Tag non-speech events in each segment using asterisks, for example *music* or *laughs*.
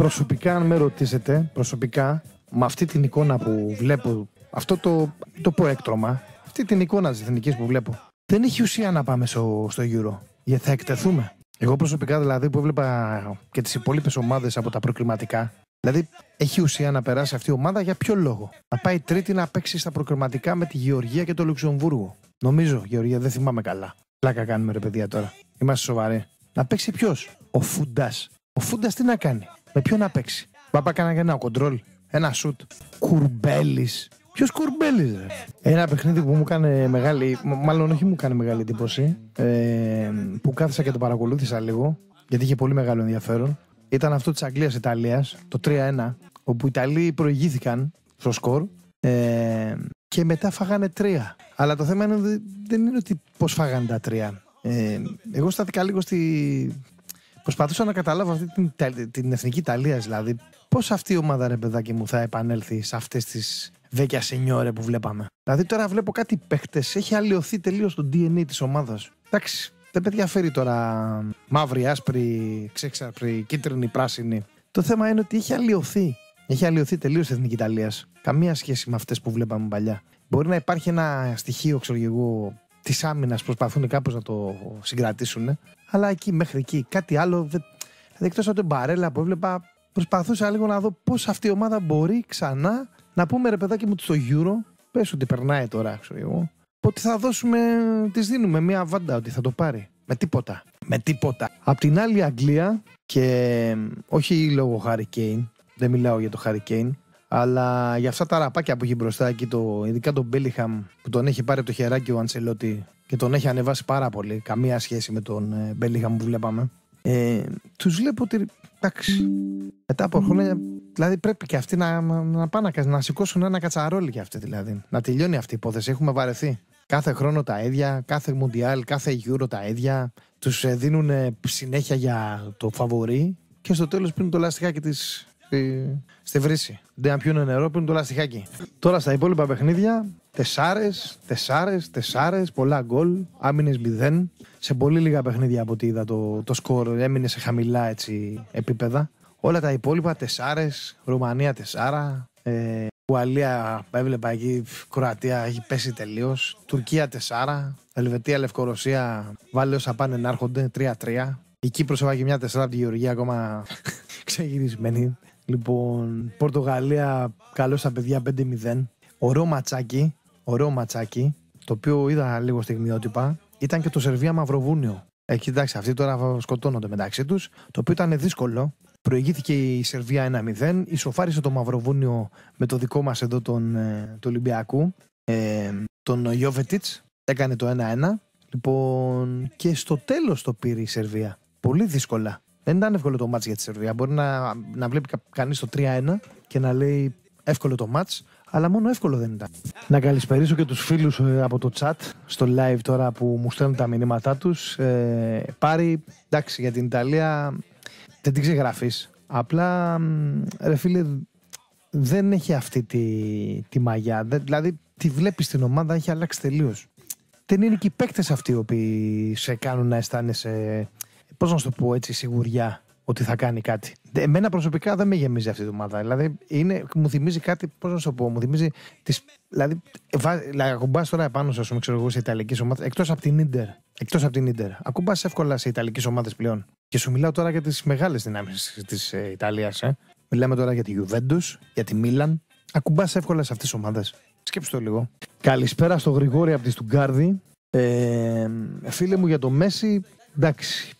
Προσωπικά, αν με ρωτήσετε, προσωπικά, με αυτή την εικόνα που βλέπω, αυτό το, το πω έκτρωμα, αυτή την εικόνα της εθνικής που βλέπω, δεν έχει ουσία να πάμε στο, στο Euro. Γιατί θα εκτεθούμε. Εγώ προσωπικά δηλαδή που έβλεπα και τις υπόλοιπες ομάδες από τα προκριματικά, δηλαδή έχει ουσία να περάσει αυτή η ομάδα για ποιο λόγο; Να πάει τρίτη να παίξει στα προκριματικά με τη Γεωργία και το Λουξεμβούργο. Νομίζω, Γεωργία, δεν θυμάμαι καλά. Πλάκα κάνουμε ρε παιδιά τώρα. Είμαστε σοβαροί. Να παίξει ποιος, ο Φούντα. Ο Φούντα τι να κάνει, με ποιο να παίξει; Πάπα κάνα ένα κοντρόλ, ένα σουτ. Κουρμπέλης. Ποιος κουρμπέλης, ρε; Ένα παιχνίδι που μου έκανε μεγάλη. Μάλλον όχι μου έκανε μεγάλη εντύπωση. Ε, που κάθισα και το παρακολούθησα λίγο. Γιατί είχε πολύ μεγάλο ενδιαφέρον. Ήταν αυτό της Αγγλία-Ιταλία, το 3-1. Όπου οι Ιταλοί προηγήθηκαν στο σκορ. Ε, και μετά φάγανε τρία. Αλλά το θέμα είναι, δεν είναι ότι πώς φάγανε τα τρία. Ε, εγώ στάθηκα λίγο στη. Προσπαθούσα να καταλάβω αυτή την, την εθνική Ιταλία, δηλαδή. Πώς αυτή η ομάδα, ρε παιδάκι μου, θα επανέλθει σε αυτές τις δέκια σενιόρε που βλέπαμε. Δηλαδή τώρα βλέπω κάτι παίχτες, έχει αλλοιωθεί τελείως το DNA της ομάδας. Εντάξει, δεν με ενδιαφέρει τώρα μαύρη, άσπρη, ξέξαπρη, κίτρινη, πράσινη. Το θέμα είναι ότι έχει αλλοιωθεί. Έχει αλλοιωθεί τελείως η εθνική Ιταλίας. Καμία σχέση με αυτές που βλέπαμε παλιά. Μπορεί να υπάρχει ένα στοιχείο, ξέρω εγώ, της άμυνας προσπαθούν κάπως να το συγκρατήσουν. Αλλά εκεί μέχρι εκεί κάτι άλλο. Δηλαδή εκτός από τον Μπαρέλα που έβλεπα, προσπαθούσα λίγο να δω πώς αυτή η ομάδα μπορεί ξανά να πούμε ρε παιδάκι μου στο Euro. Πες ότι περνάει τώρα, ξέρω εγώ. Ότι θα δώσουμε, της δίνουμε μια βάντα ότι θα το πάρει. Με τίποτα. Με τίποτα. Απ' την άλλη Αγγλία και όχι λόγω Harry Kane, δεν μιλάω για το Harry Kane, αλλά για αυτά τα ραπάκια που έχει μπροστά εκεί, το, ειδικά τον Μπέλιχαμ που τον έχει πάρει από το χεράκι ο Αντσελότη και τον έχει ανεβάσει πάρα πολύ. Καμία σχέση με τον ε, Μπέλιχαμ που βλέπαμε. Ε, τους βλέπω ότι εντάξει, μετά από χρόνια, δηλαδή πρέπει και αυτοί να, να πάνε να, να σηκώσουν ένα κατσαρόλι για αυτή δηλαδή. Να τελειώνει αυτή η υπόθεση. Έχουμε βαρεθεί. Κάθε χρόνο τα ίδια, κάθε Μουντιάλ, κάθε Euro τα ίδια. Τους ε, δίνουν συνέχεια για το φαβορή και στο τέλος πίνουν το λαστιχάκι της στη, στη βρύση. Δεν να πιούν νερό, πίνουν το λαστιχάκι. Τώρα στα υπόλοιπα παιχνίδια, τεσσάρες, τεσσάρες, τεσσάρες, πολλά γκολ, άμυνες μηδέν. Σε πολύ λίγα παιχνίδια από ό,τι είδα το, το σκορ έμεινε σε χαμηλά έτσι, επίπεδα. Όλα τα υπόλοιπα τεσσάρες, Ρουμανία τεσσάρα, ε, Ουαλία έβλεπα εκεί, Κροατία έχει πέσει τελείως. Τουρκία τεσσάρα, Ελβετία, Λευκορωσία βάλε όσα πάνε να έρχονται 3-3. Η Κύπρος έβαγε μια τεσσάρα από τη Γεωργία ακόμα *laughs* ξεγυρισμένη. Λοιπόν, Πορτογαλία, καλό στα παιδιά 5-0. Ωραίο ματσάκι, ωραίο ματσάκι, το οποίο είδα λίγο στιγμιότυπα. Ήταν και το Σερβία Μαυροβούνιο. Εκεί εντάξει, αυτοί τώρα σκοτώνονται μεταξύ τους. Το οποίο ήταν δύσκολο. Προηγήθηκε η Σερβία 1-0. Ισοφάρισε το Μαυροβούνιο με το δικό μας εδώ τον, ε, του Ολυμπιακού. Ε, τον Ιώβετιτ. Έκανε το 1-1. Λοιπόν, και στο τέλος το πήρε η Σερβία. Πολύ δύσκολα. Δεν ήταν εύκολο το μάτς για τη Σερβία. Μπορεί να, να βλέπει κανείς το 3-1 και να λέει εύκολο το μάτς, αλλά μόνο εύκολο δεν ήταν. Να καλησπερίσω και τους φίλους ε, από το chat στο live τώρα που μου στέλνουν τα μηνύματά τους. Ε, πάρει, εντάξει, για την Ιταλία δεν την ξεγραφείς. Απλά, ρε φίλε, δεν έχει αυτή τη, τη μαγιά. Δηλαδή, τη βλέπεις στην ομάδα, έχει αλλάξει τελείως. Δεν είναι και οι παίκτες αυτοί οι οποίοι σε κάνουν να αισθάνεσαι πώς να σου το πω έτσι, σιγουριά ότι θα κάνει κάτι. Εμένα προσωπικά δεν με γεμίζει αυτή η ομάδα. Δηλαδή, είναι, μου θυμίζει κάτι, πώς να σου το πω, μου θυμίζει. Τις, δηλαδή, δηλαδή ακουμπάς τώρα επάνω σου, ξέρω εγώ, σε Ιταλική ομάδα, εκτός από την ντερ. Εκτός από την ντερ. Ακουμπάς εύκολα σε Ιταλικές ομάδες πλέον. Και σου μιλάω τώρα για τις μεγάλες δυνάμεις της ε, Ιταλίας. Ε. Μιλάμε τώρα για τη Juventus, για τη Μίλαν. Ακουμπάς εύκολα σε αυτές τις ομάδες. Σκέψτε το λίγο. Καλησπέρα στο Γρηγόρη από τη Στουγκάρδη. Ε, φίλε μου για το Μέση, εντάξει,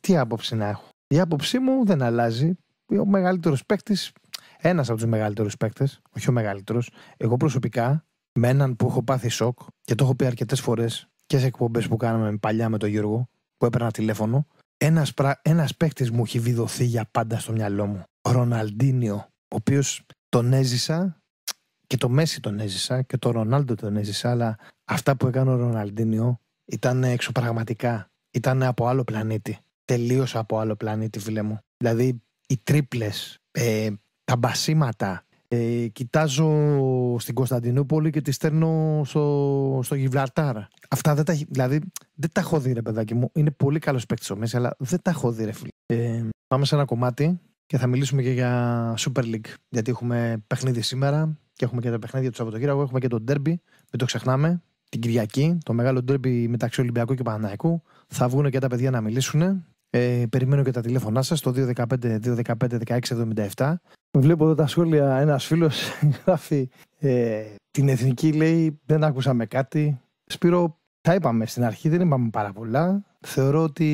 τι άποψη να έχω; Η άποψή μου δεν αλλάζει. Ο μεγαλύτερος παίκτης, ένας από τους μεγαλύτερους παίκτες, όχι ο μεγαλύτερος, εγώ προσωπικά, με έναν που έχω πάθει σοκ και το έχω πει αρκετές φορές και σε εκπομπές που κάναμε παλιά με τον Γιώργο, που έπαιρνα τηλέφωνο, ένας ένας παίκτης μου έχει βιδωθεί για πάντα στο μυαλό μου. Ο Ροναλντίνιο, ο οποίος τον έζησα και το Μέση τον έζησα και το Ρονάλντο τον έζησα, αλλά αυτά που έκανε ο Ροναλντίνιο ήταν εξωπραγματικά ήταν από άλλο πλανήτη. Τελείω από άλλο πλανήτη, φίλε μου. Δηλαδή, οι τρίπλες, ε, τα μπασίματα. Ε, κοιτάζω στην Κωνσταντινούπολη και τη στέλνω στο, στο Γιβλαρτάρ. Αυτά δεν τα, δηλαδή, δεν τα έχω δει, ρε παιδάκι μου. Είναι πολύ καλός παίκτης ο Μέση, αλλά δεν τα έχω δει, ρε φίλε. Ε, πάμε σε ένα κομμάτι και θα μιλήσουμε και για Super League. Γιατί έχουμε παιχνίδι σήμερα και έχουμε και τα παιχνίδια του Σαββατοκύριακου. Έχουμε και το Derby, μην το ξεχνάμε. Την Κυριακή, το μεγάλο Derby μεταξύ Ολυμπιακού και Παναναϊκού. Θα βγουν και τα παιδιά να μιλήσουν. Ε, περιμένω και τα τηλέφωνά σας το 215-215-1677. Βλέπω εδώ τα σχόλια. Ένας φίλος *laughs* γράφει ε, την εθνική λέει δεν άκουσαμε κάτι. Σπύρο, τα είπαμε στην αρχή, δεν είπαμε πάρα πολλά. Θεωρώ ότι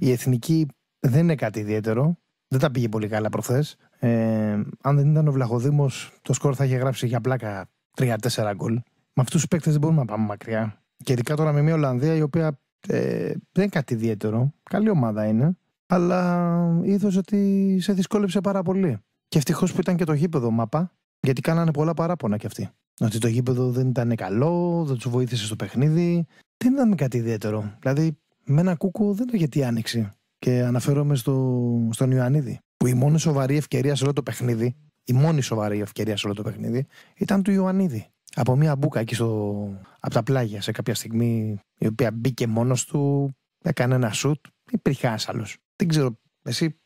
η εθνική δεν είναι κάτι ιδιαίτερο. Δεν τα πήγε πολύ καλά προχθές. Ε, αν δεν ήταν ο Βλαχοδήμος, το σκορ θα είχε γράψει για πλάκα 3-4 γκολ. Με αυτούς τους παίκτες δεν μπορούμε να πάμε μακριά. Και ειδικά τώρα με μια Ολλανδία η οποία ε, δεν είναι κάτι ιδιαίτερο. Καλή ομάδα είναι. Αλλά είδο ότι σε δυσκόλεψε πάρα πολύ. Και ευτυχώς που ήταν και το γήπεδο μάπα, γιατί κάνανε πολλά παράπονα κι αυτοί. Ότι το γήπεδο δεν ήταν καλό, δεν τους βοήθησε στο παιχνίδι. Δεν ήταν κάτι ιδιαίτερο. Δηλαδή, με ένα κούκο δεν το γιατί άνοιξε. Και αναφέρομαι στο, στον Ιωαννίδη. Που η μόνη σοβαρή ευκαιρία σε όλο το παιχνίδι, η μόνη σοβαρή ευκαιρία σε όλο το παιχνίδι, ήταν του Ιωαννίδη. Από μια μπουκα εκεί στο, από τα πλάγια σε κάποια στιγμή, η οποία μπήκε μόνος του, έκανε ένα σουτ. Υπήρχε ένα άλλο. Δεν ξέρω, εσύ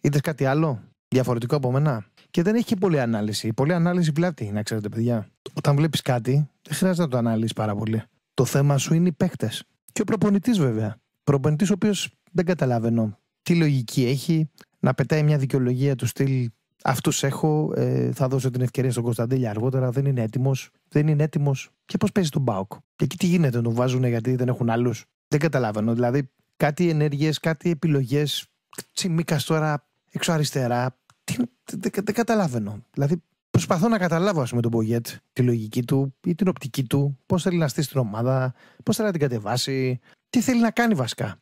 είδες κάτι άλλο διαφορετικό από μένα; Και δεν έχει και πολλή ανάλυση. Η πολλή ανάλυση πλάτη, να ξέρετε, παιδιά. Όταν βλέπεις κάτι, δεν χρειάζεται να το αναλύσεις πάρα πολύ. Το θέμα σου είναι οι παίκτες. Και ο προπονητής, βέβαια. Προπονητής, ο οποίος δεν καταλαβαίνω τι λογική έχει να πετάει μια δικαιολογία του στυλ Αυτούς έχω. Ε, θα δώσω την ευκαιρία στον Κωνσταντέλια αργότερα. Δεν είναι έτοιμος. Δεν είναι έτοιμος. Και πώς παίζει τον Μπάουκ. Και εκεί τι γίνεται, τον βάζουν γιατί δεν έχουν άλλους. Δεν καταλαβαίνω. Δηλαδή, κάτι ενέργειες, κάτι επιλογές. Τσιμίκα τώρα έξω αριστερά. Τι, δεν, δεν καταλαβαίνω. Δηλαδή, προσπαθώ να καταλάβω, ας πούμε, τον Μπογιέτ, τη λογική του ή την οπτική του, πώς θέλει να στήσει την ομάδα, πώς θέλει να την κατεβάσει, τι θέλει να κάνει βασικά.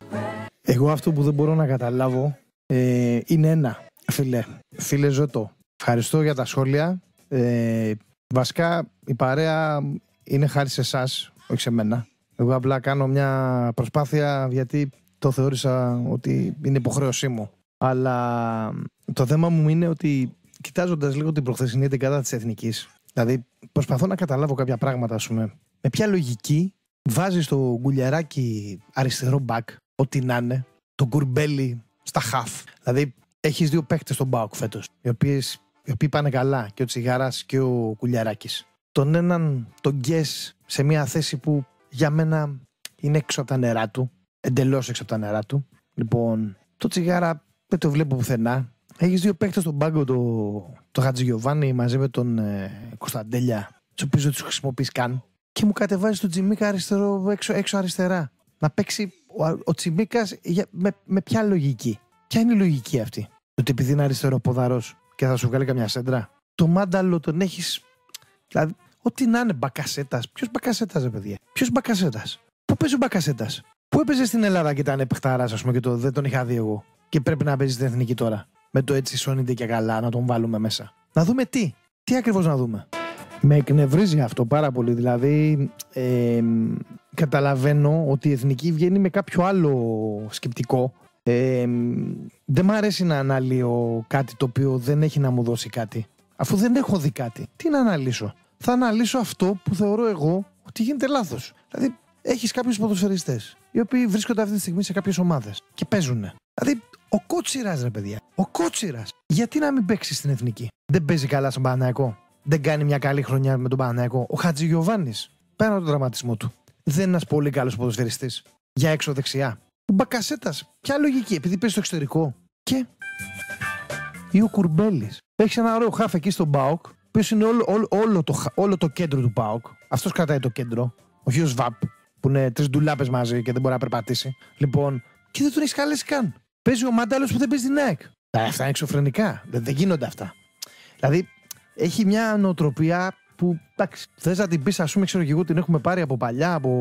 Εγώ αυτό που δεν μπορώ να καταλάβω ε, είναι ένα. Φίλε, φίλε Ζωτό, ευχαριστώ για τα σχόλια. Ε, βασικά η παρέα είναι χάρη σε εσάς, όχι σε μένα. Εγώ απλά κάνω μια προσπάθεια γιατί το θεώρησα ότι είναι υποχρέωσή μου. Αλλά το θέμα μου είναι ότι κοιτάζοντας λίγο την προχθεσινή κατά της εθνικής, δηλαδή προσπαθώ να καταλάβω κάποια πράγματα, ας πούμε. Με ποια λογική βάζεις το γκουλιαράκι αριστερό μπακ, ό,τι να είναι, το κουρμπέλι στα χαφ. Δηλαδή, έχεις δύο παίκτες στον Μπάουκ φέτος, οι, οι οποίοι πάνε καλά, και ο Τσιγάρας και ο Κουλιαράκης. Τον έναν τον γκέ σε μια θέση που για μένα είναι έξω από τα νερά του. Εντελώς έξω από τα νερά του. Λοιπόν, το Τσιγάρα δεν το βλέπω πουθενά. Έχεις δύο παίκτες στον πάγκο, το, το Χατζηγιοβάνι μαζί με τον ε, Κωνσταντέλια, τους οποίους δεν τους χρησιμοποιείς καν. Και μου κατεβάζεις τον Τσιμίκα αριστερό, έξω, έξω αριστερά. Να παίξει ο, ο Τσιμίκας με, με ποια λογική; Ποια είναι η λογική αυτή; Ότι επειδή είναι αριστερό ποδαρό και θα σου βγάλει καμιά σέντρα. Το μάνταλο τον έχεις. Δηλαδή, ό,τι να είναι μπακασέτας. Ποιος μπακασέτας, ρε παιδιά; Ποιος μπακασέτας; Πού παίζει ο μπακασέτας; Πού έπαιζε στην Ελλάδα και ήταν παιχτάρας, ας πούμε, και το δεν τον είχα δει εγώ. Και πρέπει να παίζει στην εθνική τώρα; Με το έτσι σώνεται και καλά, να τον βάλουμε μέσα. Να δούμε τι. Τι ακριβώς να δούμε. Με εκνευρίζει αυτό πάρα πολύ. Δηλαδή, ε, καταλαβαίνω ότι η εθνική βγαίνει με κάποιο άλλο σκεπτικό. Ε, δεν μ' αρέσει να αναλύω κάτι το οποίο δεν έχει να μου δώσει κάτι. Αφού δεν έχω δει κάτι. Τι να αναλύσω; Θα αναλύσω αυτό που θεωρώ εγώ ότι γίνεται λάθος. Δηλαδή, έχεις κάποιους ποδοσφαιριστές οι οποίοι βρίσκονται αυτή τη στιγμή σε κάποιες ομάδες και παίζουν. Δηλαδή, ο κότσιρας, ρε παιδιά. Ο κότσιρας. Γιατί να μην παίξει στην εθνική; Δεν παίζει καλά στον Παναναϊκό. Δεν κάνει μια καλή χρονιά με τον Παναναϊκό. Ο Χατζη Γιωβάνη, πέρα από τον δραματισμό του, δεν είναι ένας πολύ καλός ποδοσφαιριστής. Για έξω δεξιά. Ο Μπακασέτας. Ποια λογική, επειδή παίζει στο εξωτερικό. Και. Ή ο Κουρμπέλης. Έχει ένα ωραίο χάφ εκεί στον Μπάουκ, που είναι όλο, όλο, όλο, το, όλο το κέντρο του Μπάουκ. Αυτός κρατάει το κέντρο. Ο Χιο Βαπ, που είναι τρεις ντουλάπες μαζί και δεν μπορεί να περπατήσει. Λοιπόν, και δεν τον έχεις καλέσει καν. Παίζει ο Μάνταλος που δεν παίζει την ΑΕΚ. Αυτά είναι εξωφρενικά. Δεν, δεν γίνονται αυτά. Δηλαδή, έχει μια νοοτροπία που εντάξει, θες να την πεις, ας πούμε, ξέρω και εγώ την έχουμε πάρει από παλιά, από.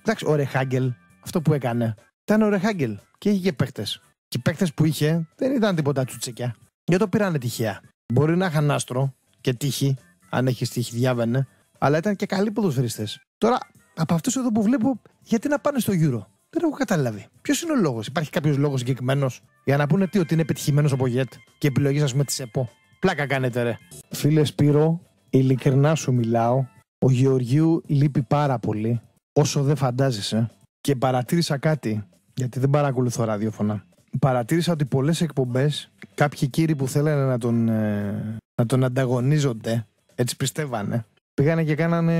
Εντάξει, ο Ρεχάγκελ, αυτό που έκανε. Ήταν ο Ρεχάγκελ και είχε και παίχτε. Και οι παίχτε που είχε δεν ήταν τίποτα τσουτσεκιά. Για το πήρανε τυχαία. Μπορεί να είχαν άστρο και τύχη, αν έχεις τύχη, διάβαινε, αλλά ήταν και καλοί ποδοσφαιριστές. Τώρα, από αυτούς εδώ που βλέπω, γιατί να πάνε στο Euro; Δεν έχω καταλάβει. Ποιος είναι ο λόγος, Υπάρχει κάποιος λόγος συγκεκριμένος για να πούνε τι, ότι είναι πετυχημένο ο Πογέτ και επιλογή, α πούμε, τη ΕΠΟ. Πλάκα κάνετε, ρε. Φίλε Σπύρο, ειλικρινά σου μιλάω. Ο Γεωργίου λείπει πάρα πολύ, όσο δεν φαντάζεσαι. Και παρατήρησα κάτι, γιατί δεν παρακολουθώ ραδιόφωνα. παρατήρησα ότι πολλές εκπομπές, κάποιοι κύριοι που θέλανε να τον, ε, να τον ανταγωνίζονται, έτσι πιστεύανε, πήγανε και κάνανε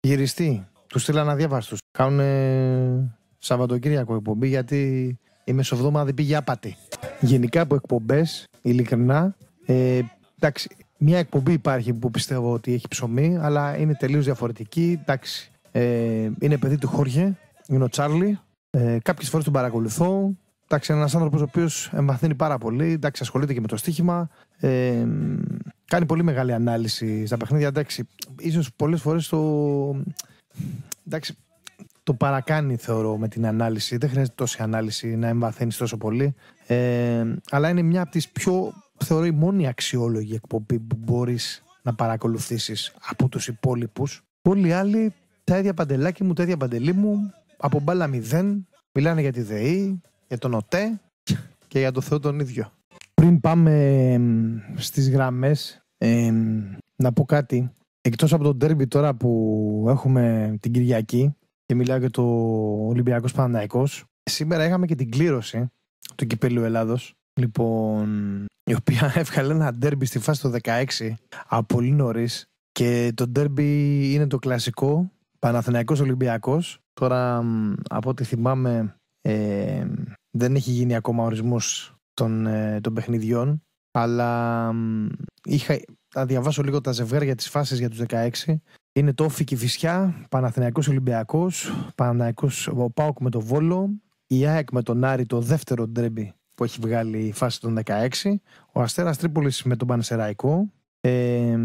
γυριστή. Τους στείλανε αδιάβαστους. Κάνουν Σαββατοκύριακο εκπομπή γιατί η μεσοβδόμαδη πήγε άπατη. Γενικά από εκπομπές, ειλικρινά, ε, εντάξει, μια εκπομπή υπάρχει που πιστεύω ότι έχει ψωμί, αλλά είναι τελείως διαφορετική. Εντάξει, ε, είναι παιδί του Χόργε, είναι ο Τσάρλι. Ε, Κάποιες φορές τον παρακολουθώ. Εντάξει, ένας άνθρωπος ο οποίος εμβαθύνει πάρα πολύ. Εντάξει, ασχολείται και με το στοίχημα. Ε, κάνει πολύ μεγάλη ανάλυση στα παιχνίδια. Εντάξει, ίσως πολλές φορές το. Εντάξει, το παρακάνει θεωρώ με την ανάλυση. Δεν χρειάζεται τόση ανάλυση να εμβαθύνεις τόσο πολύ. Ε, αλλά είναι μια από τις πιο, θεωρώ, η μόνη αξιόλογη εκπομπή που μπορείς να παρακολουθήσεις από τους υπόλοιπους. Όλοι οι άλλοι, τα ίδια παντελάκι μου, τα ίδια παντελή μου, από μπάλα μηδέν, μιλάνε για τη ΔΕΗ, για τον ΟΤΕ και για το Θεό τον ίδιο. Πριν πάμε στις γραμμές, ε, να πω κάτι. Εκτός από τον τέρμπι τώρα που έχουμε την Κυριακή και μιλάω για το Ολυμπιακός Παναναϊκός, σήμερα είχαμε και την κλήρωση του Κυπέλου Ελλάδος. Λοιπόν, η οποία *laughs* έβγαλε ένα ντέρμπι στη φάση το 16 από πολύ νωρίς. Και το ντέρμπι είναι το κλασικό Παναθηναϊκός Ολυμπιακός. Τώρα, από ό,τι θυμάμαι, ε, δεν έχει γίνει ακόμα ορισμός των, ε, των παιχνιδιών, αλλά είχα, θα διαβάσω λίγο τα ζευγάρια της φάσης για τους 16. Είναι το Όφη Φυσιά, Παναθηναϊκός Ολυμπιακός, Παναθηναϊκός ο Πάοκ με το Βόλο, η ΑΕΚ με τον Άρη το δεύτερο ντρέμπι που έχει βγάλει η φάση των 16, ο Αστέρας Τρίπολης με τον Πανσεραϊκό. Ε,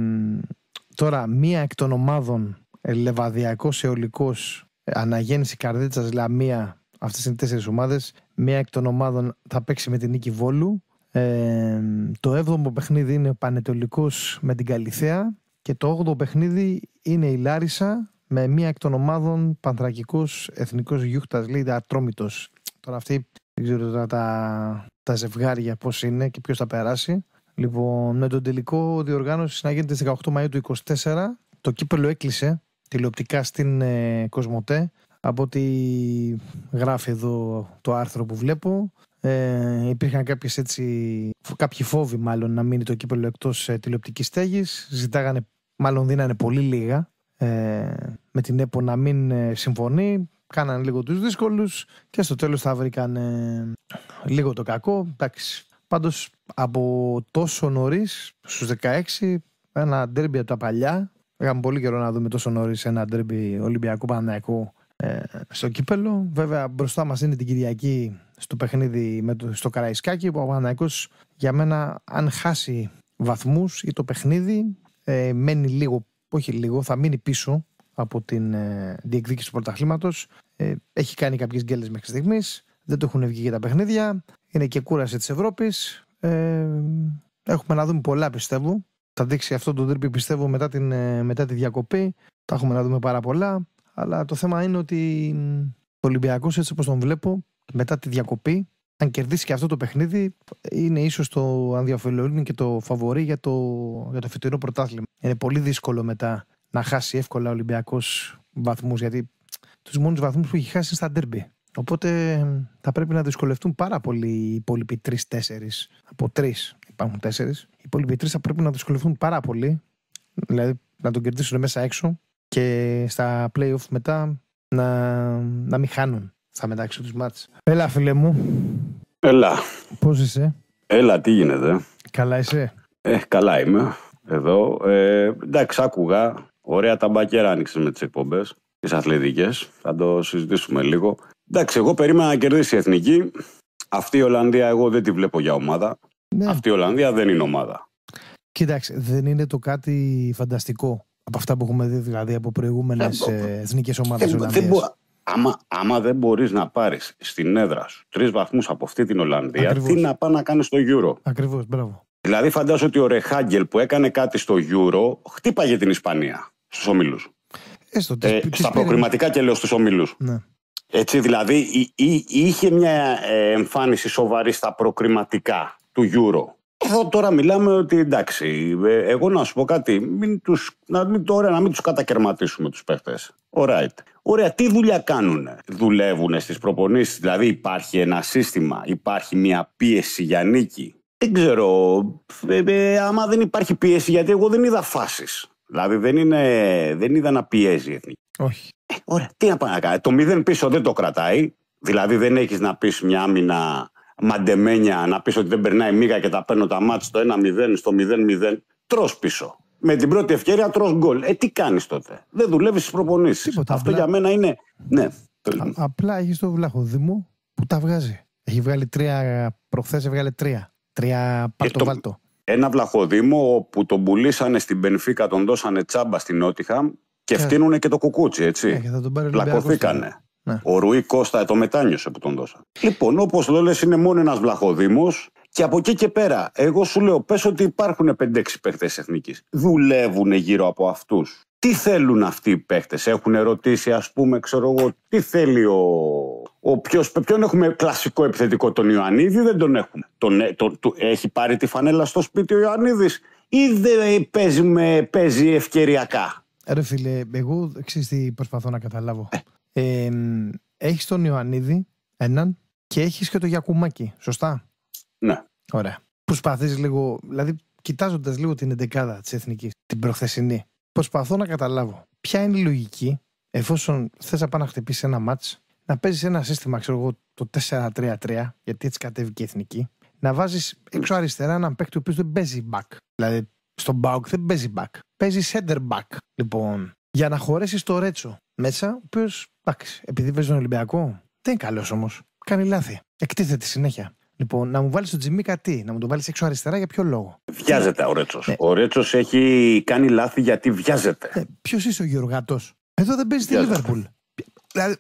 τώρα, μία εκ των ομάδων Λεβαδιακός Αιωλικός, Αναγέννηση Καρδίτσας Λαμία Αυτές είναι οι τέσσερις ομάδες. Μία εκ των ομάδων θα παίξει με την νίκη Βόλου. Ε, το έβδομο παιχνίδι είναι Πανετολικός με την Καλιθέα. Και το όγδοο παιχνίδι είναι η Λάρισα με μία εκ των ομάδων Πανθρακικός Εθνικός Γιούχτας Λίγα Ατρόμητος. Τώρα αυτή δεν ξέρω τώρα τα, τα ζευγάρια πώς είναι και ποιος θα περάσει. Λοιπόν, με τον τελικό διοργάνωση να γίνεται στις 18 Μαΐου του 24. Το κύπελο έκλεισε τηλεοπτικά στην ε, Κοσμοτέ από ό,τι γράφει εδώ το άρθρο που βλέπω. Ε, υπήρχαν κάποιες έτσι, κάποιοι φόβοι μάλλον να μείνει το κύπελο εκτός ε, τηλεοπτικής στέγης. Ζητάγανε, μάλλον δίνανε πολύ λίγα ε, με την ΕΠΟ να μην ε, συμφωνεί. Κάνανε λίγο τους δύσκολους και στο τέλος θα βρήκαν λίγο το κακό. Εντάξει. Πάντως από τόσο νωρίς στους 16 ένα ντέρμπι από τα παλιά Είχαμε πολύ καιρό να δούμε τόσο νωρίς ένα ντέρμπι Ολυμπιακού Παναναϊκού ε, στο κύπελο. Βέβαια μπροστά μας είναι την Κυριακή στο παιχνίδι με το, στο Καραϊσκάκι που ο Παναθηναϊκός για μένα αν χάσει βαθμούς ή το παιχνίδι ε, μένει λίγο, όχι λίγο, θα μείνει πίσω από την ε, διεκδίκηση του πρωταθλήματος. Ε, έχει κάνει κάποιες γκέλες μέχρι στιγμής, δεν το έχουν βγει για τα παιχνίδια, είναι και κούραση της Ευρώπης. Ε, έχουμε να δούμε πολλά πιστεύω. Θα δείξει αυτό το τρίπι πιστεύω μετά, την, ε, μετά τη διακοπή. Τα έχουμε να δούμε πάρα πολλά. Αλλά το θέμα είναι ότι ο Ολυμπιακός, έτσι όπως τον βλέπω, μετά τη διακοπή, αν κερδίσει και αυτό το παιχνίδι, είναι ίσως το αν και το φαβορή για το, για το φετινό πρωτάθλημα. Είναι πολύ δύσκολο μετά να χάσει εύκολα ο Ολυμπιακός βαθμούς, γιατί τους μόνους βαθμούς που έχει χάσει είναι στα ντέρμπι. Οπότε θα πρέπει να δυσκολευτούν πάρα πολύ οι υπόλοιποι τρει-τέσσερι. Από τρεις υπάρχουν τέσσερις. Οι υπόλοιποι τρει θα πρέπει να δυσκολευτούν πάρα πολύ. Δηλαδή να τον κερδίσουν μέσα έξω και στα play-off μετά να, να μην χάνουν στα μεταξύ τους μάτς. Έλα φίλε μου. Έλα. Πώς είσαι; Έλα, τι γίνεται; Καλά είσαι; Ε, καλά είμαι. Εδώ. Ε, εντάξει, άκουγα. Ωραία τα μπακέρα άνοιξε με τις εκπομπές. Τις αθλητικές. Θα το συζητήσουμε λίγο. Εντάξει, εγώ περίμενα να κερδίσει η Εθνική. Αυτή η Ολλανδία εγώ δεν τη βλέπω για ομάδα. Ναι. Αυτή η Ολλανδία δεν είναι ομάδα. Κοίταξε, δεν είναι το κάτι φανταστικό από αυτά που έχουμε δει δηλαδή από προηγούμενες ε, εθνικές ομάδες Ολλανδίας. Άμα, άμα δεν μπορείς να πάρεις στην έδρα σου τρεις βαθμούς από αυτή την Ολλανδία, Ακριβώς. τι να πάει να κάνεις στο Euro; Ακριβώς, μπράβο. Δηλαδή, φαντάζομαι ότι ο Ρεχάγκελ που έκανε κάτι στο Euro χτύπαγε την Ισπανία στους ομίλους. Ε, στα προκριματικά και λέω στους ομίλους. Ναι. Έτσι, δηλαδή, είχε μια ε, εμφάνιση σοβαρή στα προκριματικά του Euro. Εδώ τώρα μιλάμε ότι εντάξει, ε, εγώ να σου πω κάτι, μην τους, να, μην, τώρα, να μην τους κατακαιρματίσουμε τους παίχτες. Right. Ωραία, τι δουλειά κάνουν. Δουλεύουν στις προπονήσεις, δηλαδή υπάρχει ένα σύστημα, υπάρχει μια πίεση για νίκη; Δεν ξέρω, ε, ε, άμα δεν υπάρχει πίεση, γιατί εγώ δεν είδα φάσεις. Δηλαδή δεν, είναι, δεν είδα να πιέζει η εθνική. Όχι. Ε, ωραία, τι να πάει να κάνει. Το μηδέν πίσω δεν το κρατάει. Δηλαδή δεν έχεις να πεις μια άμυνα μαντεμένια, να πεις ότι δεν περνάει μίγα και τα παίρνω τα μάτια στο 1-0, στο 0-0. Τρως πίσω. Με την πρώτη ευκαιρία τρως γκολ. Ε, τι κάνεις τότε; Δεν δουλεύεις στις προπονήσεις. Αυτό απλά... για μένα είναι... Ναι. Α, απλά έχεις το Βλαχοδήμο που τα βγάζει. Έχει βγάλει τρία, προχθές έβγαλε τρία. Τρία πάρτο βάλτο. Ένα βλαχοδήμο που τον πουλήσανε στην Πενφύκα, τον δώσανε τσάμπα στην Νότιχαμ και, και φτύνουν και το κουκούτσι, έτσι. Πλακωθήκανε. Ναι. Ο Ρουί Κώστα το μετάνιωσε που τον δώσα. Λοιπόν, όπως το λες, είναι μόνο ένας βλαχοδήμος και από εκεί και πέρα, εγώ σου λέω, πες ότι υπάρχουν 5-6 παίχτε εθνικής. Δουλεύουν γύρω από αυτούς. Τι θέλουν αυτοί οι παίχτε, έχουν ερωτήσει, ας πούμε, ξέρω εγώ, τι θέλει ο. ο ποιος, ποιον έχουμε κλασικό επιθετικό, τον Ιωαννίδη, δεν τον έχουμε. Τον, τον, τον, έχει πάρει τη φανέλα στο σπίτι ο Ιωαννίδης ή δεν παίζει, με, παίζει ευκαιριακά; Ρε φίλε, εγώ ξέρεις τι προσπαθώ να καταλάβω. Ε. Ε, έχεις τον Ιωαννίδη, έναν, και έχεις και το Γιακουμάκη, σωστά; Ναι. Ωραία. Προσπαθείς λίγο, δηλαδή κοιτάζοντας λίγο την εντεκάδα της εθνικής, την προχθεσινή, προσπαθώ να καταλάβω ποια είναι η λογική εφόσον θες να πάει να χτυπήσεις ένα μάτς, να παίζεις ένα σύστημα, ξέρω εγώ, το 4-3-3, γιατί έτσι κατέβηκε η εθνική, να βάζεις έξω αριστερά έναν παίκτη ο οποίος δεν παίζει back. Δηλαδή, στον Μπάουκ δεν παίζει back. Παίζει center back. Λοιπόν, για να χωρέσεις το Ρέτσο μέσα, ο οποίος, εντάξει, επειδή παίζει τον Ολυμπιακό, δεν είναι καλός όμως. Κάνει λάθη. Εκτίθεται συνέχεια. Λοιπόν, να μου βάλεις τον Τζιμίκα τι, να μου τον βάλεις έξω αριστερά για ποιο λόγο; Βιάζεται ο Ρέτσος. Ναι. Ο Ρέτσος έχει κάνει λάθη γιατί βιάζεται. Ναι. Ποιος είσαι ο Γεωργάτο. Εδώ δεν παίζεις τη Λίβερπουλ. Δηλαδή,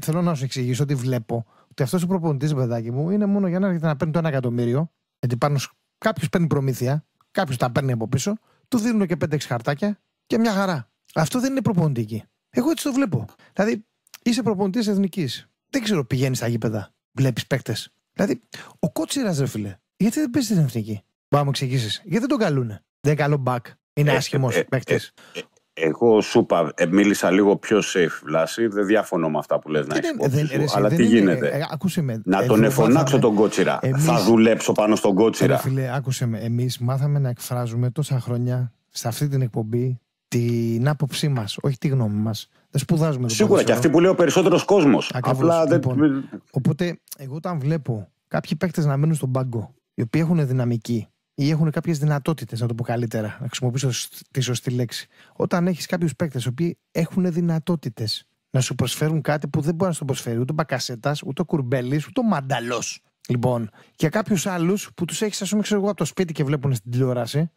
θέλω να σου εξηγήσω ότι βλέπω ότι αυτός ο προπονητής, παιδάκι μου, είναι μόνο για να έρχεται να παίρνει το ένα εκατομμύριο. Γιατί πάνω κάποιος παίρνει προμήθεια, κάποιος τα παίρνει από πίσω, του δίνουν και 5-6 χαρτάκια και μια χαρά. Αυτό δεν είναι προπονητική. Εγώ έτσι το βλέπω. Δηλαδή, είσαι προπονητής εθνικής. Δεν ξέρω, πηγαίνεις στα γήπεδα, βλέπεις παίκτες. Δηλαδή, ο κότσιρας, ρε φίλε, γιατί δεν παίζεις την εθνική; Μπορεί να μου εξηγήσεις. Γιατί δεν τον καλούνε; Δεν είναι καλό back. Είναι ε, άσχημος ε, παίκτης. Ε, εγώ σου είπα, ε, μίλησα λίγο πιο safe, Βλάση. Δεν διαφωνώ με αυτά που λες να έχεις Αλλά τι γίνεται; Ε, άκουσε με, να τον εφωνάξω τον κότσιρα. Εμείς, θα δουλέψω πάνω στον κότσιρα. φίλε, άκουσε με. Εμείς μάθαμε να εκφράζουμε τόσα χρόνια σε αυτή την εκπομπή την άποψή μας, όχι τη γνώμη μας. Δεν σπουδάζουμε το Σίγουρα και αυτή που λέει ο περισσότερος κόσμος. Απλά λοιπόν, δεν. Οπότε, εγώ όταν βλέπω κάποιοι παίκτες να μένουν στον πάγκο, οι οποίοι έχουν δυναμική ή έχουν κάποιες δυνατότητες, να το πω καλύτερα, να χρησιμοποιήσω τη σωστή λέξη. Όταν έχεις κάποιους παίκτες οι οποίοι έχουν δυνατότητες να σου προσφέρουν κάτι που δεν μπορεί να σου προσφέρει ούτε ο Μπακασέτας, ούτε ο Κουρμπέλης, ούτε ο Μανταλός. Λοιπόν, και κάποιους άλλους που τους έχεις, ας πούμε, ξέρω εγώ, από το σπίτι και βλέπουν στην τηλεόραση.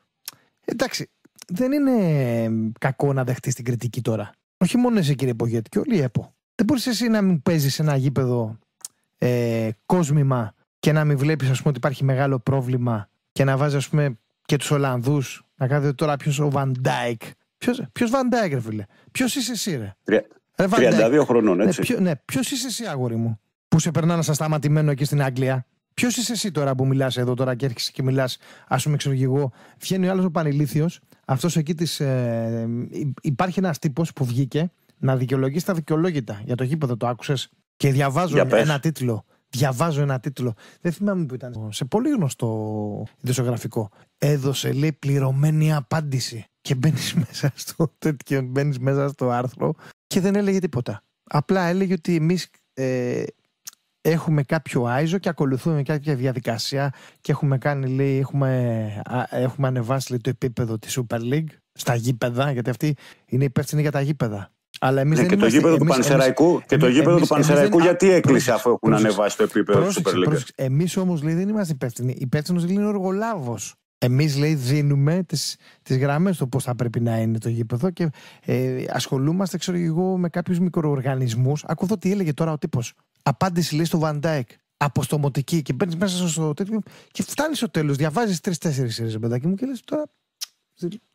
Εντάξει, δεν είναι κακό να δεχτείς την κριτική τώρα. Όχι μόνο εσύ, κύριε Πογέτη, και όλοι οι ΕΠΟ. Δεν μπορείς εσύ να μην παίζεις ένα γήπεδο ε, κόσμημα και να μην βλέπεις, ας πούμε, ότι υπάρχει μεγάλο πρόβλημα και να βάζεις, ας πούμε, και τους Ολλανδούς να κάνετε τώρα ποιος ο Βαντάικ. Ποιος Βαντάικ, ρε φίλε; Ποιος είσαι εσύ, ρε; ρε 32 χρονών, ναι, έτσι. Ναι, ποιος είσαι εσύ, αγόρι μου, που σε περνάνε στα σταματημένο εκεί στην Αγγλία; Ποιος είσαι εσύ τώρα που μιλάς εδώ τώρα και έρχεσαι και μιλάς, ας πούμε, ξέρω εγώ. Βγαίνει ο άλλος ο πανηλίθιος, αυτός εκεί της. Ε, υπάρχει ένας τύπος που βγήκε να δικαιολογήσει τα δικαιολόγητα για το γήπεδο, το άκουσες; Και διαβάζω ένα τίτλο. Διαβάζω ένα τίτλο. Δεν θυμάμαι που ήταν. Σε πολύ γνωστό ειδησογραφικό. Έδωσε, λέει, πληρωμένη απάντηση. Και μπαίνεις *laughs* μέσα στο τέτοιο, μπαίνεις μέσα στο άρθρο και δεν έλεγε τίποτα. Απλά έλεγε ότι εμείς ε, έχουμε κάποιο άιζο και ακολουθούμε κάποια διαδικασία και έχουμε κάνει, λέει, έχουμε, έχουμε ανεβάσει λέει, το επίπεδο της Super League στα γήπεδα, γιατί αυτή είναι υπεύθυνη για τα γήπεδα. Αλλά εμείς ναι, δεν και, το γήπεδο του Πανσεραϊκού, και το γήπεδο του Πανσεραϊκού γιατί έκλεισε αφού έχουν ανεβάσει το επίπεδο της Super League; Εμείς όμως λέει, δεν είμαστε υπεύθυνοι. Υπεύθυνος λέει, είναι ο εργολάβος. Εμείς λέει δίνουμε τις, τις γραμμές το πώς θα πρέπει να είναι το γήπεδο και ε, ασχολούμαστε ξέρω εγώ με κάποιους μικροοργανισμούς. Ακούω τι έλεγε τώρα ο τύπος απάντηση λέει στο Van Dijk. Αποστομωτική και μπαίνεις μέσα στο τέτοιο και φτάνεις στο τέλος. Διαβάζεις τρει-τέσσερι σειρές, παιδάκι μου, και λες τώρα.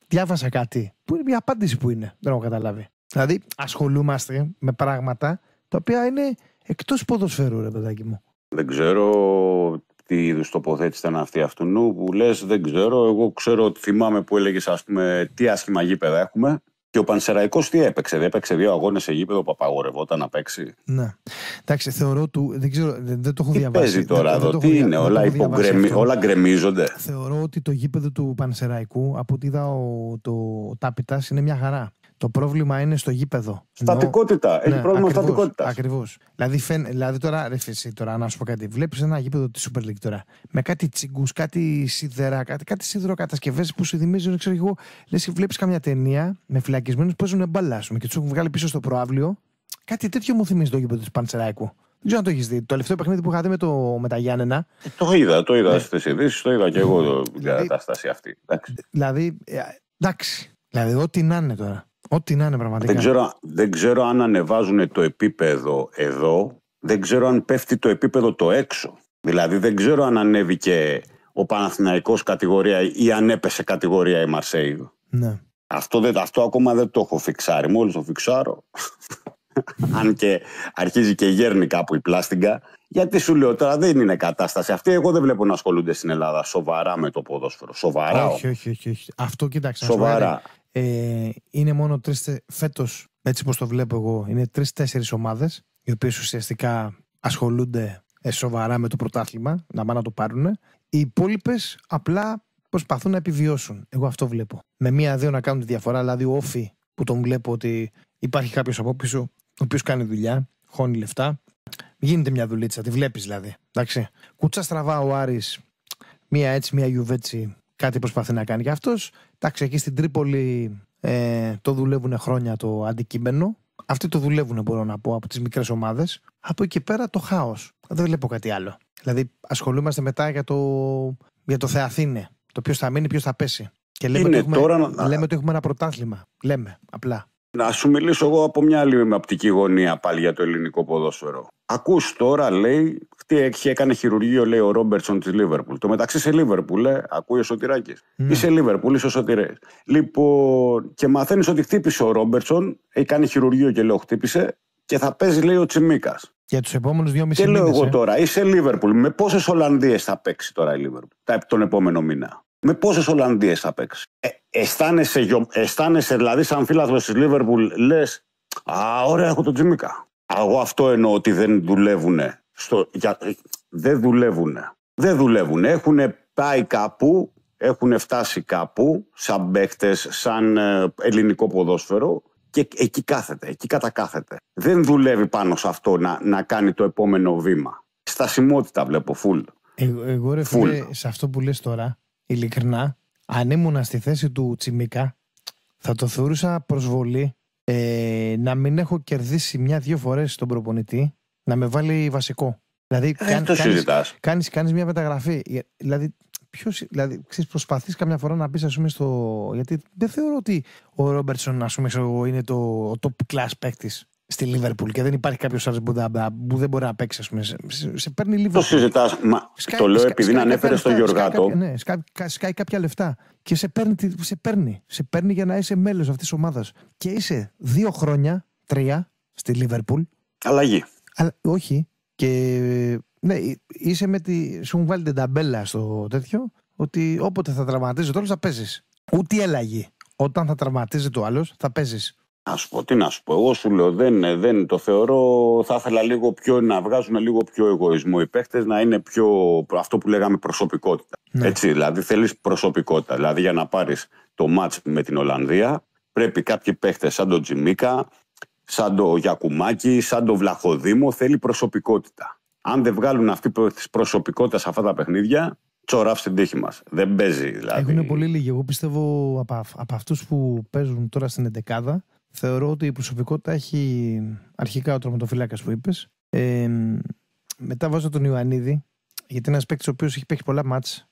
Διάβασα κάτι. Πού είναι μια απάντηση που είναι. Δεν έχω καταλάβει. Δηλαδή, ασχολούμαστε με πράγματα τα οποία είναι εκτός ποδοσφαίρου, ρε παιδάκι μου. Δεν ξέρω τι είδους τοποθέτηση ήταν αυτή αυτού νου που λες, δεν ξέρω. Εγώ ξέρω ότι θυμάμαι που έλεγες, ας πούμε, τι άσχημα γήπεδα έχουμε. Και ο Πανσεραϊκός τι έπαιξε, δεν έπαιξε δύο αγώνες σε γήπεδο που απαγορευόταν να παίξει. Ναι. Εντάξει, θεωρώ του. Δεν, ξέρω, δεν, δεν το έχω Τι διαβάσει. παίζει τώρα δεν, εδώ, δεν το τι έχω δια- είναι, δεν το όλα, έχω διαβάσει υπογκρεμι... αυτό. όλα γκρεμίζονται. Θεωρώ ότι το γήπεδο του Πανσεραϊκού, από ό,τι είδα ο, το, ο Τάπητας, είναι μια χαρά. Το πρόβλημα είναι στο γήπεδο. Στατικότητα. Έχει πρόβλημα ακριβώς, στατικότητας. Ακριβώς. Δηλαδή, φαίν, δηλαδή τώρα, ρε φύση, τώρα να σου πω κάτι. Βλέπεις ένα γήπεδο της Super League τώρα με κάτι τσιγκούς, κάτι σίδερα, κάτι, κάτι σιδηροκατασκευές που σου θυμίζουν, ξέρω εγώ, λες βλέπεις καμιά ταινία με φυλακισμένους που παίζουν μπάλα, ας πούμε, και τους έχουν βγάλει πίσω στο προάβλιο. Κάτι τέτοιο μου θυμίζει το γήπεδο του Πανσεραϊκού. Δεν ξέρω αν το έχεις δει. Το τελευταίο παιχνίδι που είχατε με, το, με τα Γιάννενα, Ε, Το είδα, το είδα Ναι. στις ειδήσεις, το είδα και εγώ το- την Δηλαδή- κατάσταση αυτή. Εντάξει. δηλαδή, ε, εντάξει. Δηλαδή, ό,τι να είναι τώρα. Ό,τι να είναι πραγματικά. Δεν ξέρω, δεν ξέρω αν ανεβάζουν το επίπεδο εδώ, δεν ξέρω αν πέφτει το επίπεδο το έξω. Δηλαδή δεν ξέρω αν ανέβηκε ο Παναθηναϊκός κατηγορία ή αν έπεσε κατηγορία η Μαρσέη. Ναι. Αυτό, δεν, αυτό ακόμα δεν το έχω φιξάρει. Μόλις το φιξάρω, *laughs* αν και αρχίζει και γέρνει κάπου η πλάστιγκα, γιατί σου λέω τώρα δεν είναι κατάσταση αυτή. Εγώ δεν βλέπω να ασχολούνται στην Ελλάδα σοβαρά με το ποδόσφαιρο. Σοβαρά. όχι, όχι, όχι, όχι. Αυτό κοίταξε. να σου πω Σοβαρά. Κάτι. Ε, είναι μόνο τρεις. Φέτος, έτσι όπω το βλέπω εγώ, είναι τρει-τέσσερι ομάδες οι οποίες ουσιαστικά ασχολούνται ε, σοβαρά με το πρωτάθλημα, να πάνε να το πάρουν. Οι υπόλοιπες απλά προσπαθούν να επιβιώσουν. Εγώ αυτό βλέπω. Με μία-δύο να κάνουν τη διαφορά. Δηλαδή, ο Όφη που τον βλέπω ότι υπάρχει κάποιος από πίσω, ο οποίος κάνει δουλειά, χώνει λεφτά. Γίνεται μια δουλίτσα, τη βλέπεις δηλαδή. Εντάξει. Κουτσά στραβά ο Άρης μία έτσι, μία γιουβέτσι, κάτι προσπαθεί να κάνει. Και αυτός, εντάξει, εκεί στην Τρίπολη ε, το δουλεύουν χρόνια το αντικείμενο. Αυτοί το δουλεύουν, μπορώ να πω, από τις μικρές ομάδες. Από εκεί και πέρα το χάος. Δεν βλέπω κάτι άλλο. Δηλαδή, ασχολούμαστε μετά για το, για το Θεαθήνε. Το ποιος θα μείνει, ποιος θα πέσει. Και λέμε, Είναι ότι έχουμε, τώρα να- λέμε ότι έχουμε ένα πρωτάθλημα. Λέμε, απλά. Να σου μιλήσω εγώ από μια άλλη με οπτική γωνία πάλι για το ελληνικό ποδόσφαιρο. Ακούς τώρα, λέει, τι έχει, έκανε χειρουργείο, λέει ο Ρόμπερτσον της Λίβερπουλ. Το μεταξύ σε Λίβερπουλ, ε, ακούει ο Σωτηράκης. Ναι. Είσαι Λίβερπουλ, είσαι ο Σωτηρές. Λοιπόν, και μαθαίνεις ότι χτύπησε ο Ρόμπερτσον, έχει κάνει χειρουργείο και λέω χτύπησε, και θα παίζει, λέει, ο Τσιμίκας. Για τους επόμενους δύο μισή Και λέω μήνες, εγώ ε. τώρα, είσαι Λίβερπουλ. Με πόσες Ολλανδίες θα παίξει τώρα η Λίβερπουλ τα- τον επόμενο μήνα; Με πόσες Ολλανδίες θα παίξει; Ε, αισθάνεσαι, γιο- αισθάνεσαι δηλαδή σαν φίλαθρο της Λίβερπουλ, λες. Α, ωραία, έχω τον Τζιμίκα. Εγώ αυτό εννοώ ότι δεν δουλεύουν. Στο, για, δεν δουλεύουν. Δεν δουλεύουν. Έχουν πάει κάπου, έχουν φτάσει κάπου, σαν παίχτες, σαν ε, ελληνικό ποδόσφαιρο και εκεί κάθεται, εκεί κατακάθεται. Δεν δουλεύει πάνω σε αυτό να, να κάνει το επόμενο βήμα. Στασιμότητα βλέπω, φουλ. Εγώ, εγώ ρε Full. φίλε, σε αυτό που λες τώρα, ειλικρινά, αν ήμουν στη θέση του Τσιμίκα, θα το θεωρούσα προσβολή ε, να μην έχω κερδίσει μια-δυο φορές τον προπονητή να με βάλει βασικό. Δηλαδή, Δεν κάν- το κάνεις, συζητάς. κάνεις, κάνεις μια μεταγραφή. Ε, Δηλαδή, ποιος, δηλαδή ξέρεις, προσπαθείς καμιά φορά να πεις, ας πούμε, στο... Γιατί δεν θεωρώ ότι ο Ρόμπερτσον, ας πούμε, ξέρω εγώ, είναι το ο top class παίκτης στη Λίβερπουλ και δεν υπάρχει κάποιος άλλος που, δεν- που δεν μπορεί να παίξει, ας πούμε. Σε, σε, σε παίρνει η Το Λίβερπουλ. συζητάς. Μα Σκάει- το λέω σκα- επειδή σκάει ανέφερες κάποια στον λεφτά, σκάει Γιωργάτο. κάποια- Ναι, σκάει, κα- σκάει κάποια λεφτά. Και σε παίρνει, τη- σε παίρνει. Σε παίρνει για να είσαι μέλος αυτής της ομάδας. Και είσαι δύο χρόνια, τρία, στη Λίβερπουλ. Αλλαγή. Αλλά όχι. Και ναι, είσαι με τη. Σου έχουν βάλει την ταμπέλα στο τέτοιο. Ότι όποτε θα τραυματίζει το άλλο θα παίζεις. Ούτε αλλαγή. Όταν θα τραυματίζει το άλλος θα παίζεις. Να σου πω, τι να σου πω. Εγώ σου λέω, δεν, δεν το θεωρώ. Θα ήθελα λίγο πιο να βγάζουν λίγο πιο εγωισμό οι παίχτες, να είναι πιο. αυτό που λέγαμε προσωπικότητα. Ναι. Έτσι, δηλαδή θέλεις προσωπικότητα. Δηλαδή για να πάρεις το μάτς με την Ολλανδία, πρέπει κάποιοι παίχτες σαν τον Τζιμίκα, σαν τον Γιακουμάκη, σαν τον Βλαχοδήμο, θέλει προσωπικότητα. Αν δεν βγάλουν αυτή της προσωπικότητας σε αυτά τα παιχνίδια, τσοράφ στην τύχη μας. Δεν παίζει δηλαδή. Έχουν πολύ λίγοι. Εγώ πιστεύω από, αυ- από αυτούς που παίζουν τώρα στην 11 θεωρώ ότι η προσωπικότητα έχει αρχικά ο τροματοφύλακα που είπες. Ε, μετά βάζω τον Ιωαννίδη, γιατί είναι ένας παίκτης ο οποίος έχει παίξει πολλά μάτς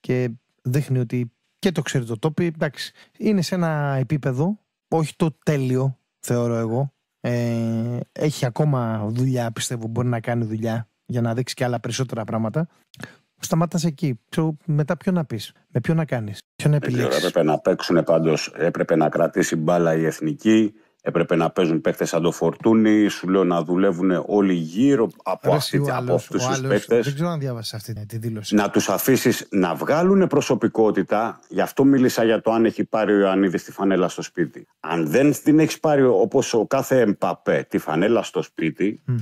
και δείχνει ότι και το ξέρει το τόπι. Εντάξει, είναι σε ένα επίπεδο, όχι το τέλειο, θεωρώ εγώ. Ε, έχει ακόμα δουλειά, πιστεύω, μπορεί να κάνει δουλειά για να δείξει και άλλα περισσότερα πράγματα. Σταμάτα εκεί. Ξέρω, μετά ποιο να πεις, με ποιο να κάνεις, ποιο να Δεν ξέρω, επιλέξεις; έπρεπε να παίξουν πάντως, έπρεπε να κρατήσει μπάλα η εθνική έπρεπε να παίζουν παίχτε σαν το Φορτούνι, σου λέω να δουλεύουν όλοι γύρω από, από αυτού του παίχτε. Δεν ξέρω αν διάβασες αυτή τη δήλωση. Να τους αφήσεις να βγάλουν προσωπικότητα. Γι' αυτό μίλησα για το αν έχει πάρει ο Ιωαννίδης τη φανέλα στο σπίτι. Αν δεν την έχεις πάρει όπως ο κάθε Εμπαπέ τη φανέλα στο σπίτι, mm.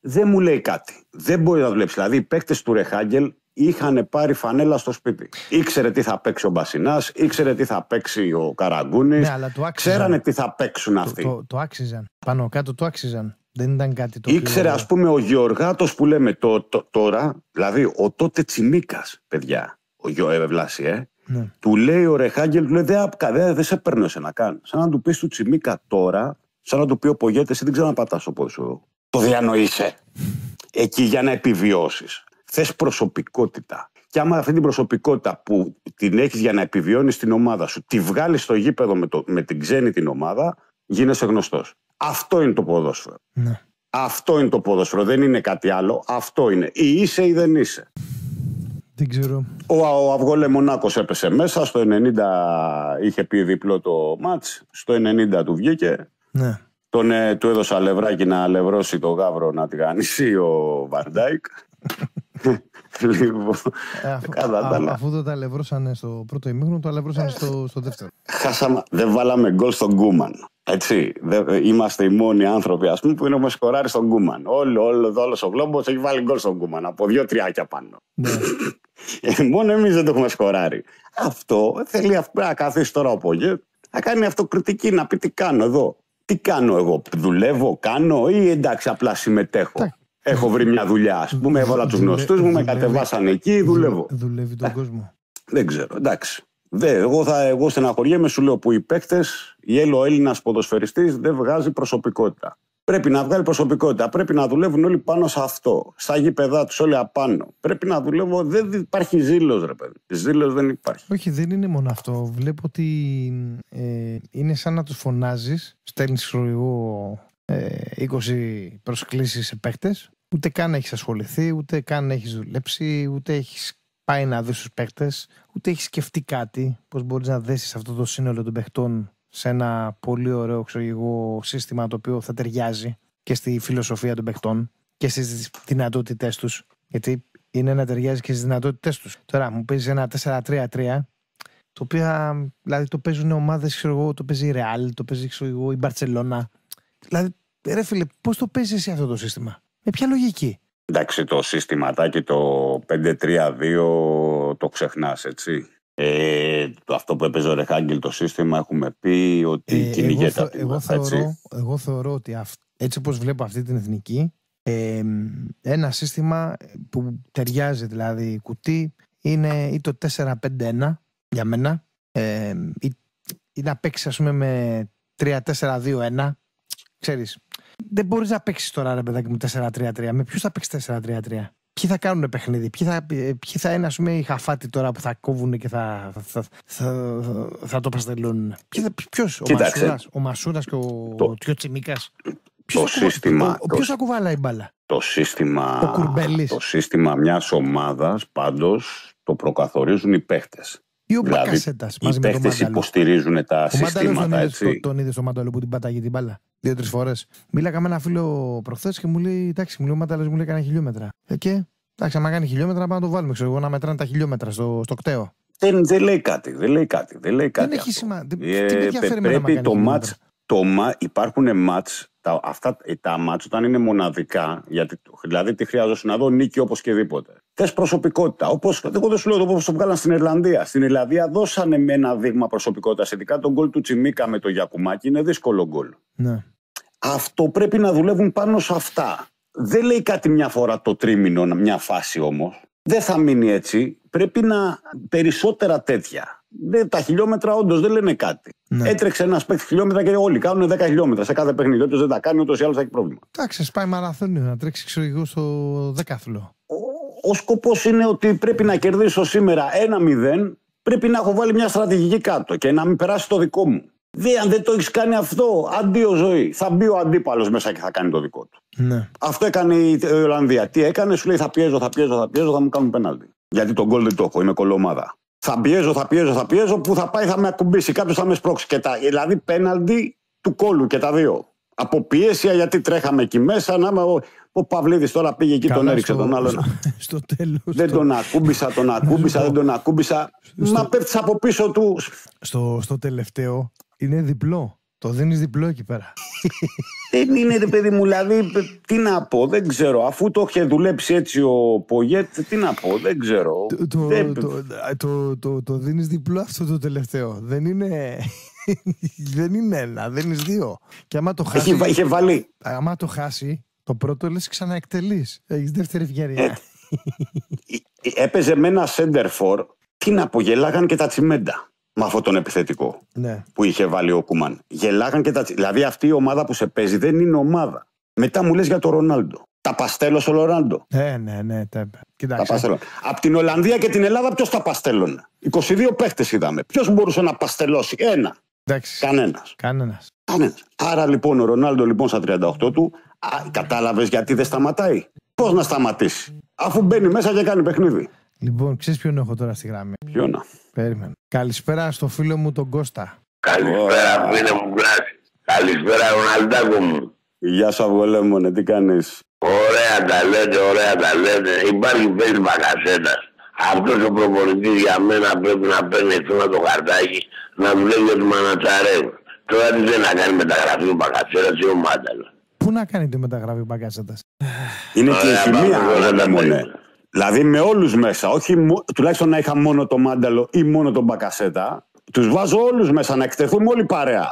δεν μου λέει κάτι. Δεν μπορεί να δουλέψει. Δηλαδή, οι παίκτες του Ρεχάγκελ είχαν πάρει φανέλα στο σπίτι. Ήξερε τι θα παίξει ο Μπασινάς, ήξερε τι θα παίξει ο Καραγκούνης. Ναι, ξέρανε τι θα παίξουν αυτοί. Το, το, το, άξιζαν. Πάνω κάτω το άξιζαν. Δεν ήταν κάτι το Ήξερε, ας πούμε, ο Γεωργάτος που λέμε το, το, τώρα, δηλαδή ο τότε Τσιμίκας, παιδιά, ο Γιώργο ε, ναι. του λέει ο Ρεχάγκελ, του λέει δεν δε, δε σε παίρνω να κάνει. Σαν να του πεις του Τσιμίκα τώρα, σαν να του πει ο Πογέτε, δεν ξέρω να πατάς το πόσο. Το διανοείσαι. Εκεί για να επιβιώσεις. Θες προσωπικότητα. Και άμα αυτή την προσωπικότητα που την έχεις για να επιβιώνεις την ομάδα σου, τη βγάλεις στο γήπεδο με, το, με την ξένη την ομάδα, γίνεσαι γνωστός. Αυτό είναι το ποδόσφαιρο. Ναι. Αυτό είναι το ποδόσφαιρο. Δεν είναι κάτι άλλο. Αυτό είναι. Ή είσαι ή δεν είσαι. Δεν ξέρω. Ο, ο Αυγό Λεμονάκο έπεσε μέσα. Στο 90 είχε πει διπλό το μάτς. Στο 90 του βγήκε. Ναι. Τον, ε, του έδωσα λευράκι να λευρώσει το γάβρο να τηγανίσει ο Βαρντάικ. *laughs* λοιπόν, ε, αφού, αφού δεν τα αλευρώσανε στο πρώτο ημίχρονο, το αλευρώσανε στο, στο δεύτερο. Χάσαμε, δεν βάλαμε γκολ στον Γκούμαν. Έτσι, είμαστε οι μόνοι άνθρωποι ας πούμε, που είναι σκοράρει στον Γκούμαν. Όλο, όλο, όλος ο γλόμπος έχει βάλει γκολ στον Γκούμαν από δύο τριάκια πάνω. Ναι. *laughs* ε, μόνο εμείς δεν το έχουμε σκοράρει. Αυτό θέλει να καθίσει τώρα ο Πογέ, να κάνει αυτοκριτική, να πει τι κάνω εδώ. Τι κάνω εγώ, δουλεύω, κάνω ή εντάξει απλά συμμετέχω. Έχω βρει μια δουλειά, ας πούμε. Έβαλα τους γνωστούς μου, με κατεβάσαν εκεί, δουλεύω. Δουλεύει τον κόσμο. Δεν ξέρω, εντάξει. Δε, εγώ, θα, εγώ στεναχωριέμαι, σου λέω που οι παίκτες, ο Έλληνας ποδοσφαιριστής δεν βγάζει προσωπικότητα. Πρέπει να βγάλει προσωπικότητα. Πρέπει να δουλεύουν όλοι πάνω σε αυτό. Στα γήπεδά τους, όλοι απάνω. Πρέπει να δουλεύω. Δεν υπάρχει ζήλος, ρε παιδί. Ζήλος δεν υπάρχει. Όχι, δεν είναι μόνο αυτό. Βλέπω ότι ε, είναι σαν να τους φωνάζεις. Στέλνεις εγώ ε, 20 προσκλήσεις σε παίκτες ούτε καν έχεις ασχοληθεί, ούτε καν έχεις δουλέψει, ούτε έχεις πάει να δεις τους παίχτε, ούτε έχεις σκεφτεί κάτι, πώς μπορείς να δέσεις αυτό το σύνολο των παιχτών σε ένα πολύ ωραίο εξωγικό σύστημα το οποίο θα ταιριάζει και στη φιλοσοφία των παιχτών και στις δυνατότητές τους. Γιατί είναι να ταιριάζει και στις δυνατότητές τους. Τώρα μου παίζει ένα 4-3-3, το οποίο δηλαδή το παίζουν ομάδες, ξέρω εγώ, το παίζει η Real, το παίζει ξέρω εγώ, η Μπαρσελόνα. Δηλαδή, ρε φίλε, πώς το παίζεις εσύ αυτό το σύστημα; Με ποια λογική; Εντάξει, το συστηματάκι το 5-3-2 το ξεχνάς, έτσι. Ε, το, αυτό που έπαιζε ο Ρεχάγγελ το σύστημα έχουμε πει ότι ε, κυνηγέται εγώ, εγώ, θεωρώ, εγώ θεωρώ ότι έτσι όπως βλέπω αυτή την εθνική ε, ένα σύστημα που ταιριάζει δηλαδή κουτί είναι ή το 4-5-1 για μένα ε, ή, ή να παίξεις ας πούμε με 3-4-2-1 ξέρεις δεν μπορείς να παίξεις τώρα, ρε παιδάκι μου, 4-3-3. Με ποιους θα παίξεις 4-3-3. Ποιοι θα κάνουν παιχνίδι, ποιοι θα, ποιοι θα είναι ας πούμε, οι χαφάτοι τώρα που θα κόβουν και θα, θα, θα, θα το παστελώνουν; Ποιος, ο Μασούρας, ο Μασούρας και ο, το, ο Τσιμίκας. το σύστημα. Ποιος θα κουβάλα η μπάλα; Το σύστημα, ο το σύστημα μιας ομάδας πάντως το προκαθορίζουν οι παίχτες. Ή ο δηλαδή, Μπακασέτα μαζί με τον Μάνταλο; υποστηρίζουν τα ο συστήματα. Έτσι. Τον είδες στο Μάνταλο που την πατάγει την μπάλα; Δύο-τρεις φορές. Μίλαγα με ένα φίλο προχθές και μου λέει: Εντάξει, μου λέει ο Μάνταλος μου λέει κανένα χιλιόμετρα. Ε, και εντάξει, άμα κάνει χιλιόμετρα, πάμε να το βάλουμε. Ξέρω εγώ να μετράνε τα χιλιόμετρα στο, στο κτέο. Δεν, δεν λέει κάτι. Δεν λέει κάτι. Δεν, λέει κάτι δεν έχει σημασία. Ε, πρέπει το μάτς, το, υπάρχουν μάτς τα, αυτά, τα μάτς όταν είναι μοναδικά, γιατί, δηλαδή τι χρειάζεσαι να δω νίκη όπως και δίποτε. Θες προσωπικότητα. Όπως, εγώ δεν σου λέω όπως το βγάλαν στην Ιρλανδία. Στην Ιρλανδία δώσανε με ένα δείγμα προσωπικότητας. Ειδικά τον γκολ του Τσιμίκα με το Γιακουμάκι είναι δύσκολο γκολ. Ναι. Αυτό πρέπει να δουλεύουν πάνω σε αυτά. Δεν λέει κάτι μια φορά το τρίμηνο, μια φάση όμως. Δεν θα μείνει έτσι. Πρέπει να περισσότερα τέτοια. Δεν, τα χιλιόμετρα όντως δεν λένε κάτι. Ναι. Έτρεξε ένας παίκτης χιλιόμετρα και όλοι κάνουν 10 χιλιόμετρα σε κάθε παιχνίδι. Όποιος δεν τα κάνει, ούτως ή άλλως θα έχει πρόβλημα. Εντάξει, πάει μαραθώνιο να τρέξει ξέρω εγώ στο δεκάθλο. Ο, ο σκοπός είναι ότι πρέπει να κερδίσω σήμερα 1-0. Πρέπει να έχω βάλει μια στρατηγική κάτω και να μην περάσει το δικό μου. Δε, αν δεν το έχεις κάνει αυτό, αντίο ζωή. Θα μπει ο αντίπαλος μέσα και θα κάνει το δικό του. Ναι. Αυτό έκανε η Ολλανδία. Τι έκανε, σου λέει θα πιέζω, θα πιέζω, θα πιέζω, θα μου κάνουν πέναλτι. Γιατί τον γκολ δεν το έχω, είμαι κολομάδα. Θα πιέζω, θα πιέζω, θα πιέζω, που θα πάει θα με ακουμπήσει, κάποιος θα με σπρώξει. Και τα, δηλαδή πέναλτι του κόλου και τα δύο. Από πίεση γιατί τρέχαμε εκεί μέσα. Να, ο, ο Παυλίδης τώρα πήγε εκεί, τον έριξε τον άλλον. Στο τέλος. Δεν τον ακούμπησα, τον ακούμπησα, δεν τον ακούμπησα. Μα πέφτεις από πίσω του. Στο, στο τελευταίο είναι διπλό. Το δίνεις διπλό εκεί πέρα. Δεν είναι, ρε παιδί μου, δηλαδή, τι να πω, δεν ξέρω. Αφού το είχε δουλέψει έτσι ο Πογέτ, τι να πω, δεν ξέρω. Το, το, το, το, το, το δίνεις διπλό αυτό το τελευταίο. Δεν είναι. *laughs* δεν είναι ένα, δεν είναι δύο. Και άμα το χάσει. Είχε, είχε βάλει. Άμα το χάσει, το πρώτο λες ξαναεκτελείς. Έχεις δεύτερη ευκαιρία. Ε, έπαιζε με ένα center for. Τι να πω, γελάγαν και τα τσιμέντα με αυτόν τον επιθετικό ναι. που είχε βάλει ο Κούμαν. Γελάγαν και τα Δηλαδή αυτή η ομάδα που σε παίζει δεν είναι ομάδα. Μετά μου λες για τον Ρονάλντο. Τα παστέλο στο Ρονάλντο. Ναι, ναι, ναι. Τα, τα παστέλο. Από την Ολλανδία και την Ελλάδα ποιος τα παστέλωνε; 22 παίχτες είδαμε. Ποιος μπορούσε να παστελώσει; Ένα. Κανένας. Κανένας. Άρα λοιπόν ο Ρονάλντο λοιπόν στα 38 του, κατάλαβες γιατί δεν σταματάει; Πώς να σταματήσει; Αφού μπαίνει μέσα και κάνει παιχνίδι. Λοιπόν, ξέρεις ποιον έχω τώρα στη γραμμή; Ποιον; Περίμενε. Καλησπέρα στο φίλο μου τον Κώστα. Καλησπέρα, φίλε μου Γκράση. Καλησπέρα, Ροναλντάκο μου. Γεια σου, Αυγολέμονε, τι κάνεις; Ωραία τα λέτε, ωραία τα λέτε. Υπάρχει παίζει μπακασέτα. Αυτός ο προπονητής για μένα πρέπει να παίρνει αυτό το χαρτάκι να δουλεύει για τους μανατσαρέου. Τώρα τι δεν να κάνει μεταγραφή ο μπακασέτα ή ο Μάνταλο. Πού να κάνει τη μεταγραφή ο μπακασέτα. Είναι και η χημεία, Αυγολέμονε. Δηλαδή με όλους μέσα, όχι τουλάχιστον να είχα μόνο το μάνταλο ή μόνο τον μπακασέτα. Τους βάζω όλους μέσα να εκτεθούμε όλοι παρέα.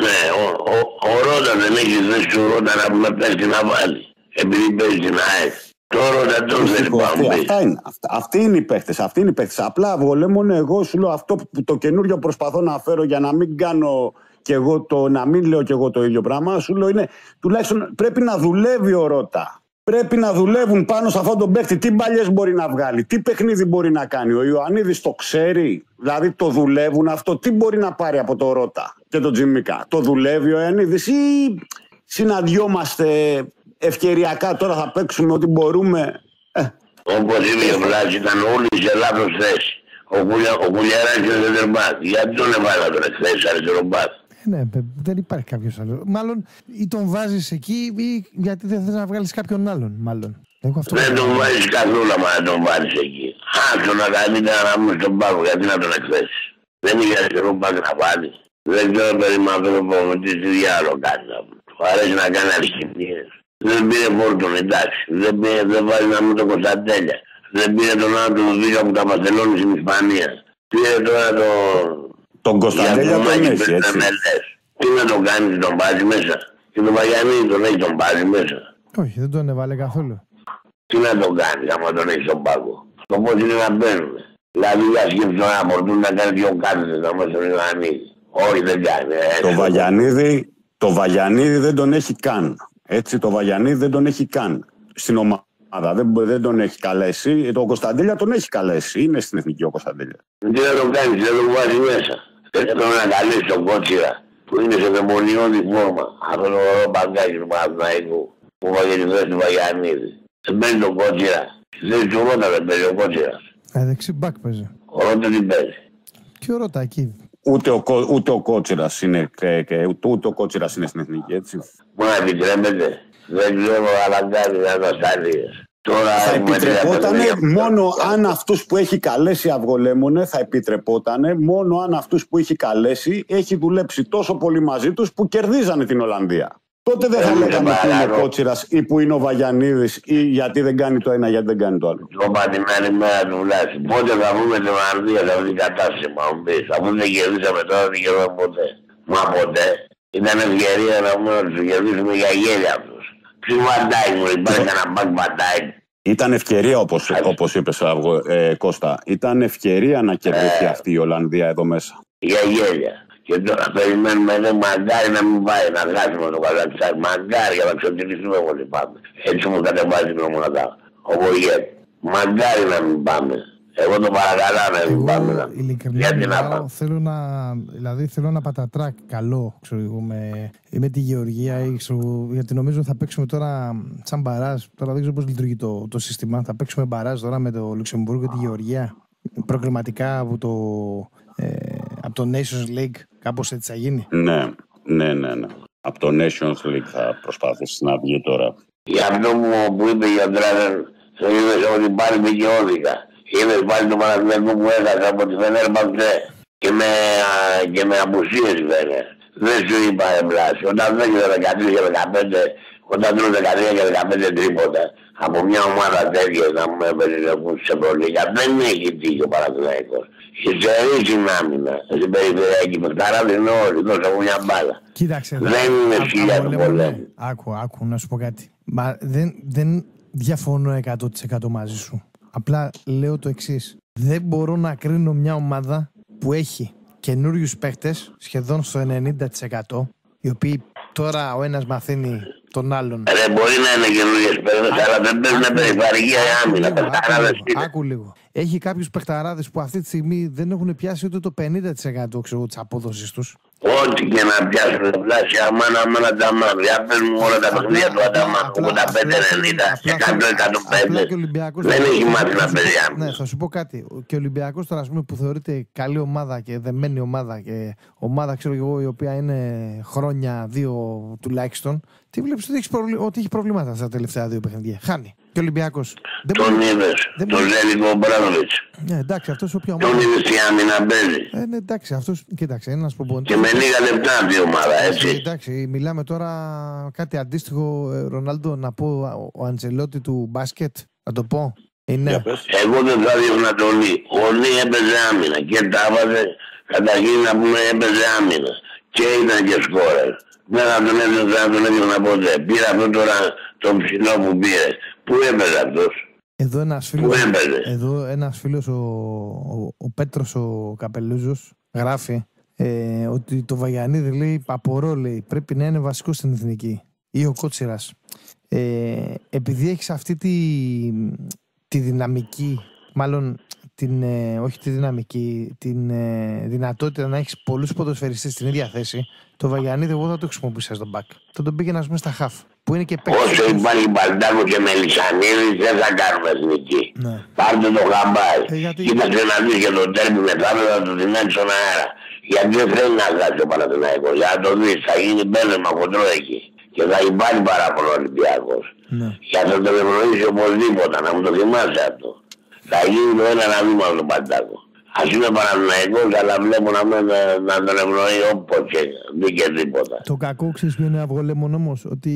Ναι, ο, ο, ο Ρότα δεν έχει δέσει ο Ρότα να με πέσει να βάλει. Επειδή παίζει την ΑΕΣ. Το Ρότα τον δεν πάμε. Αυτά είναι, αυτά, αυτοί είναι οι παίχτε. Αυτοί είναι οι παίχτε. Απλά βολέμον εγώ σου λέω αυτό που το καινούριο προσπαθώ να φέρω για να μην κάνω και εγώ το, να μην λέω και εγώ το ίδιο πράγμα. Σου λέω είναι τουλάχιστον πρέπει να δουλεύει ο Ρότα πρέπει να δουλεύουν πάνω σε αυτόν τον παίκτη. Τι μπαλιές μπορεί να βγάλει, τι παιχνίδι μπορεί να κάνει. Ο Ιωαννίδης το ξέρει, δηλαδή το δουλεύουν αυτό. Τι μπορεί να πάρει από το Ρότα και τον Τζιμικά. Το δουλεύει ο Ιωαννίδης ή συναντιόμαστε ευκαιριακά τώρα θα παίξουμε ό,τι μπορούμε. Ε. Όπως είπε ο Βλάσης, ήταν όλοι σε λάθος θέση. Ο, Κουλια, ο Κουλιαράκης δεν τερμάται. Γιατί τον έβαλα τον εχθέ αριστερό μπάθ ναι, δεν υπάρχει κάποιος άλλος. Μάλλον ή τον βάζεις εκεί ή γιατί δεν θες να βγάλεις κάποιον άλλον. Μάλλον. Έχω αυτό δεν τον βάζεις καθόλου άμα δεν τον βάλει εκεί. Άσο να κάνει να μου στον πάγο γιατί να τον εκθέσεις. Δεν είχε αριστερό πάγο να βάλεις. Δεν ξέρω περίμενα αυτό το προμηθή τι διάλογο κάνει. Του αρέσει να κάνει αλχημίε. Δεν πήρε πόρτον, εντάξει. Δεν, πήρε, δεν βάζει να μου το Κωνσταντέλια. Δεν πήρε τον άλλο του Βίκα που τα παστελώνει στην Ισπανία. Πήρε τώρα το, τον Κωνσταντέλια τον έχει, έτσι. Τι να τον κάνει, τον βάζει μέσα. Και τον Παγιανίδη τον έχει, τον βάζει μέσα. Όχι, δεν τον έβαλε καθόλου. Τι να τον κάνει, άμα τον έχει στον πάγκο. Το πώς είναι να μπαίνουν. Δηλαδή, για σκέψη να μπορούν να κάνει δύο κάρτες να μέσα στον Ιωαννίδη. Όχι, δεν κάνει. Ε. Το Βαγιανίδη, το Βαγιανίδη δεν τον έχει καν. Έτσι, το Βαγιανίδη δεν τον έχει καν στην ομάδα. Δεν, δεν τον έχει καλέσει. Το Κωνσταντέλια τον έχει καλέσει. Είναι στην εθνική ο Κωνσταντέλια. Τι να τον κάνει, δεν τον βάζει μέσα. Πρέπει να καλέσει τον κότσιρα που είναι σε δαιμονιώδη φόρμα. Αυτό το ωραίο μπαγκάκι του Παναθηναϊκού που βαγενιζόταν του Βαγιανίδη. Δεν παίζει τον κότσιρα. Δεν του Ρότα δεν παίζει ο κότσιρας. Ε, δεξί μπακ παίζει. Ο Ρότα τι παίζει. Και ο Ρότα εκεί. Ούτε ο, ούτε ο κότσιρας είναι, και, και, ούτε, ούτε ο κότσιρας είναι στην εθνική, έτσι. Πού να επιτρέπεται. Δεν ξέρω, αλλά κάνει να το Τώρα θα επιτρεπόταν μόνο αν αυτούς που έχει καλέσει Αυγολέμονε, θα επιτρεπόταν μόνο αν αυτούς που έχει καλέσει έχει δουλέψει τόσο πολύ μαζί τους που κερδίζανε την Ολλανδία. Τότε δεν θα λέγαμε που είναι ο Κότσιρας ή που είναι ο Βαγιανίδης ή γιατί δεν κάνει το ένα, γιατί δεν κάνει το άλλο. Το πατημένη μέρα του Βλάση. Πότε θα βγούμε την Ολλανδία σε αυτήν την κατάσταση, μα μου πει. Αφού δεν κερδίσαμε τώρα, δεν κερδίσαμε ποτέ. Μα ποτέ. Ήταν ευκαιρία να πούμε να τους κερδίσουμε για γέλια αυτούς. Ποιο βαντάει μου, υπάρχει ένα μπακ βαντάει. Ήταν ευκαιρία όπως, όπως είπες ε, Κώστα. Ήταν ευκαιρία να κερδίσει ε, αυτή η Ολλανδία εδώ μέσα. Για γέλια. Και τώρα περιμένουμε εδώ μαγκάρι να μην πάει να βγάζουμε το Καζακστάν. Μαγκάρι για να ξετυλιστούμε όλοι πάμε. Έτσι μου κατεβάζει την ομονάδα. Ο Βογιέτ. Μαγκάρι να μην πάμε. Εγώ το παρακαλώ να μην πάμε. Γιατί να πάμε. Θέλω να, δηλαδή θέλω να πατατράκ καλό ξέρω, με, με τη Γεωργία ξέρω, γιατί νομίζω θα παίξουμε τώρα σαν μπαράζ. Τώρα δεν ξέρω πώς λειτουργεί το, το σύστημα. Θα παίξουμε μπαράζ τώρα με το Λουξεμβούργο και τη Γεωργία. Προκριματικά από το, ε, από το Nations League. Κάπως έτσι θα γίνει. Ναι. Ναι, ναι, ναι. Από το Nations League θα προσπαθήσει να βγει τώρα. Για αυτό μου που είπε για Ντράζερ, το είδες ότι πάλι πήγε όδικα. Είδες πάλι το Παναθηναϊκό που έχασα από τη Φενέρμπαξε και με, α, και με απουσίες βέβαια. Δεν σου είπα εμπλάση. Όταν δεν και 13 και 15, όταν τρώνε 13 και 15 τρίποτα από μια ομάδα τέτοια να μου έπαιρνε σε προλίγια, δεν έχει τύχει ο Παναθηναϊκός. Υστερεί στην άμυνα, στην περιφερειακή παιχτάρα δεν είναι όλοι, δώσα μου μια μπάλα. Κοίταξε. Δεν είναι α- σκυλιά του απολέμω, πολέμου. ναι. Άκου, άκου, να σου πω κάτι. Μα δεν, δεν διαφωνώ 100% μαζί σου. Απλά λέω το εξής. Δεν μπορώ να κρίνω μια ομάδα που έχει καινούριους παίχτε, σχεδόν στο 90%, οι οποίοι τώρα ο ένας μαθαίνει τον άλλον. Ρε μπορεί να είναι καινούριες παίχτες, αλλά δεν παίζουν περιφερειακή άμυνα. λίγο, άκου Παιχτάραδες λίγο, είναι. άκου λίγο. Έχει κάποιους παιχταράδες που αυτή τη στιγμή δεν έχουν πιάσει ούτε το 50% ξέρω, της απόδοσης τους. Ό,τι και να πιάσουν πλάσια, αμάνα, αμάνα, τα μάτια. Παίζουν όλα τα παιχνίδια του Ανταμάν. 85-90, 100-105. Δεν έχει μάθει να παίζει Ναι, άμυνα. θα σου πω κάτι. Και ο Ολυμπιακός τώρα, ας πούμε, που θεωρείται καλή ομάδα και δεμένη ομάδα και ομάδα, ξέρω εγώ, η οποία είναι χρόνια, δύο τουλάχιστον, τι βλέπεις ότι, έχει προβλη- ότι έχει προβλήματα στα τελευταία δύο παιχνίδια. Χάνει. Και ο Ολυμπιακό. Τον είδες, δεν τον μπορεί- Ζέλικο Μπράδοβιτς. Ναι, εντάξει, αυτός όποια Τον ομάδα. είδες τι άμυνα παίζει. Ε, ναι, εντάξει, αυτό. Κοίταξε, ένα προπονητή. Και με λίγα λεπτά αυτή η ομάδα, έτσι. Εντάξει, μιλάμε τώρα κάτι αντίστοιχο, ε, Ρονάλντο, να πω ο- ο Αντζελότη του μπάσκετ. Να το πω. Είναι. Για πες. Εγώ δεν θα διώχνα τον Λί. Ο Λί έπαιζε άμυνα και τα έβαζε καταρχήν να πούμε έπαιζε άμυνα. Και ήταν και σκόρερ. Δεν θα τον έδιωνα, δεν θα τον έδιωνα ποτέ. Πήρα αυτό τώρα το ψηλό που πήρε. Πού έπαιζε αυτός; Εδώ ένας φίλο. Πού έπαιζε. Εδώ ένας φίλος, ο, ο, ο Πέτρος ο Καπελούζος, γράφει ε, ότι το Βαγιανίδη λέει απορώ, λέει, πρέπει να είναι βασικό στην εθνική. Ή ο Κότσιρας. Ε, επειδή έχεις αυτή τη, τη δυναμική, μάλλον την, ε, όχι τη δυναμική, την ε, δυνατότητα να έχεις πολλούς ποδοσφαιριστές στην ίδια θέση, το Βαγιανίδη εγώ θα το χρησιμοποιούσα στον back. Θα τον πήγαινα ας πούμε στα half, που είναι και παίκτης. Όσο υπάρχει Μπαλτάκο και Μελισανίδης δεν θα κάνουμε εθνική. Ναι. Πάρτε το χαμπάρι. Ε, γιατί- Κοίταξε να δεις και το τέρμι μεθαύριο θα το δυνάξει στον αέρα. Γιατί δεν θέλει να χάσει ο Παναθηναϊκός. Για να το δεις. Θα γίνει μπέρδεμα χοντρό εκεί. Και θα υπάρχει παράπονο ο Ολυμπιακός. Ναι. Και θα τον ευνοήσει οπωσδήποτε. Να μου το θυμάσαι αυτό. Θα γίνει το ένα να δούμε από τον Παντάκο. Ας είναι Παναθηναϊκός, αλλά βλέπω να, με, να τον ευνοεί όποτε δεν και τίποτα. Το κακό ξέρεις ποιο είναι αυγολέμον όμω. Ότι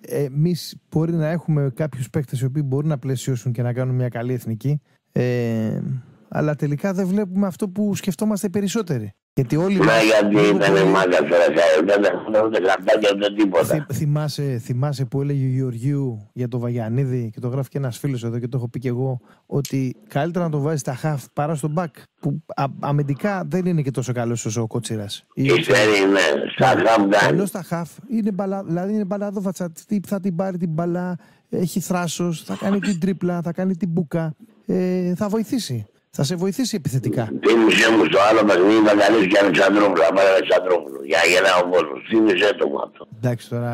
εμείς μπορεί να έχουμε κάποιους παίκτες οι οποίοι μπορούν να πλαισιώσουν και να κάνουν μια καλή εθνική. Ε, αλλά τελικά δεν βλέπουμε αυτό που σκεφτόμαστε οι περισσότεροι. Γιατί όλοι Μα μας- γιατί λίγο ήταν πολύ- μάγκα τώρα, δεν έχουν ούτε χαρτάκια ούτε τίποτα. Θυ- θυμάσαι, θυμάσαι που έλεγε ο Γεωργίου για το Βαγιανίδη και το γράφει και ένας φίλος εδώ και το έχω πει και εγώ ότι καλύτερα να το βάζεις στα half παρά στο back. Που α, αμυντικά δεν είναι και τόσο καλός όσο ο Κότσιρας. Ξέρει, ναι, σαν χαμ Ενώ κάνει. στα χαφ είναι, μπαλα, δηλαδή είναι μπαλαδόφατσα. Τι- Θα την πάρει την μπαλά, έχει θράσος, θα κάνει την τρίπλα, θα κάνει την μπουκα. Ε, θα βοηθήσει. Θα σε βοηθήσει επιθετικά. Θύμισε μου στο άλλο παιχνίδι να καλείς και Αλεξανδρόπουλο, να πάρει Αλεξανδρόπουλο. Για γελά ο κόσμος. Θύμισε το μου αυτό. Εντάξει τώρα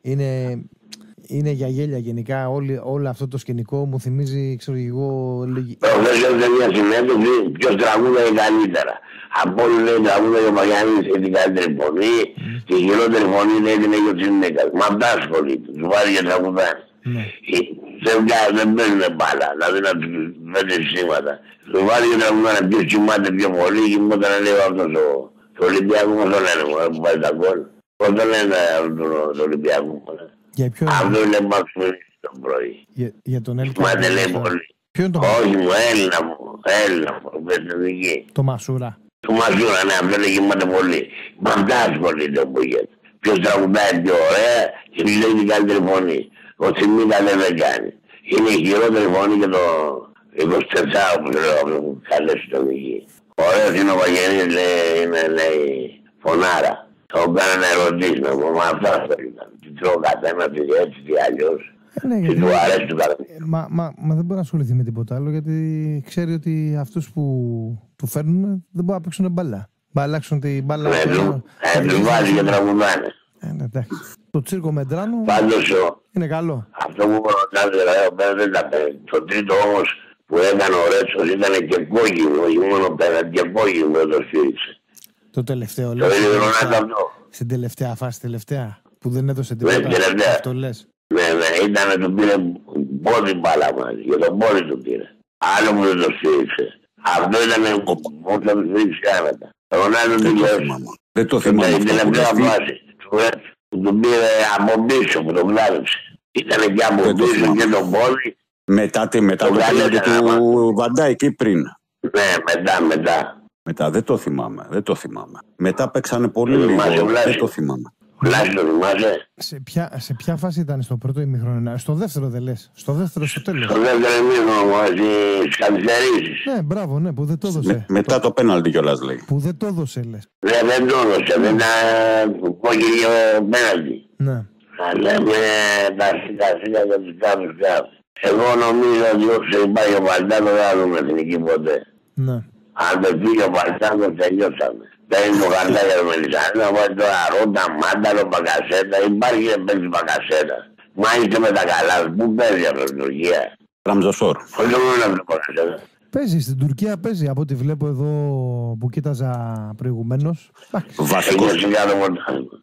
είναι, είναι για γέλια γενικά. Όλη, όλο αυτό το σκηνικό μου θυμίζει, ξέρω εγώ, λογι- Προχθές σε μια συνέντευξη ποιος τραγούδαγε καλύτερα. Από όλοι λέει τραγούδαγε ο Μαγιάννης έχει την καλύτερη φωνή, τη χειρότερη φωνή λέει την έχει ο Τσινέκας. Μα αυτά ασχολείται, τους βάζει και τραγουδάνε. Ναι. Ε, Δεν, βγα- δεν παίζουν μπάλα, δηλαδή να τους φέρνει σήματα. Τους βάζει και τραγουδάνε ποιος κοιμάται πιο πολύ και μου όταν λέει αυτός ο, το Ολυμπιακός, πώς το λένε μου, που πάει τα γκολ. Πώς το λένε αυτό το, το Ολυμπιακό. μωρέ. Για ποιον, Αυτό είναι μαξιμιλή το πρωί. για, για τον Έλληνα. Κοιμάται λέει πολύ. Ποιο είναι το, Όχι μου, Έλληνα μου, Έλληνα μου, πεστοδική. το Μασούρα. Του Μαζούρα, ναι, αυτό είναι γεμάτο πολύ. Μα αυτά ασχολείται ο Μπούγετ. Ποιος τραγουδάει πιο ωραία και ποιος έχει την καλύτερη φωνή. Ο Τσιμίκα δεν δεν κάνει. Είναι η χειρότερη φωνή και το 24 που λέω που καλέσει τον εκεί. Ωραίος είναι ο Βαγγελής, λέει, είναι, λέει, φωνάρα. Το κάνανε ερωτήσεις να πω, μα αυτά αυτό ήταν. Τι τρώω καθένα, τι έτσι, τι αλλιώς. Ε, ναι, Τι γιατί- του αρέσει του καθένα. Ε, Μα, μα, μα δεν μπορεί να ασχοληθεί με τίποτα άλλο γιατί ξέρει ότι αυτούς που του φέρνουν δεν μπορούν να παίξουν μπάλα. Να αλλάξουν την μπάλα. Ναι, του- ε, τους βάζει και τραγουδάνε. Ε, ναι, εντάξει. Το τσίρκο Μεντράνου Πάντως ο, είναι καλό. Αυτό που ρωτάτε εδώ πέρα δεν τα παίρνει. Το τρίτο όμως που έκανε ο Ρέτσος ήταν και κόκκινο, όχι μόνο πέρα, και κόκκινο δεν το στήριξε. Το τελευταίο Το λέω. ίδιο στα- είναι αυτό. στην τελευταία φάση, τελευταία, που δεν έδωσε Ναι, τίποτα. τελευταία. Αυτό λες. Ναι, ναι, ήταν του πήρε πόδι μπάλα μαζί. Για τον πόδι του πήρε. Άλλο που δεν το στήριξε. Αυτό ήταν που θα το στήριξε άνετα. Ο Ρονάλντο Δεν τι το λέει. θυμάμαι. Δεν το θυμάμαι Την αυτό που τελευταία λες. Τι- φάση του ε, που τον πήρε από πίσω, που τον κλάδεψε. Ήταν και από Δεν το πίσω θυμάμαι. και τον πόδι. Μετά, τι, μετά Το το βγάλε πέναλτι κανένα του Βαντάικ ή πριν. Ναι, μετά, μετά. Μετά δεν το θυμάμαι. Δεν το θυμάμαι. Μετά παίξανε πολύ Δεν λίγο. θυμάσαι, βλέπει. Δεν το θυμάμαι. Φλάσι το θυμάσαι. Σε ποια, σε ποια φάση ήταν στο πρώτο ημίχρονο, στο δεύτερο δεν λες. Στο δεύτερο, στο τέλος; Στο δεύτερο μήνυμα στις καθυστερήσεις. Ναι, μπράβο, ναι, που δεν το έδωσε. Με- μετά το πέναλτι κιόλας λέει. Που δεν το έδωσε, λες. Δεν, δεν το έδωσε, δεν ήταν κόκκινη και πέναλτι. Ναι. Να λέμε τα σίτα σίτα και τους κάπους κάπους. Εγώ νομίζω ότι όσο υπάρχει ο Βαλτάνος δεν θα δούμε εθνική ποτέ. Ναι. Αν δεν φύγει ο Βαλτάνος τελειώσαμε. Παίρνει το χαρτάκι με λισάνι, να βάλει τώρα ρότα, μάνταλο, μπακασέτα. Υπάρχει και παίζει μπακασέτα. Μα είσαι με τα καλά, σου. πού παίζει αυτό στην Τουρκία; Ραμζοσόρ. Όχι το μόνο αυτό μπακασέτα. Παίζει στην Τουρκία, παίζει από ό,τι βλέπω εδώ που κοίταζα προηγουμένως. Βασικός. Έχει για το πρωτάθλημα.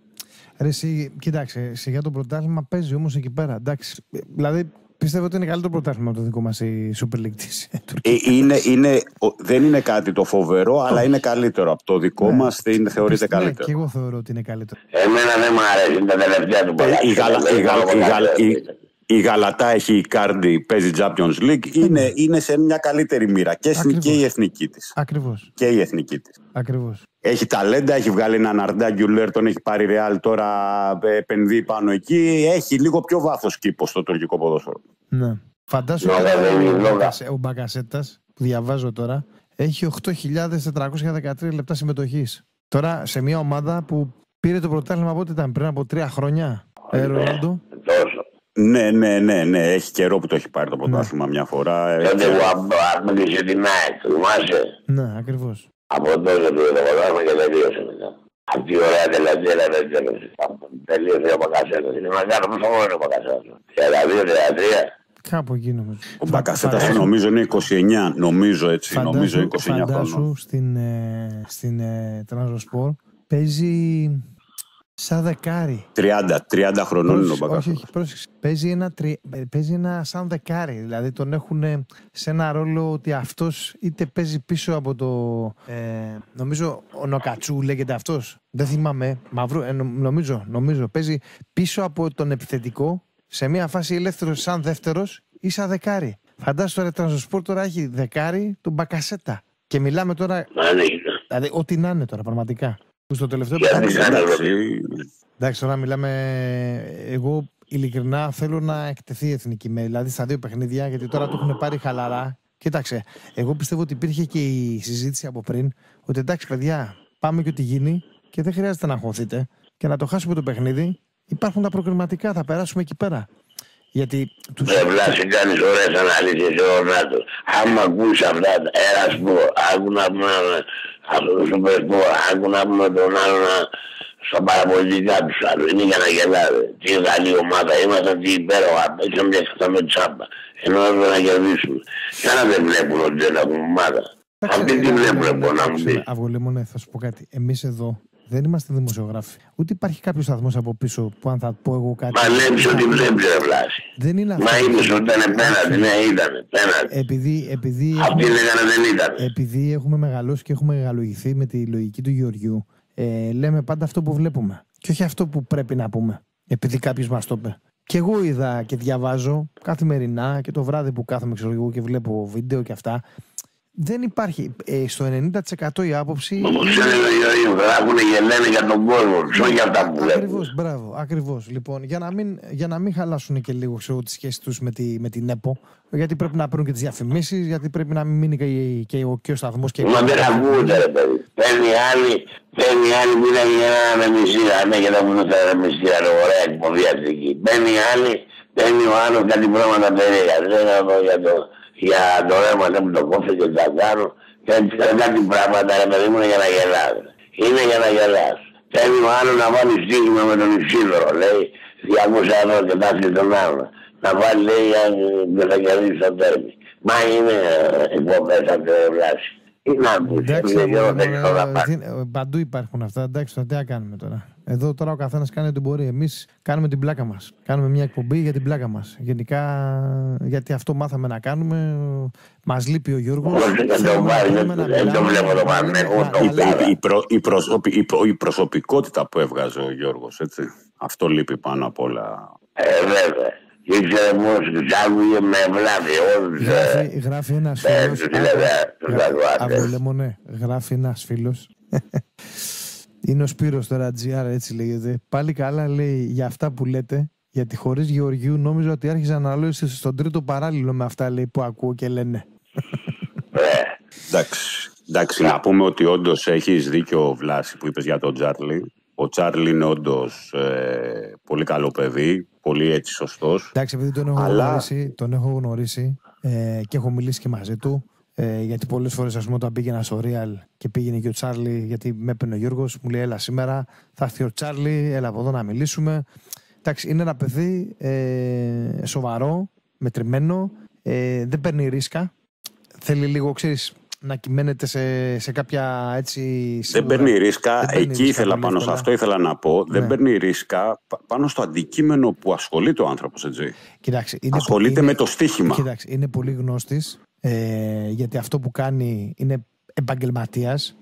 Ρε, εσύ, κοίταξε, σιγά το πρωτάθλημα παίζει όμως εκεί πέρα. Εντάξει. Ε, Δηλαδή, πιστεύω ότι είναι καλύτερο πρωτάθλημα από το δικό μας η Super League της Τουρκίας. Ε, είναι, είναι, ο- δεν είναι κάτι το φοβερό, αλλά είναι καλύτερο από το δικό Ναι. μας. είναι- Θεωρείται Ναι, και καλύτερο. εγώ θεωρώ ότι είναι καλύτερο. Εμένα δεν μου αρέσει, είναι τα τελευταία του Ε, μπακασέτα. η, Γαλα, δεν η, Γαλα, κάνω η, Γαλα, μπακασέτα. η, η Γαλατά έχει η Κάρντι, παίζει Champions League. Είναι, είναι σε μια καλύτερη μοίρα. Και, στην- Ακριβώς. και η εθνική της. Ακριβώς. Και η εθνική της. Ακριβώς. Έχει ταλέντα, έχει βγάλει έναν Αρντά Γκιουλέρ, τον έχει πάρει ρεάλ τώρα, ε, επενδύει πάνω εκεί. Έχει λίγο πιο βάθος κήπος στο τουρκικό ποδόσφαιρο. Ναι. Φαντάσου Λόγα, τώρα δεν είναι ο, λόγα. Μπακασε- ο Μπακασέτα που διαβάζω τώρα έχει 8.413 λεπτά συμμετοχής. Τώρα σε μια ομάδα που πήρε το πρωτάθλημα πότε ήταν, πριν από τρία χρόνια. Ε, Ρονάλντο. Τόσο. Ναι, ναι, ναι, ναι. Έχει καιρό που το έχει πάρει το πρωτάθλημα μια φορά. ε, Τότε και- που άπλησε την ΑΕΚ, θυμάσαι; Ναι, ακριβώς. Από τότε που το πρωτάθλημα και τελείωσε μετά. Αυτή η ωραία τελευταία δεν τέλειωσε. Τελείωσε ο Μπακασέτα. Είναι μεγάλο, πόσο μόνο είναι ο Μπακασέτα. 32-33. Κάπου εκεί νομίζω. Ο Φα- Μπακασέτα φαντάσου- νομίζω είναι 29. Νομίζω έτσι. φαντάσου- νομίζω 29 φαντάσου χρόνων. στην, ε, στην ε, Τρανζοσπορ παίζει σαν δεκάρι. 30, 30 χρονών είναι ο Πρόσεξε, όχι, Μπακασέτα. όχι, πρόσεξε. Παίζει ένα, τρι... ε, παίζει ένα σαν δεκάρι. Δηλαδή τον έχουν σε ένα ρόλο ότι αυτός είτε παίζει πίσω από το. Ε, νομίζω ο Νοκατσού λέγεται αυτός. Δεν θυμάμαι. Μαυρού, ε, νο- νομίζω, νομίζω. Παίζει πίσω από τον επιθετικό σε μια φάση ελεύθερος σαν δεύτερος ή σαν δεκάρι. Φαντάσου τώρα η Τρανσπορ τώρα έχει δεκάρι τον Μπακασέτα. Και μιλάμε τώρα. Μα ναι, Δηλαδή, ό,τι να είναι τώρα, πραγματικά. Που στο τελευταίο Γιατί παιχνίδι- κάνει Εντάξει, Εντάξει, τώρα μιλάμε. Εγώ ειλικρινά θέλω να εκτεθεί η εθνική με, δηλαδή στα δύο παιχνίδια, γιατί τώρα το έχουν πάρει χαλαρά. Κοίταξε, εγώ πιστεύω ότι υπήρχε και η συζήτηση από πριν ότι εντάξει, παιδιά, πάμε και ό,τι γίνει και δεν χρειάζεται να αγχωθείτε και να το χάσουμε το παιχνίδι. Υπάρχουν τα προκριματικά, θα περάσουμε εκεί πέρα. Γιατί τους... Δεν βλάσει κάνεις ωραίες αναλύσεις ο Ρονάτος. Άμα ακούς αυτά, ένας που άκου να πούμε αυτό το σούπερ σπορ, άκου να πούμε τον άλλο να στα παραπολιτικά τους άλλους. Είναι για να γελάτε. Τι καλή ομάδα ήμασταν, τι υπέροχα. Παίξαμε μια ξαφτάμε τσάμπα. Ενώ έπρεπε να κερδίσουμε. Κάνα δεν βλέπουν ότι δεν έχουμε ομάδα. Αυτοί τι βλέπουν λοιπόν να μου πεις. Αυγολέμονε, θα σου πω κάτι. Εμείς εδώ δεν είμαστε δημοσιογράφοι. Ούτε υπάρχει κάποιος σταθμός από πίσω που αν θα πω εγώ κάτι. Μα βλέπεις ότι βλέπεις ρε βλάση. Δεν είναι αυτό. Μα είπες ότι ήταν πέναντι, ναι ήταν πέναντι. Επειδή, επειδή, Αυτοί έχουμε, λέγανε δεν ήταν. επειδή έχουμε μεγαλώσει και έχουμε μεγαλογηθεί με τη λογική του Γεωργιού, ε, λέμε πάντα αυτό που βλέπουμε. Και όχι αυτό που πρέπει να πούμε. Επειδή κάποιος μας το είπε. Και εγώ είδα και διαβάζω καθημερινά και το βράδυ που κάθομαι ξέρω εγώ και βλέπω βίντεο και αυτά. Δεν υπάρχει. Ε, στο 90% η άποψη. Όπως ξέρει ο Γεωργίου, θα έχουν γελένε για τον κόσμο τους, όχι για αυτά που Ακριβώς, βλέπουν. μπράβο, ακριβώς. Λοιπόν, για να μην, για να μην χαλάσουν και λίγο ξέρω, τη σχέση τους με, τη, με την ΕΠΟ, γιατί πρέπει να παίρνουν και τις διαφημίσεις, γιατί πρέπει να μην μείνει και, η- και, ο, και ο σταθμός και. Μα δεν ακούγονται ρε παιδί. Παίρνει άλλη, παίρνει άλλη που είναι για ένα μισήρα, ναι και δεν μου το ένα μισήρα, ρε ωραία εκπομπή αστική. Παίρνει άλλη, παίρνει ο άλλος κάτι πράγματα περίεργα. Δεν είναι για το, για το ρεύμα δεν μου το κόφει και τα κάνω. Και έτσι κάτι πράγματα ρε παιδί μου είναι για να γελάς. Είναι για να γελάς. Θέλει ο άλλος να βάλει στίγμα με τον Ισίδωρο, λέει, 200 ευρώ και τάφει τον άλλο. Να βάλει, λέει, αν δεν θα κερδίσει το τέρμι. Μα είναι εκπομπές από το βλάση. Τι να πεις, Εντάξει, είναι αγόρι γιο, μου, δεν ξέρω να ε, πάρει. τι- ε, παντού υπάρχουν αυτά. Εντάξει, τώρα τι να κάνουμε τώρα. Εδώ τώρα ο καθένας κάνει ό,τι μπορεί. Εμείς κάνουμε την πλάκα μας. Κάνουμε μια εκπομπή για την πλάκα μας. Γενικά, γιατί αυτό μάθαμε να κάνουμε. Μας λείπει ο Γιώργος. Όχι, δεν τον πάρει, δεν- δεν τον βλέπω το Παναθηναϊκό, τον Η, η, η, προ- η, προσωπι- η, προ- η προσωπικότητα που έβγαζε ο Γιώργος, έτσι. Αυτό λείπει πάνω απ' όλα. Ε, βέβαια. Ήξερε μόνο τους άκουγε με βλάβη όλους. ε, Γράφει, γράφει ένας ε, φίλος. τους έλεγε τους ακροατές. Αυγολέμονε, γράφει ένας φίλος. *laughs* Είναι ο Σπύρος τώρα, GR, έτσι λέγεται. Πάλι καλά λέει για αυτά που λέτε. Γιατί χωρίς Γεωργίου νόμιζα ότι άρχιζα να λέω είσαι στον τρίτο παράλληλο με αυτά λέει, που ακούω και λένε. Ε, Εντάξει, εντάξει να πούμε ότι όντως έχεις δίκιο Βλάση που είπες για τον Τσάρλι. Ο Τσάρλι είναι όντως πολύ καλό παιδί, πολύ έτσι σωστός. Εντάξει, επειδή τον έχω Αλλά- γνωρίσει, τον έχω γνωρίσει ε, και έχω μιλήσει και μαζί του. Ε, γιατί πολλές φορές, ας πούμε, όταν πήγαινα στο Real και πήγαινε και ο Τσάρλι, γιατί με έπαιρνε ο Γιώργος, μου λέει: Έλα σήμερα, θα έρθει ο Τσάρλι, έλα από εδώ να μιλήσουμε. Εντάξει, είναι ένα παιδί ε, σοβαρό, μετρημένο, ε, δεν παίρνει ρίσκα. Θέλει λίγο, ξέρεις, να κυμαίνεται σε, σε κάποια έτσι. Δεν σίγουρα- παίρνει ρίσκα, δεν παίρνει εκεί ρίσκα ήθελα πολύ πάνω σε εύκολα. αυτό ήθελα να πω. Δεν Ναι. παίρνει ρίσκα πα- πάνω στο αντικείμενο που ασχολείται ο άνθρωπος, έτσι. Κοιτάξτε, είναι, Ασχολείται είναι- με το στοίχημα. Κοιτάξτε, είναι πολύ γνώστης ε, γιατί αυτό που κάνει είναι επαγγελματίας.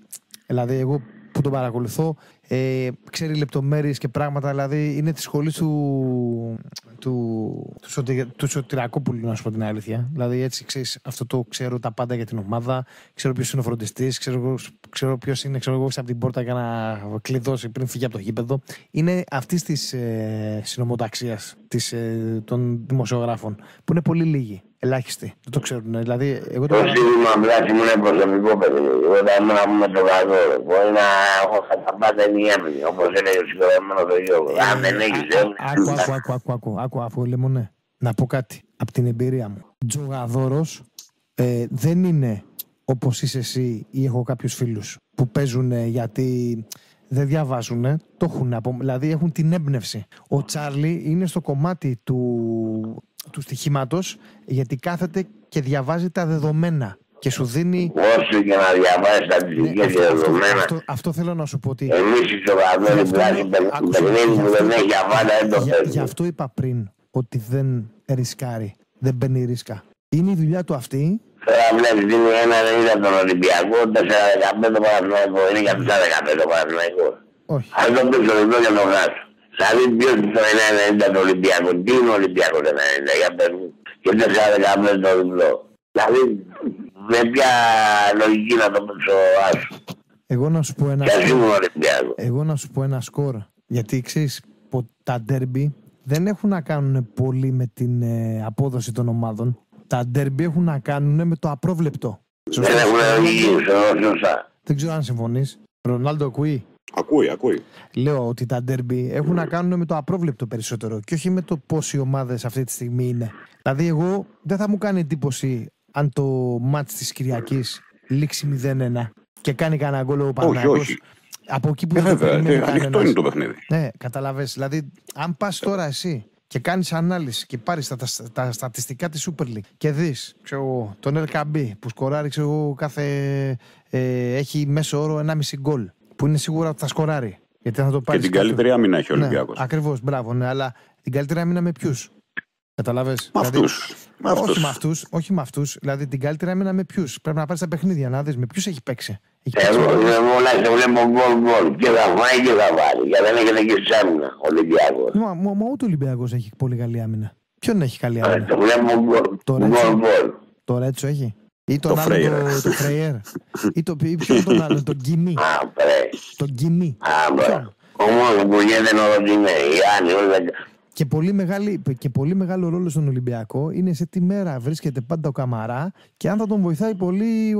Δηλαδή, εγώ που τον παρακολουθώ, ε, ξέρει λεπτομέρειες και πράγματα. Δηλαδή, είναι τη σχολή του, του, του, Σωτη- του Σωτηρακόπουλου, να σου πω την αλήθεια. Δηλαδή, έτσι ξέρεις, αυτό το ξέρω τα πάντα για την ομάδα. Ξέρω ποιος είναι ο φροντιστής, ξέρω, ξέρω ποιος είναι, ξέρω εγώ, από την πόρτα για να κλειδώσει πριν φύγει από το γήπεδο. Είναι αυτής της ε, συνομοταξίας ε, των δημοσιογράφων, που είναι πολύ λίγοι. Ελάχιστοι. Δεν το ξέρουν. Δηλαδή, εγώ το Το παρα- σίγουρα μπλάκι μου είναι προσωπικό παιδί. Όταν ήμουν με τον Καζόρο, μπορεί να έχω τα πάντα ενιέμενη, όπως έλεγε ο συγχωρεμένος ο Γιώργος. Αν δεν έχεις Α- έμεινε, Άκου, άκου, άκου, άκου, άκου, άκου, αφού λεμονέ. Να πω κάτι από την εμπειρία μου. Τζογαδόρος ε, δεν είναι όπως είσαι εσύ ή έχω κάποιους φίλους που παίζουν γιατί δεν διαβάζουν, το έχουν από, δηλαδή έχουν την έμπνευση. Ο Τσάρλι είναι στο κομμάτι του, του στοιχήματος γιατί κάθεται και διαβάζει τα δεδομένα και σου δίνει... όσο και να διαβάσεις τα Ναι, φυσικές αυτό, και αυτό, δεδομένα, αυτό, αυτό θέλω να σου πω ότι... εμείς οι σοβαροί Γι' αυτό μπλάκι λέω- άκουσε, παιχνίδι γι' που αυτό- δεν έχει αβάντα δεν το Για- Γι' παίζουμε. αυτό είπα πριν ότι δεν ρισκάρει. Δεν παίρνει ρίσκα. Είναι η δουλειά του αυτή. Τώρα βλέπεις δίνει ένα 90 τον Ολυμπιακό, 4-15 το Παναθηναϊκό. Είναι για 4-15 το Παναθηναϊκό. Όχι. Αν το πεις το διπλό και το χάσω. Δηλαδή ποιος το 1-90 το Ολυμπιακό. Τι είναι ο Ολυμπιακός 1-90 για πες μου. Και 4-15 το διπλό. Δηλαδή με ποια λογική να το παίξω άσος. Εγώ να σου πω ένα Και ας σκορ. ήμουν Ολυμπιακός. Εγώ να σου πω ένα σκορ. Γιατί ξέρεις, τα ντέρμπι δεν έχουν να κάνουν πολύ με την ε, απόδοση των ομάδων. Τα ντέρμπι έχουν να κάνουν με το απρόβλεπτο. Δεν έχουν λογική, σω- σωστά. Δεν ξέρω αν συμφωνείς. Ρονάλντο ακούει. Ακούει, ακούει. Λέω ότι τα ντέρμπι έχουν να κάνουν με το απρόβλεπτο περισσότερο και όχι με το πόσοι ομάδες αυτή τη στιγμή είναι. Δηλαδή, εγώ δεν θα μου κάνει εντύπωση αν το μάτς της Κυριακής λήξει 0-1 και κάνει κανένα γκολ ο Όχι, Παναγιώτης. όχι. Από εκεί που Ε, δεν το βέβαια, περιμένει ε, ανοιχτό κανένας. είναι το παιχνίδι. Ναι, καταλαβες. Δηλαδή, αν πας τώρα εσύ και κάνεις ανάλυση και πάρεις τα, τα, τα στατιστικά της Super League και δεις, ξέρω εγώ, τον LKB που σκοράρει, ξέρω εγώ, κάθε, ε, έχει μέσο όρο 1,5 γκολ, που είναι σίγουρα ότι θα σκοράρει. Γιατί θα το Και πάρεις την κάτω. καλύτερη άμυνα έχει ο Ναι, Ολυμπιακός. Ακριβώς, μπράβο, ναι, αλλά την καλύτερη άμυνα με ποιους; Καταλαβέ. Με αυτούς. Όχι με αυτούς, όχι με αυτούς. Δηλαδή την καλύτερη άμυνα με ποιους; Πρέπει να πάρεις τα παιχνίδια να δεις με ποιους έχει παίξει; Έχει παίξει Εγώ με- τουλάχιστον βλέπω γκολ γκολ. Και θα φάει και θα βάλει. Γιατί δεν έχετε και στις άμυνα ο Ολυμπιακός. Μα, μα, μα ούτε ο Ολυμπιακός έχει πολύ καλή άμυνα. Ποιον έχει καλή Ε, άμυνα; Το βλέπω γκολ. Το Γκολ Ρέτσο. γκολ. Το Ρέτσο έχει; Ή τον Το άλλο Φρέιερ. το, το Φρέιερ. ή το, ή ποιον τον άλλο, τον Γκίμι. Α, πρέ. Τον Γκίμι. Α, μπρε. Ποιον; Ο μόνος που γίνεται είναι ο Ροντινέ. Οι άλλοι όλοι δεν... Και πολύ, μεγάλη, και πολύ μεγάλο ρόλο στον Ολυμπιακό είναι σε τι μέρα βρίσκεται πάντα ο Καμαρά και αν θα τον βοηθάει πολύ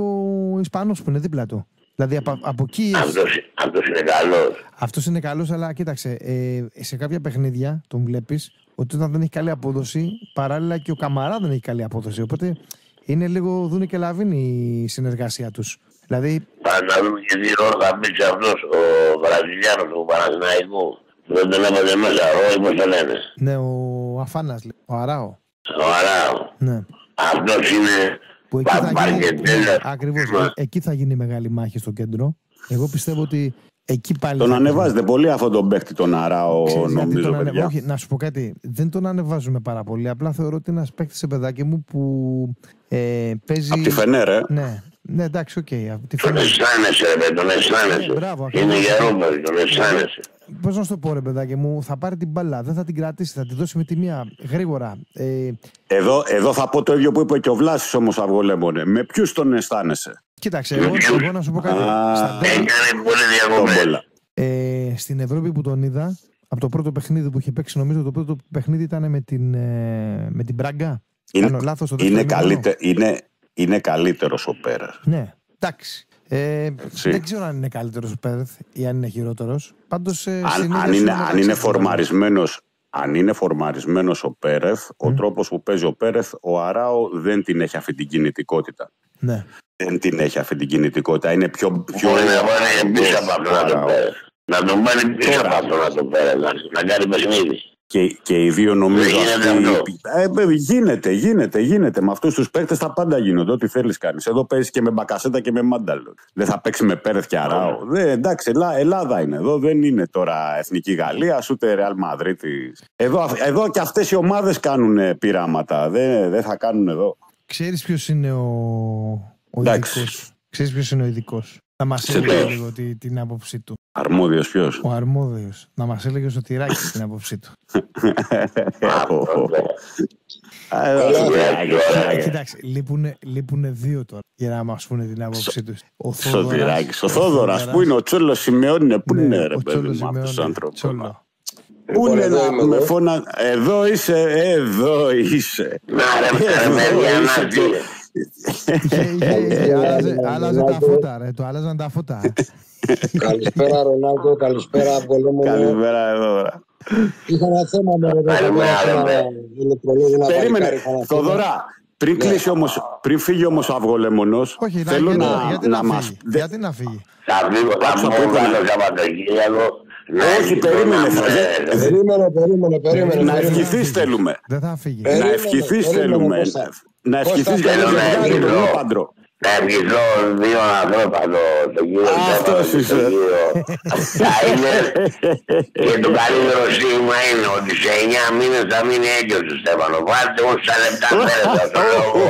ο Ισπανός που είναι δίπλα του. Δηλαδή από, από εκεί έχει- Αυτός, αυτός είναι καλός. Αυτός είναι καλός, αλλά κοίταξε, ε, σε κάποια παιχνίδια τον βλέπεις ότι όταν δεν έχει καλή απόδοση, παράλληλα και ο Καμαρά δεν έχει καλή απόδοση. Οπότε είναι λίγο δούνε και λαβίνη η συνεργασία τους. Δηλαδή, Πάμε να δούμε και τι ρόλο θα παίξει αυτός ο Βραζιλιάνος του Παναθηναϊκού. Δεν τον έβαζε μέσα. Ο πώς το λένε. ναι, ο Αφάνας, ο Αράο. Ο Αράο. Ναι. Αυτός είναι Που εκεί θα Πα- γίνει, Μπαρκετέλα. ακριβώς, Ναι. ε, εκεί θα γίνει η μεγάλη μάχη στο κέντρο. Εγώ πιστεύω ότι εκεί πάλι. Τον θα- ανεβάζετε πολύ αυτόν τον παίχτη τον Αράο, Ξέρεις γιατί νομίζω, τον ανε- παιδιά. Όχι, να σου πω κάτι. Δεν τον ανεβάζουμε πάρα πολύ. Απλά θεωρώ ότι είναι ένας παίκτης σε παιδάκι μου που ε, παίζει. Από τη Φενέρ, ε. Ναι, ναι, εντάξει, οκ. από τη Τον Φενέρ. αισθάνεσαι, ρε, τον Ναι, αισθάνεσαι. μπράβο, Είναι ακριβώς. γερόπεδο, τον αισθάνεσαι. Πώς να σου το πω, ρε παιδάκι μου, θα πάρει την μπαλά, δεν θα την κρατήσει, θα τη δώσει με τη μία γρήγορα. Ε, Εδώ, εδώ θα πω το ίδιο που είπε και ο Βλάσης όμως Αυγολέμονε. Με ποιους τον αισθάνεσαι; Κοίταξε, εγώ, εγώ να σου πω κάτι. Α. Στα ντέρμπι, Έκανε πολύ Τον διακοπές. Μπολα. ε, στην Ευρώπη που τον είδα, από το πρώτο παιχνίδι που είχε παίξει, νομίζω το πρώτο παιχνίδι ήταν με την, ε, με την Μπράγκα. Είναι, Κάνω λάθος το είναι, δεύτερο ημίχρονο. καλύτε, είναι, είναι καλύτερος ο Πέρας. Ναι, εντάξει. Ε, Έτσι. δεν ξέρω αν είναι καλύτερος ο Πέρθ ή αν είναι χειρότερος. Πάντως. αν, αν, είναι, αν, είναι φορμαρισμένος, αν είναι φορμαρισμένος ο Πέρεθ, ο τρόπος που παίζει ο Πέρεθ, ο Αράο δεν την έχει αυτή την κινητικότητα. Ναι. Δεν την έχει αυτή την κινητικότητα. Είναι πιο... πιο Μπορεί να πάρει πίσω από αυτό να το Αράο. πέρε. Να τον πάρει πίσω Τώρα. από αυτό να το πέρε. Να, να κάνει παιχνίδι. Και, και οι δύο νομίζω Δεν γίνεται αυτοί. Ε, βέβαια, γίνεται, γίνεται, γίνεται. Με αυτούς τους παίκτες τα πάντα γίνονται. Ό,τι θέλεις κάνεις. Εδώ παίζεις και με μπακασέτα και με μάνταλο. Δεν θα παίξει με Πέρεθ και Αράο. Δεν, εντάξει, Ελλά- Ελλάδα είναι εδώ. Δεν είναι τώρα εθνική Γαλλία ούτε Ρεάλ Μαδρίτης. Εδώ, εδώ και αυτές οι ομάδες κάνουν ε, πειράματα. Δεν, δεν θα κάνουν εδώ. Ξέρεις ποιος είναι ο, ο Εντάξει. ειδικός. Ξέρεις ποιος είναι ο ειδικός; Θα μας Σε έλεγε ποιος; λίγο τη- την άποψή του. Αρμόδιος ποιος; Ο αρμόδιος. Να μας έλεγε ο Σωτηράκης την άποψή του. Κοιτάξτε, λείπουν, λείπουνε δύο τώρα για να μας πούνε την άποψή τους. Ο Σωτηράκης. Ο Θόδωρας, πού είναι ο Τσόλος Σιμεώνε, πού Ναι, είναι ρε παιδί μου αυτό ο άνθρωπο. Πού είναι εδώ να είμαι με εγώ. φώνα. Εδώ είσαι, εδώ είσαι. Να ρε Εδώ παιδιά είσαι να το- δει. Άλλαζε τα φώτα, ρε. Το άλλαζαν τα φώτα. Καλησπέρα Ρονάλντο, καλησπέρα Αυγολέμονο. Καλημέρα εδώ. ρε. Είχα ένα θέμα με ρε Καλημέρα, ένα ρε. ηλεκτρολόγο να Περίμενε, παλικάρι, είχα ένα θέμα. Θοδωρά, πριν κλείσει όμως, πριν φύγει όμως ο αυγολέμονος, Όχι, να, θέλω γιατί, να, γιατί να να, μας... φύγει; δε- Γιατί να φύγει; Θα φύγω, θα Άκουσα μου που είπανε. το Σαββατοκύριακο. να Όχι, έχει το περίμενε, να θα- μου δε- έρθει. Περίμενε, περίμενε, περίμενε. Να περίμενε. ευχηθείς θέλουμε. Δεν θα φύγει. Ε, Να Περίμενε, ευχηθείς περίμενε, θέλουμε. Κώστα. Να ευχηθείς Κώστα, για να θέλω να βγάλει τον ευχηθώ. ύπαντρο. Να ευχηθώ δύο ανθρώπα το, το κύριο Αυτός Στέφανο και είσαι. τον κύριο Τάιλερ. και το καλύτερο στίγμα είναι ότι σε 9 μήνες θα μείνει έγκυος ο Στέφανο. Βάλτε μου στα λεπτά πέρα το λόγο.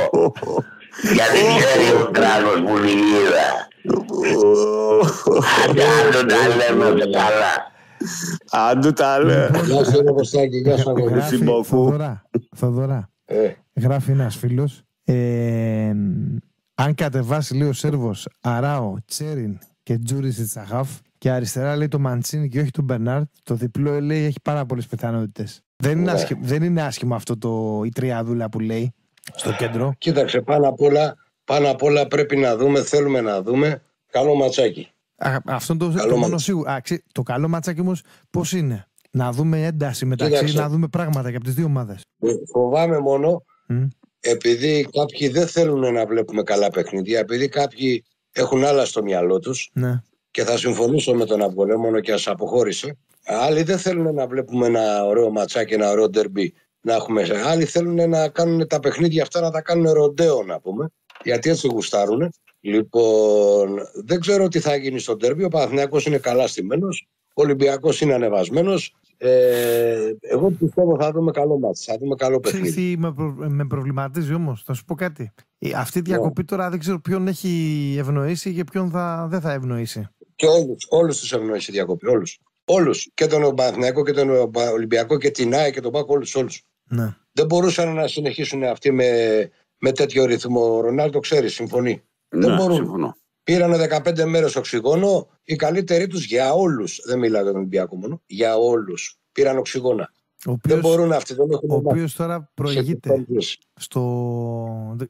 Γιατί ξέρει ο κράτος που είναι η γύρα. Άντε, άλλο τα λέμε σε καλά. Αν του τα λέω. Γεια σου ρε Κωστάκη, γεια σου αγόρι. Γράφει, Συμποκού. Θοδωρά, Θοδωρά, Ε, γράφει ένας φίλος ε, αν κατεβάσει λέει ο Σέρβος Αράο, Τσέριν και Τζούρις στη Τσαχάφ και αριστερά λέει το Μαντσίνη και όχι τον Μπερνάρτ το διπλό λέει έχει πάρα πολλές πιθανότητες δεν είναι, Ναι. άσχημο, δεν είναι άσχημο αυτό το, η τριάδουλα που λέει στο κέντρο Κοίταξε, πάνω απ' όλα, πάνω απ' όλα πρέπει να δούμε, θέλουμε να δούμε καλό ματσάκι. Α, αυτό το, Καλό το μόνο μάτς. σίγουρο. Α, ξέ- το καλό μάτσακι όμως πώς είναι; Να δούμε ένταση μεταξύ, Κοίταξε. να δούμε πράγματα και από τις δύο ομάδες. Ε, Φοβάμαι μόνο επειδή κάποιοι δεν θέλουν να βλέπουμε καλά παιχνίδια, επειδή κάποιοι έχουν άλλα στο μυαλό τους Ναι. και θα συμφωνήσω με τον Αυγολέμονο και ας αποχώρησε. Άλλοι δεν θέλουν να βλέπουμε ένα ωραίο ματσάκι, ένα ωραίο ντερμπι να έχουμε. Άλλοι θέλουν να κάνουν τα παιχνίδια αυτά να τα κάνουν ροντέο να πούμε, γιατί έτσι γουστάρουν. Λοιπόν, δεν ξέρω τι θα γίνει στο ντερμπι. Ο Παναθηναϊκός είναι καλά στημένος, ο Ολυμπιακός είναι ανεβασμένος. Ε, εγώ πιστεύω θα δούμε καλό μάτς, θα δούμε καλό Ξέρεις παιχνίδι. τι με, προ- με προβληματίζει όμως, θα σου πω κάτι. Ε, Αυτή η Ναι. διακοπή τώρα δεν ξέρω ποιον έχει ευνοήσει και ποιον θα, δεν θα ευνοήσει. Και όλους, όλους τους ευνοήσει η διακοπή, όλους. Όλους, και τον Παναθηναϊκό και τον Ολυμπιακό και την ΑΕ και τον ΠΑΚ, όλους, όλους. Ναι. δεν μπορούσαν να συνεχίσουν αυτοί με, με τέτοιο ρυθμό. Ο Ρονάλντο ξέρεις, συμφωνεί. Δεν Ναι, μπορούν. συμφωνώ. Πήρανε 15 μέρες οξυγόνο. Οι καλύτεροι τους για όλους. Δεν μιλάω για τον Ολυμπιακό μόνο. Για όλους. Πήραν οξυγόνα. Ο Δεν οποίος, μπορούν αυτοί. Δεν έχουν ο μάθει. οποίος τώρα προηγείται. Σε τέτοιες. Στο...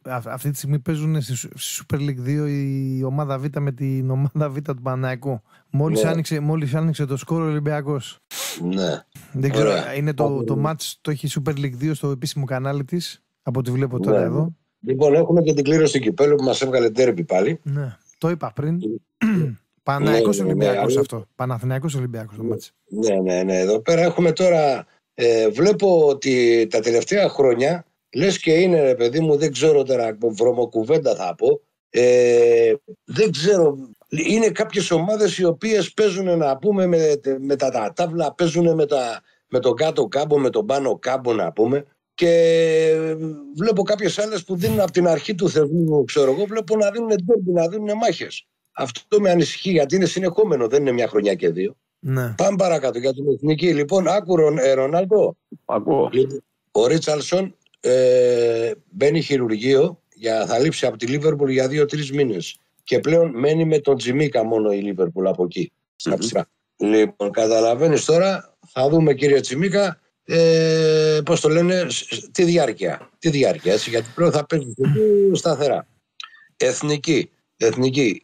α- Αυτή τη στιγμή παίζουν στη Su- στη Super League 2 η ομάδα Β με την ομάδα Β του Παναϊκού. Μόλις, Ναι. άνοιξε, μόλις άνοιξε το σκόρο ο Ολυμπιακός. Ναι. Δεν ξέρω, Ωραία. είναι το, Πάμε. το match το έχει η Super League 2 στο επίσημο κανάλι της από ό,τι βλέπω τώρα Ναι. εδώ. Λοιπόν, έχουμε και την κλήρωση του κυπέλου που μας έβγαλε τέρμπι πάλι. Ναι, το είπα πριν. Ναι, *clears throat* Παναθηναϊκός ναι, ναι, Ολυμπιακός αλλά- αυτό. Παναθηναϊκός Ολυμπιακός το match. Ναι, ναι, ναι. Εδώ πέρα έχουμε τώρα. Ε, βλέπω ότι τα τελευταία χρόνια λες και είναι ρε παιδί μου, δεν ξέρω τώρα, βρωμοκουβέντα θα πω. Ε, δεν ξέρω. Είναι κάποιες ομάδες οι οποίες παίζουν να πούμε με, με τα, τα τάβλα, παίζουν με, τα, με τον κάτω κάμπο, με τον πάνω κάμπο να πούμε και βλέπω κάποιες άλλες που δίνουν από την αρχή του θερμού, ξέρω εγώ, βλέπω να δίνουν ντέρμπι, να δίνουν μάχες. Αυτό με ανησυχεί γιατί είναι συνεχόμενο, δεν είναι μια χρονιά και δύο. Ναι. Πάμε παρακάτω για την εθνική. Λοιπόν, άκου ε, Ρονάλντο. Ακούω. Λοιπόν, ο Ρίτσαλσον ε, μπαίνει χειρουργείο για, θα λείψει από τη Λίβερπουλ για δύο-τρεις μήνες. Και πλέον μένει με τον Τζιμίκα μόνο η Λίβερπουλ από εκεί. Στα ψηλά. Λοιπόν, καταλαβαίνεις τώρα, θα δούμε κύριε Τζιμίκα, ε, πώς το λένε, τη διάρκεια. Τη διάρκεια, έτσι, γιατί πλέον θα παίζει σταθερά. Εθνική. Εθνική.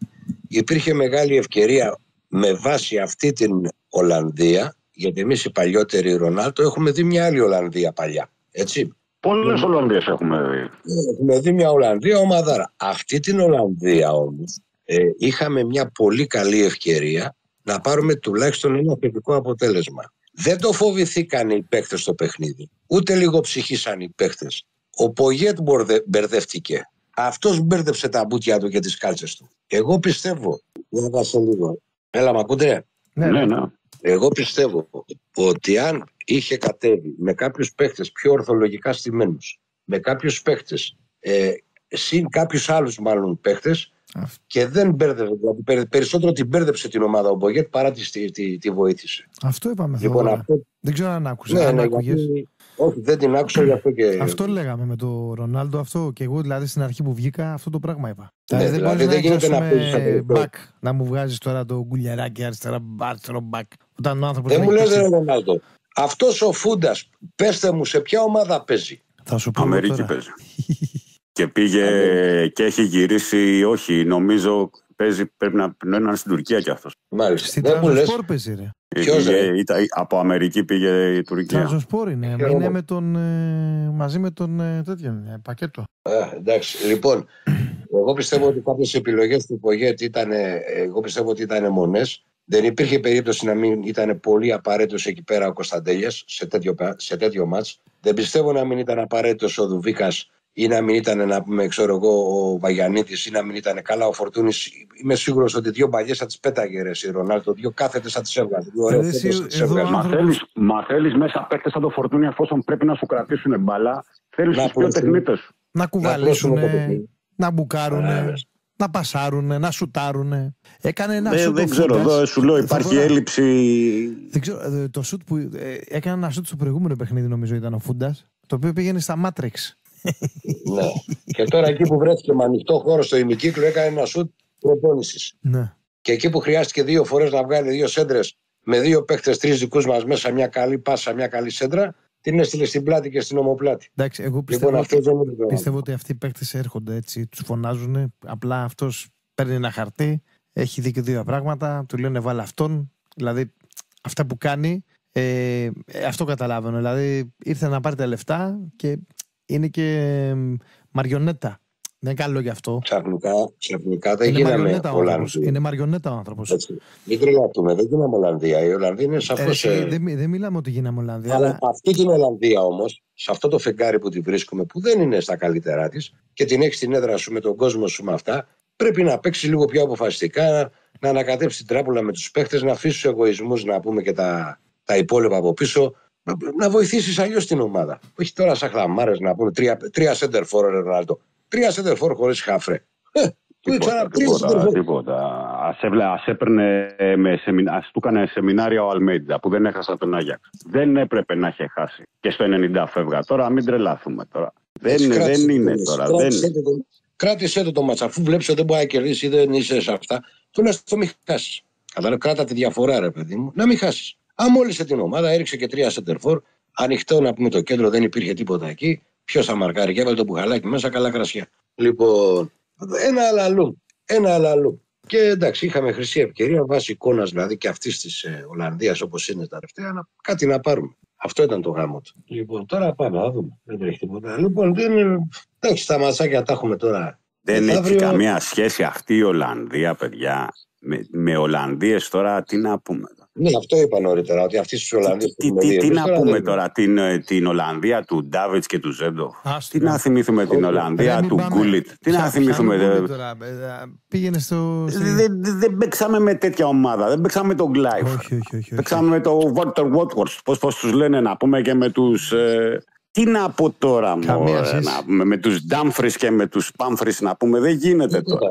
Υπήρχε μεγάλη ευκαιρία με βάση αυτή την Ολλανδία, γιατί εμείς οι παλιότεροι Ρονάλτο έχουμε δει μια άλλη Ολλανδία παλιά. Έτσι. Πολλές Ολλανδίες έχουμε δει. Έχουμε δει μια Ολλανδία ομαδάρα. Αυτή την Ολλανδία όμως ε, είχαμε μια πολύ καλή ευκαιρία να πάρουμε τουλάχιστον ένα θετικό αποτέλεσμα. Δεν το φοβηθήκαν οι παίχτε στο παιχνίδι. Ούτε λίγο ψυχήσαν οι παίχτε. Ο Πογέτ μπερδεύτηκε. Αυτός μπέρδεψε τα μπουτια του και τις κάλτσες του. Εγώ πιστεύω. Για λίγο. Έλα, μ' ακούτε; Ναι, ναι. ναι. Εγώ πιστεύω ότι αν είχε κατέβει με κάποιους παίχτε πιο ορθολογικά στημένους, με κάποιους παίχτε, ε, συν κάποιους άλλους μάλλον παίχτε, και δεν μπέρδευε. Δηλαδή περισσότερο την μπέρδεψε την ομάδα ο Μπογέτ παρά τη, τη, τη, βοήθησε. Αυτό είπαμε. Λοιπόν, αυτό... Δεν ξέρω αν άκουσα. Ναι, αν ναι, γιατί... Όχι, δεν την άκουσα γι' αυτό και. Αυτό λέγαμε με τον Ρονάλντο. Αυτό και εγώ δηλαδή στην αρχή που βγήκα αυτό το πράγμα είπα. Ναι, δηλαδή, δηλαδή δεν γίνεται να πει. Μπακ, να μου βγάζεις τώρα το γκουλιαράκι αριστερά, αριστερό μπακ. Όταν ο δεν μου λες, Ρονάλντο. Αυτός ο Φούντας, πέστε μου σε ποια ομάδα παίζει. Θα σου πω. Αμερική τώρα. παίζει. *laughs* και πήγε και έχει γυρίσει, όχι, νομίζω παίζει, πρέπει να είναι στην Τουρκία κι αυτός. Μάλιστα. Στην δεν μου λες. Τρανζοσπόρ παίζει, ρε. Ποιος, Πήγε- ρε; ήταν- από Αμερική πήγε η Τουρκία. Τρανζοσπόρ είναι. Χαίρομαι. Είναι με τον, ε, μαζί με τον ε, τέτοιον ε, πακέτο. Ε, εντάξει, λοιπόν, εγώ πιστεύω ότι κάποιες επιλογές του Πογέτ ήταν, εγώ πιστεύω ότι ήταν μονές. Δεν υπήρχε περίπτωση να μην ήταν πολύ απαραίτητος εκεί πέρα ο Κωνσταντέλιας σε τέτοιο, σε τέτοιο μάτς. Δεν πιστεύω να μην ήταν απαραίτητος ο Δουβίκας ή να μην ήταν, να πούμε, ξέρω εγώ, ο Βαγιανίτη ή να μην ήταν καλά ο Φορτούνης. Είμαι σίγουρος ότι δύο παλιέ θα τις πέταγε ρε, η Ρονάλτο, δύο κάθετες θα τις έβγαζε. Δύο ωραίες Ρε, εσύ, θα τις εδώ- έβγαζε. Μα άνθρωπος- θέλεις, μα θέλεις μέσα παίκτες σαν το Φορτούνι εφόσον πρέπει να σου κρατήσουν μπάλα. Θέλεις Να τους πιο πλώσουν. τεχνίτες. Να Να κουβαλήσουν, πλώσουμε το παιχνίδι. να μπουκάρουν, Ναι. να πασάρουν, να σουτάρουν. Έκανε ένα Δεν, σουτ δεν ο ξέρω, Φούντας. εδώ σου λέω Θα υπάρχει δω- έλλειψη. Δεν ξέρω, ε, το σουτ που ε, έκανε ένα σουτ στο προηγούμενο παιχνίδι νομίζω ήταν ο Φούντα, το οποίο πήγαινε στα Matrix. Ναι. Και τώρα εκεί που βρέθηκε με ανοιχτό χώρο στο ημικύκλο έκανε ένα σουτ προπόνησης. Ναι. Και εκεί που χρειάστηκε δύο φορές να βγάλει δύο σέντρες με δύο παίχτες, τρεις δικούς μας μέσα, μια καλή πάσα, μια καλή σέντρα, την έστειλε στην πλάτη και στην ομοπλάτη. Εντάξει, εγώ πιστεύω, Λοιπόν, αυτός δεν μου το πιστεύω ότι αυτοί οι παίκτε έρχονται έτσι, τους φωνάζουν. Απλά αυτός παίρνει ένα χαρτί, έχει δει και δύο πράγματα, του λένε βάλε αυτόν. Δηλαδή, αυτά που κάνει, ε, ε, αυτό καταλάβαινε. Δηλαδή, ήρθε να πάρει τα λεφτά και είναι και ε, μαριονέτα. Δεν είναι καλό γι' αυτό. Ξαφνικά, ξαφνικά δεν Είναι γίναμε μαριονέτα ο άνθρωπος. Ολλανδία. Είναι μαριονέτα ο άνθρωπος. Έτσι. Μην τρελαθούμε, δεν γίναμε Ολλανδία. Η Ολλανδία είναι Ε, σαφώ. δεν, μι- δεν μιλάμε ότι γίναμε Ολλανδία, Αλλά αλλά αυτή την Ολλανδία όμως, σε αυτό το φεγγάρι που τη βρίσκουμε, που δεν είναι στα καλύτερά της και την έχεις στην έδρα σου με τον κόσμο σου με αυτά, πρέπει να παίξει λίγο πιο αποφασιστικά, να ανακατέψει την τράπουλα με τους παίχτες, να αφήσει τους εγωισμούς να πούμε και τα, τα υπόλοιπα από πίσω, να, να βοηθήσεις αλλιώς την ομάδα. Όχι τώρα σαν χλαμάρες να πούμε τρία, τρία center for Ρονάλντο. Τρία center for χωρίς χάφρε. Ε, που ήξερα, Τίποτα, τρία center τίποτα, for. τίποτα. Ας, έβλε, ας έπαιρνε ε, με σεμι- ας του έκανε σεμινάρια ο Αλμέιτζα που δεν έχασε από τον Άγιαξ. Δεν έπρεπε να είχε χάσει. Και στο 90 φεύγα. Τώρα μην τρελάθουμε τώρα. Δεν, Έτσι, δεν κράτησε είναι το- τώρα. κράτησε Δεν... το το- Κράτησε το το μάτσα. Αφού βλέπεις ότι δεν μπορεί να κερδίσει ή δεν είσαι σε αυτά, τουλάχιστον μην χάσεις. Κατάλαβες, κράτα τη διαφορά, ρε παιδί μου, να μην χάσεις. Αμόλυσε την ομάδα, έριξε και τρία σεντερφόρ. Ανοιχτό να πούμε το κέντρο, δεν υπήρχε τίποτα εκεί. Ποιος θα μαρκάρει, και έβαλε το μπουχαλάκι μέσα, καλά κρασιά. Λοιπόν, ένα αλλαλού. Ένα αλλαλού. Και εντάξει, είχαμε χρυσή ευκαιρία βάσει εικόνας δηλαδή και αυτής της ε, Ολλανδίας όπως είναι τα τελευταία, να, κάτι να πάρουμε. Αυτό ήταν το γάμο του. Λοιπόν, τώρα πάμε να δούμε. Δεν τρέχει τίποτα. Λοιπόν, δεν είναι. Εντάξει, τα ματσάκια τα έχουμε τώρα. Δεν έχει Αύριο- καμία σχέση αυτή η Ολλανδία, παιδιά. Με, με Ολλανδίες τώρα, τι να πούμε. Ναι, αυτό είπα νωρίτερα, ότι αυτοί στους Ολλανδίε. Τι, τι, τι, να πούμε τώρα, την, ε, την Ολλανδία του Ντάβιτς και του Ζέντο. Τι να θυμηθούμε την Ολλανδία του Γκούλιτ. Τι να θυμηθούμε. Πήγαινε στο. Δεν παίξαμε με τέτοια ομάδα. Δεν παίξαμε με τον Γκλάιφ. Παίξαμε με τον Βόρτερ Βότφορντ. Πώ τους λένε να πούμε και με τους. Τι να πω τώρα, μωρέ, να, με, με τους Ντάμφρις και με τους Πάμφρις να πούμε, δεν γίνεται τώρα.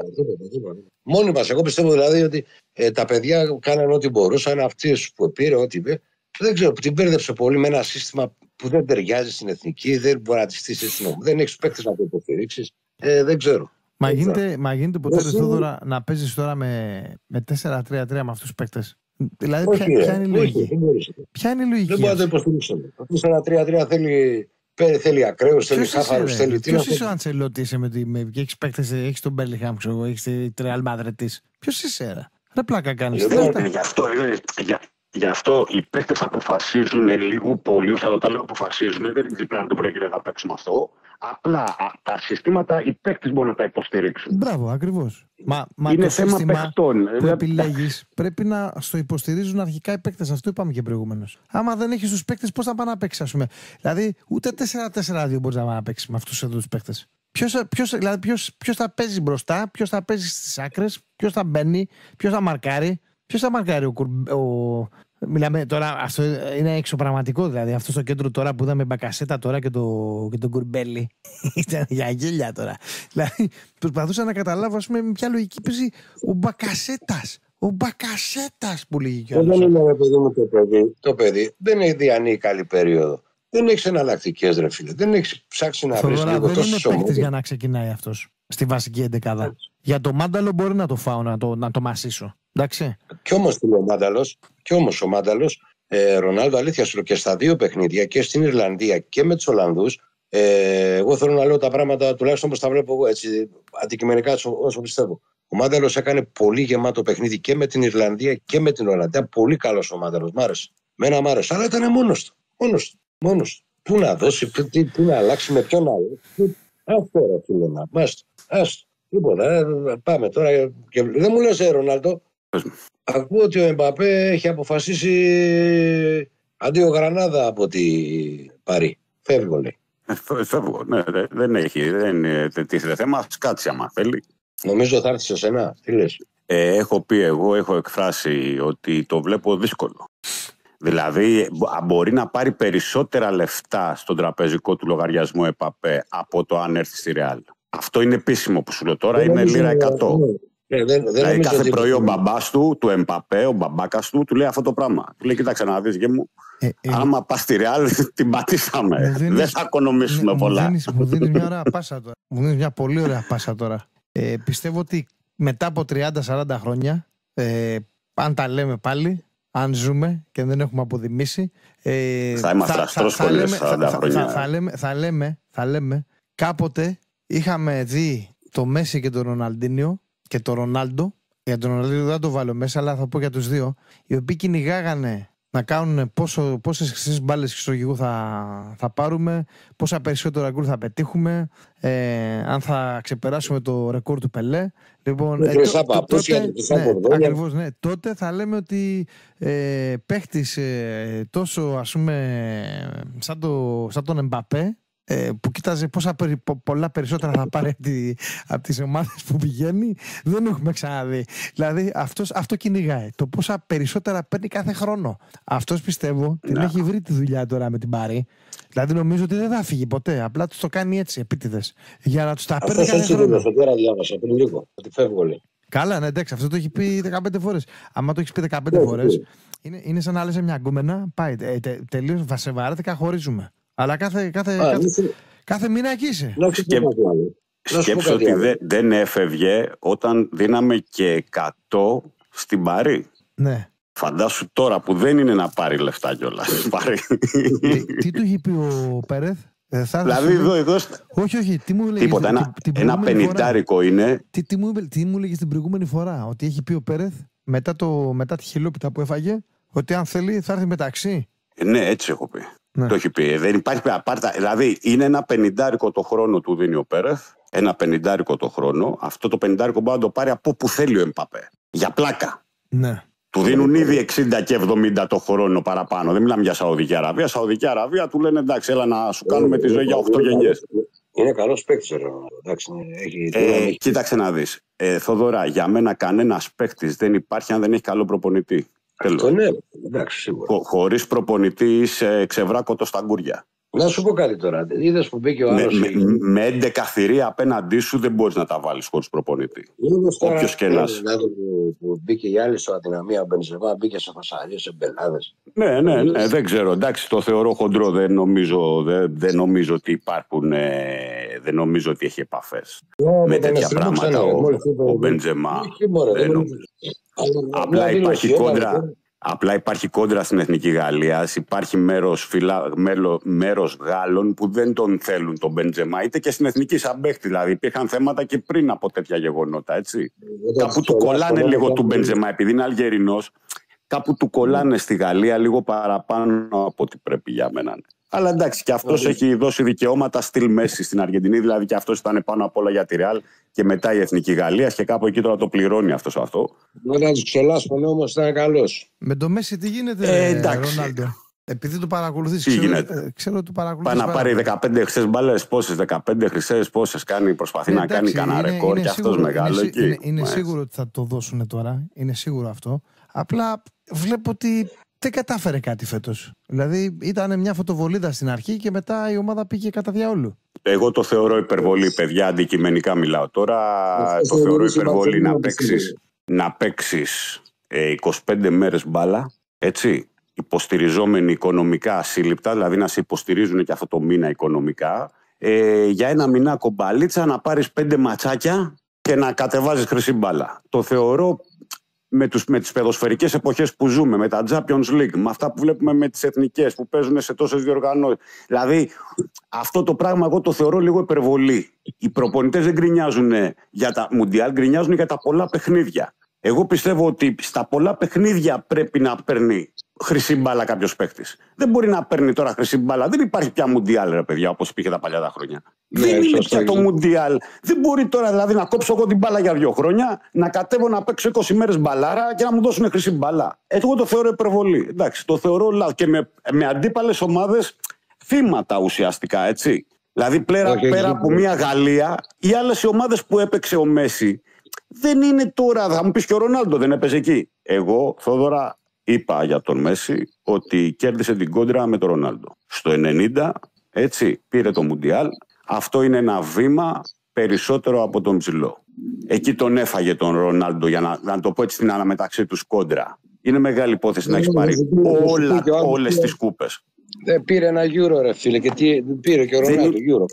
Μόνοι μας. Εγώ πιστεύω δηλαδή ότι ε, τα παιδιά κάνανε ό,τι μπορούσαν. Αυτοί που πήρε, ό,τι είπε. Δεν ξέρω, την μπέρδεψε πολύ με ένα σύστημα που δεν ταιριάζει στην εθνική, δεν μπορεί να τη στήσει έτσι Δεν έχεις παίκτες να το υποστηρίξεις. Ε, δεν ξέρω. Μα γίνεται, μα γίνεται ποτέ τώρα να παίζεις τώρα με, με 4-3-3 με αυτούς τους παίκτες. Δηλαδή, όχι, ποια, ποια, είναι η λογική; Όχι, ποια είναι η λογική. Δεν μπορείς να το υποστηρίξω. Αυτό 4-3-3 θέλει Θέλει ακραίου, θέλει χάφαρου, θέλει τι. Ποιος είσαι ο Αντσελότη, είσαι με, με, και έχεις παίκτες, έχεις τον Μπέλιχαμ, ξέρω έχεις τη Τρεάλ Μαδρετή. Ποιος είσαι, ρε; Ρε πλάκα κάνεις. Γι' αυτό, για, Γι' αυτό οι παίκτες αποφασίζουν λίγο πολύ, θα το λέω αποφασίζουν, δεν πρέπει να το πρόκειται να παίξουμε αυτό. Απλά τα συστήματα οι παίκτες μπορούν να τα υποστηρίξουν. Μπράβο, ακριβώς. Μα, μα είναι το θέμα παιχτών. Που επιλέγεις πρέπει να στο υποστηρίζουν αρχικά οι παίκτες. Αυτό είπαμε και προηγουμένως. Άμα δεν έχεις τους παίκτες, πώς θα πάνε να παίξεις, ας πούμε. Δηλαδή, ούτε 4-4-2 μπορείς να πάει να παίξεις με αυτούς εδώ τους παίκτες. Ποιος ποιος, δηλαδή, ποιος, ποιος θα παίζει μπροστά, ποιος θα παίζει στις άκρες, ποιος θα μπαίνει, ποιος θα μαρκάρει. Ποιος θα μαρκάρει ο, ο, Μιλάμε τώρα, αυτό είναι εξωπραγματικό δηλαδή. Αυτό στο κέντρο τώρα που είδαμε μπακασέτα τώρα και, το, και τον κουρμπέλι. *laughs* Ήταν για γέλια τώρα. Δηλαδή, προσπαθούσα να καταλάβω, ας πούμε, με ποια λογική παίζει ο μπακασέτας. Ο μπακασέτας που λέγει κι άλλο. Δεν είναι ρε παιδί μου το παιδί. Το παιδί δεν έχει διανύει καλή περίοδο. Δεν έχεις εναλλακτικές ρε φίλε. Δεν έχεις ψάξει να βρεις λίγο τόσο Δεν είναι για να ξεκινάει αυτός στη βασική εντεκάδα. Για το μάνταλο μπορεί να το φάω, να το, να το μασίσω. Εντάξει. Κι όμως ο Μάνταλος, κι όμως ο Μάνταλος, ε, Ρονάλδο, αλήθεια σου και στα δύο παιχνίδια και στην Ιρλανδία και με τους Ολλανδούς, ε, εγώ θέλω να λέω τα πράγματα τουλάχιστον όπως τα βλέπω εγώ, έτσι, αντικειμενικά όσο πιστεύω. Ο Μάνταλος έκανε πολύ γεμάτο παιχνίδι και με την Ιρλανδία και με την Ολλανδία. Πολύ καλός ο Μάνταλος, μ' άρεσε. Μένα μ' άρεσε, αλλά ήταν μόνος του. Μόνος του. Μόνος του. Πού να δώσει, πού, πού να αλλάξει, με ποιον άλλο. Αυτό ρε φίλε να. Μάστο. Άστο. Τίποτα. Ε, πάμε τώρα. Και δεν μου λες, ε, Ρονάλτο. Ακούω ότι ο Εμπαπέ έχει αποφασίσει αντίο Γρανάδα από τη Παρή. Φεύγω, λέει. Ε, φεύγω, ναι. Δεν έχει. Δεν τίθεται θέμα. Κάτσε άμα θέλει. Νομίζω θα έρθει σε σένα. Τι λες; Ε, έχω πει εγώ, έχω εκφράσει ότι το βλέπω δύσκολο. Δηλαδή, μπορεί να πάρει περισσότερα λεφτά στον τραπεζικό του λογαριασμό ΕΠΑΠΕ από το αν έρθει στη Ρεάλ. Αυτό είναι επίσημο που σου λέω τώρα, είναι λίρα 100. Ε, δεν, δεν δηλαδή, κάθε πρωί ο μπαμπάς του, του Εμπαπέ, ο μπαμπάκας του, του λέει αυτό το πράγμα. Του λέει: Κοίταξε να δεις, μου. Ε, ε, άμα πας στη Ρεάλ, *laughs* την πατήσαμε. δεν θα οικονομήσουμε μου πολλά. μου δίνεις μια ωραία πάσα τώρα. Μου δίνεις μια πολύ ωραία πάσα τώρα. Ε, πιστεύω ότι μετά από 30-40 χρόνια, ε, αν τα λέμε πάλι, αν ζούμε και δεν έχουμε αποδημήσει. Ε, θα είμαστε αστρόσχολες 40 χρόνια. Θα, λέμε, θα, λέμε, θα λέμε, κάποτε είχαμε δει το Μέση και τον Ροναλντίνιο και τον Ρονάλντο. Για τον Ροναλντίνιο δεν θα το βάλω μέσα, αλλά θα πω για τους δύο. Οι οποίοι κυνηγάγανε να κάνουν πόσο, πόσες χρυσές μπάλες εξωγικού θα, θα πάρουμε, πόσα περισσότερα γκολ θα πετύχουμε, ε, αν θα ξεπεράσουμε το ρεκόρ του Πελέ. Λοιπόν, ε, τότε, ναι, ακριβώς, ναι, τότε θα λέμε ότι ε, παίχτης ε, τόσο ας πούμε σαν, το, σαν τον Εμπαπέ ε, που κοίταζε πόσα περι, πολλά περισσότερα θα πάρει από, τη, από τις ομάδες που πηγαίνει δεν έχουμε ξαναδεί. Δηλαδή αυτός, αυτό κυνηγάει. Το πόσα περισσότερα παίρνει κάθε χρόνο. Αυτός πιστεύω την έχει βρει τη δουλειά τώρα με την Πάρη. Δηλαδή νομίζω ότι δεν θα φύγει ποτέ. Απλά τους το κάνει έτσι επίτηδες. Για να τους τα παίρνει κάθε χρόνο. Αυτό τώρα διάβασα πριν λίγο. Ότι φεύγω λέει. Καλά, ναι, εντάξει, αυτό το έχει πει 15 φορές. Αν το έχεις πει 15 ναι, φορές, ναι. είναι, είναι σαν να λες μια γκόμενα, πάει. Ε, τε, Τελείως βασεβαράτικα χωρίζουμε. Αλλά κάθε, κάθε, Α, κάθε, κάθε μήνα εκεί είσαι. Σκε... Σκέψω ότι δεν, δεν έφευγε όταν δίναμε και 100 στην Παρή. Ναι. Φαντάσου τώρα που δεν είναι να πάρει λεφτά κιόλας. Ε, τι του έχει πει ο Πέρεθ; Ε, δηλαδή εδώ, εδώ. Όχι, όχι. Τι μου Τίποτα. Ένα, την, ένα πενιντάρικο είναι. Τι, τι, μου, τι μου έλεγες την προηγούμενη φορά. Ότι έχει πει ο Πέρεθ μετά, το, μετά τη χιλόπιτα που έφαγε. Ότι αν θέλει θα έρθει μεταξύ; Ναι, έτσι έχω πει. Ναι. Το έχει πει. Δεν υπάρχει απάρτα. Δηλαδή είναι ένα πενιντάρικο το χρόνο του δίνει ο Πέρεθ ένα πενιντάρικο το χρόνο, αυτό το πενιντάρικο μπορεί να το πάρει από που θέλει ο Εμπαπέ. Για πλάκα. Ναι. Του δίνουν ήδη 60 και 70 το χρόνο παραπάνω. Δεν μιλάμε για Σαουδική Αραβία. Σαουδική Αραβία του λένε εντάξει, έλα να σου κάνουμε τη ζωή για 8 γενιές. Είναι καλός παίκτης ο Ρονάλντο. Εντάξει, έχει Ε, κοίταξε να δεις. Ε, Θοδωρά, για μένα κανένας παίκτης δεν υπάρχει αν δεν έχει καλό προπονητή. Αυτό Τέλο. ναι, εντάξει, σίγουρα. Χω, Χωρίς προπονητή είσαι ξεβράκωτο στα γκούρια. Να σου πω κάτι τώρα. Είδες που μπήκε ο Με, άλλος. με, με 11 θηρία απέναντί σου δεν μπορείς να τα βάλεις χωρίς προπονητή. όποιος και να είσαι. Που, που μπήκε η άλλη στο αδυναμία, ο Μπενζεμά μπήκε σε φασαρίες, σε μπελάδες. Ναι, ναι, ναι, δεν ξέρω. Εντάξει, το θεωρώ χοντρό. Δεν νομίζω, δεν, δεν νομίζω ότι υπάρχουν. Ε, δεν νομίζω ότι έχει επαφές με τέτοια πράγματα ο, ο Μπεντζεμά. Δεν νομίζω. Απλά υπάρχει κόντρα. Απλά υπάρχει κόντρα στην Εθνική Γαλλίας. Υπάρχει μέρος, φυλα... μέλο- μέρος Γάλλων που δεν τον θέλουν τον Μπεντζεμά, είτε και στην Εθνική σαν παίχτη. Δηλαδή υπήρχαν θέματα και πριν από τέτοια γεγονότα. Έτσι. Κάπου του κολλάνε λίγο του Μπεντζεμά, επειδή είναι Αλγερινός, κάπου του κολλάνε στη Γαλλία λίγο παραπάνω από ό,τι πρέπει για μένα. Αλλά εντάξει, και αυτός έχει δώσει δικαιώματα στυλ Μέση στην Αργεντινή, δηλαδή και αυτός ήταν πάνω απ' όλα για τη Ρεάλ και μετά η Εθνική Γαλλία και κάπου εκεί τώρα το πληρώνει αυτός αυτό. Μετά τους ξελάσπων όμως ήταν καλός. Με το Μέση τι γίνεται, Ε, εντάξει. Ρονάλντο; Επειδή το παρακολουθείς, Τι ξέρω, γίνεται; ε, ξέρω ότι το παρακολουθείς. Πάει να πάρει 15 χρυσέ μπάλες, πόσες, 15 χρυσέ, πόσες κάνει, προσπαθεί να κάνει κανένα ρεκόρ και αυτός μεγάλο είναι, εκεί. Είναι, είναι Μάλιστα. σίγουρο ότι θα το δώσουν τώρα. Είναι σίγουρο αυτό. Απλά βλέπω ότι δεν κατάφερε κάτι φέτος. Δηλαδή ήταν μια φωτοβολίδα στην αρχή και μετά η ομάδα πήγε κατά διαόλου. Εγώ το θεωρώ υπερβολή, παιδιά, αντικειμενικά μιλάω τώρα. Αυτό το θεωρώ θεωρείς υπερβολή υπαρξιακό να να παίξει πιστεύω. να παίξεις, ε, 25 μέρες μπάλα, έτσι, υποστηριζόμενοι οικονομικά ασύλληπτα, δηλαδή να σε υποστηρίζουν και αυτό το μήνα οικονομικά, ε, για ένα μηνά κομπαλίτσα να πάρεις πέντε ματσάκια και να κατεβάζεις χρυσή μπάλα. Το θεωρώ με, τους, με τις παιδοσφαιρικές εποχές που ζούμε, με τα Champions League, με αυτά που βλέπουμε με τις εθνικές που παίζουν σε τόσες διοργανώσεις. Δηλαδή αυτό το πράγμα εγώ το θεωρώ λίγο υπερβολή. Οι προπονητές δεν γκρινιάζουν για τα Μουντιάλ, γκρινιάζουν για τα πολλά παιχνίδια. Εγώ πιστεύω ότι στα πολλά παιχνίδια πρέπει να παίρνει χρυσή μπάλα κάποιος παίκτης. Δεν μπορεί να παίρνει τώρα χρυσή μπάλα. Δεν υπάρχει πια Μουντιάλ, ρε παιδιά, όπως υπήρχε τα παλιά τα χρόνια. Ναι, δεν είναι σωστά, πια το είναι. Μουντιάλ. Δεν μπορεί τώρα δηλαδή να κόψω εγώ την μπάλα για δύο χρόνια, να κατέβω να παίξω 20 μέρες μπαλάρα και να μου δώσουν χρυσή μπάλα. Ε, Εγώ το θεωρώ υπερβολή. Εντάξει, το θεωρώ λάθος. Και με, με αντίπαλες ομάδες θύματα ουσιαστικά, έτσι. Δηλαδή πέρα, Όχι, πέρα όχι. από μια Γαλλία, οι άλλες ομάδες που έπαιξε ο Μέση δεν είναι τώρα. Θα μου πεις και ο Ρονάλντο δεν έπαιζε εκεί. Εγώ, Θόδωρα, είπα για τον Μέση ότι κέρδισε την κόντρα με τον Ρονάλντο. Στο 90, έτσι, πήρε το Μουντιάλ. Αυτό είναι ένα βήμα περισσότερο από τον ψηλό. Εκεί τον έφαγε τον Ρονάλντο, για να, να το πω έτσι στην αναμεταξύ τους κόντρα. Είναι μεγάλη υπόθεση να Ναι, έχεις ναι, πάρει ναι, ναι, ναι, όλα, ναι, ναι, ναι, όλες ναι. τις κούπες. Ε, πήρε ένα γύρο, ρε φίλε, και τι, πήρε και ο Δεν Ρονάλντο γύρο.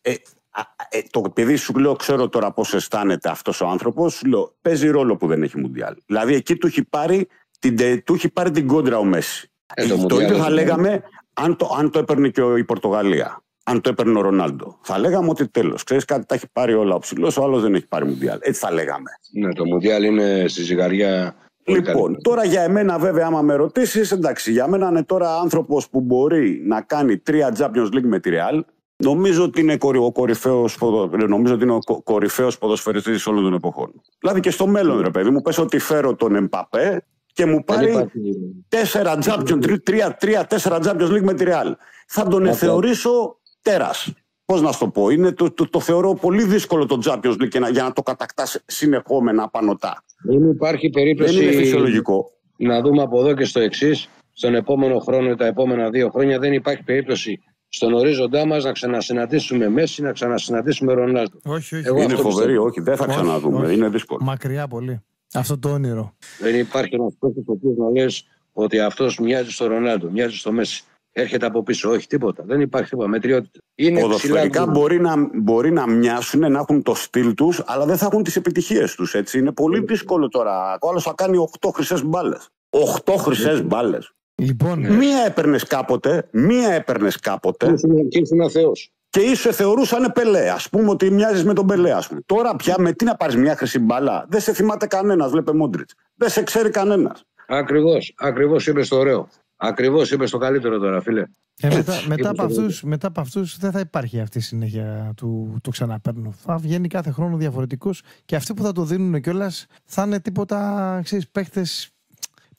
Ε, α, ε, το επειδή σου λέω, ξέρω τώρα πώς αισθάνεται αυτός ο άνθρωπος, σου λέω παίζει ρόλο που δεν έχει Μουντιάλ. Δηλαδή εκεί του έχει πάρει την, τε- του έχει πάρει την κόντρα ο Μέση. Ε, το το Μουντιάλ ίδιο θα είναι. λέγαμε αν το, αν το έπαιρνε και ο- η Πορτογαλία. Αν το έπαιρνε ο Ρονάλντο. Θα λέγαμε ότι τέλος. Ξέρεις κάτι, τα έχει πάρει όλα ο ψηλός, ο άλλος δεν έχει πάρει Μουντιάλ. Έτσι θα λέγαμε. Ναι, το Μουντιάλ είναι στη ζυγαριά. πολύ Λοιπόν, καλύτερο. τώρα για εμένα, βέβαια, άμα με ρωτήσεις, εντάξει, για μένα είναι τώρα άνθρωπος που μπορεί να κάνει τρία Champions League με τη Real. Νομίζω ότι είναι κορυ- ο κορυφαίος, ποδο- νομίζω ότι είναι ο κο- κορυφαίος ποδοσφαιριστής όλων των εποχών. Δηλαδή και στο μέλλον, ρε παιδί μου, πες ότι φέρω τον Εμπαπέ και μου Δεν πάρει υπάρχει- τέσσερα Champions, τρι- τρία, τρία, τέσσερα Champions League με τη Real. Θα τον Αυτό. θεωρήσω τέρας. Πώς να σου το πω, είναι, το, το, το θεωρώ πολύ δύσκολο το Champions League και να- για να το κατακτάς συνεχόμενα πανωτά. Δεν υπάρχει Δεν περίπτωση είναι φυσιολογικό. να δούμε από εδώ και στο εξής. Στον επόμενο χρόνο ή τα επόμενα δύο χρόνια δεν υπάρχει περίπτωση στον ορίζοντά μας να ξανασυναντήσουμε Μέση, να ξανασυναντήσουμε Ρονάλντο. Όχι, όχι. Εγώ Είναι αυτό φοβερή, πιστεύω. όχι, δεν θα Όχι, ξαναδούμε. όχι. Είναι δύσκολο. Μακριά πολύ. Αυτό το όνειρο. Δεν υπάρχει ένας παίκτη ο οποίος να λες ότι αυτός μοιάζει στο Ρονάλντο, μοιάζει στο Μέση. Έρχεται από πίσω. Όχι, τίποτα. Δεν υπάρχει τίποτα. Μετριότητα. Είναι Ποδοσφαιρικά ψηλά. μπορεί να, μπορεί να μοιάσουν, να έχουν το στυλ τους, αλλά δεν θα έχουν τις επιτυχίες τους. Είναι πολύ δύσκολο τώρα. Ο άλλος θα κάνει 8 χρυσές μπάλες. 8 χρυσές μπάλες. Λοιπόν, Μία έπαιρνες κάποτε, μία έπαιρνες κάποτε Και ήρθε ένα Θεός. Και είσαι θεωρούσαν πελέ. Α πούμε ότι μοιάζεις με τον πελέ, ας πούμε. Τώρα πια με τι να πάρεις μια χρυσή μπάλα. Δεν σε θυμάται κανένας, βλέπε Μόντριτς. Δεν σε ξέρει κανένας. Ακριβώς. Ακριβώς είπες το ωραίο. Ακριβώς, είπες το καλύτερο τώρα, φίλε. Ε, μετά, Έτσι. μετά, Και από το αυτούς, μετά από αυτούς δεν θα υπάρχει αυτή η συνέχεια του το ξαναπαίρνω. Θα βγαίνει κάθε χρόνο διαφορετικός και αυτοί που θα το δίνουν κιόλας θα είναι τίποτα, ξέρεις, παίχτες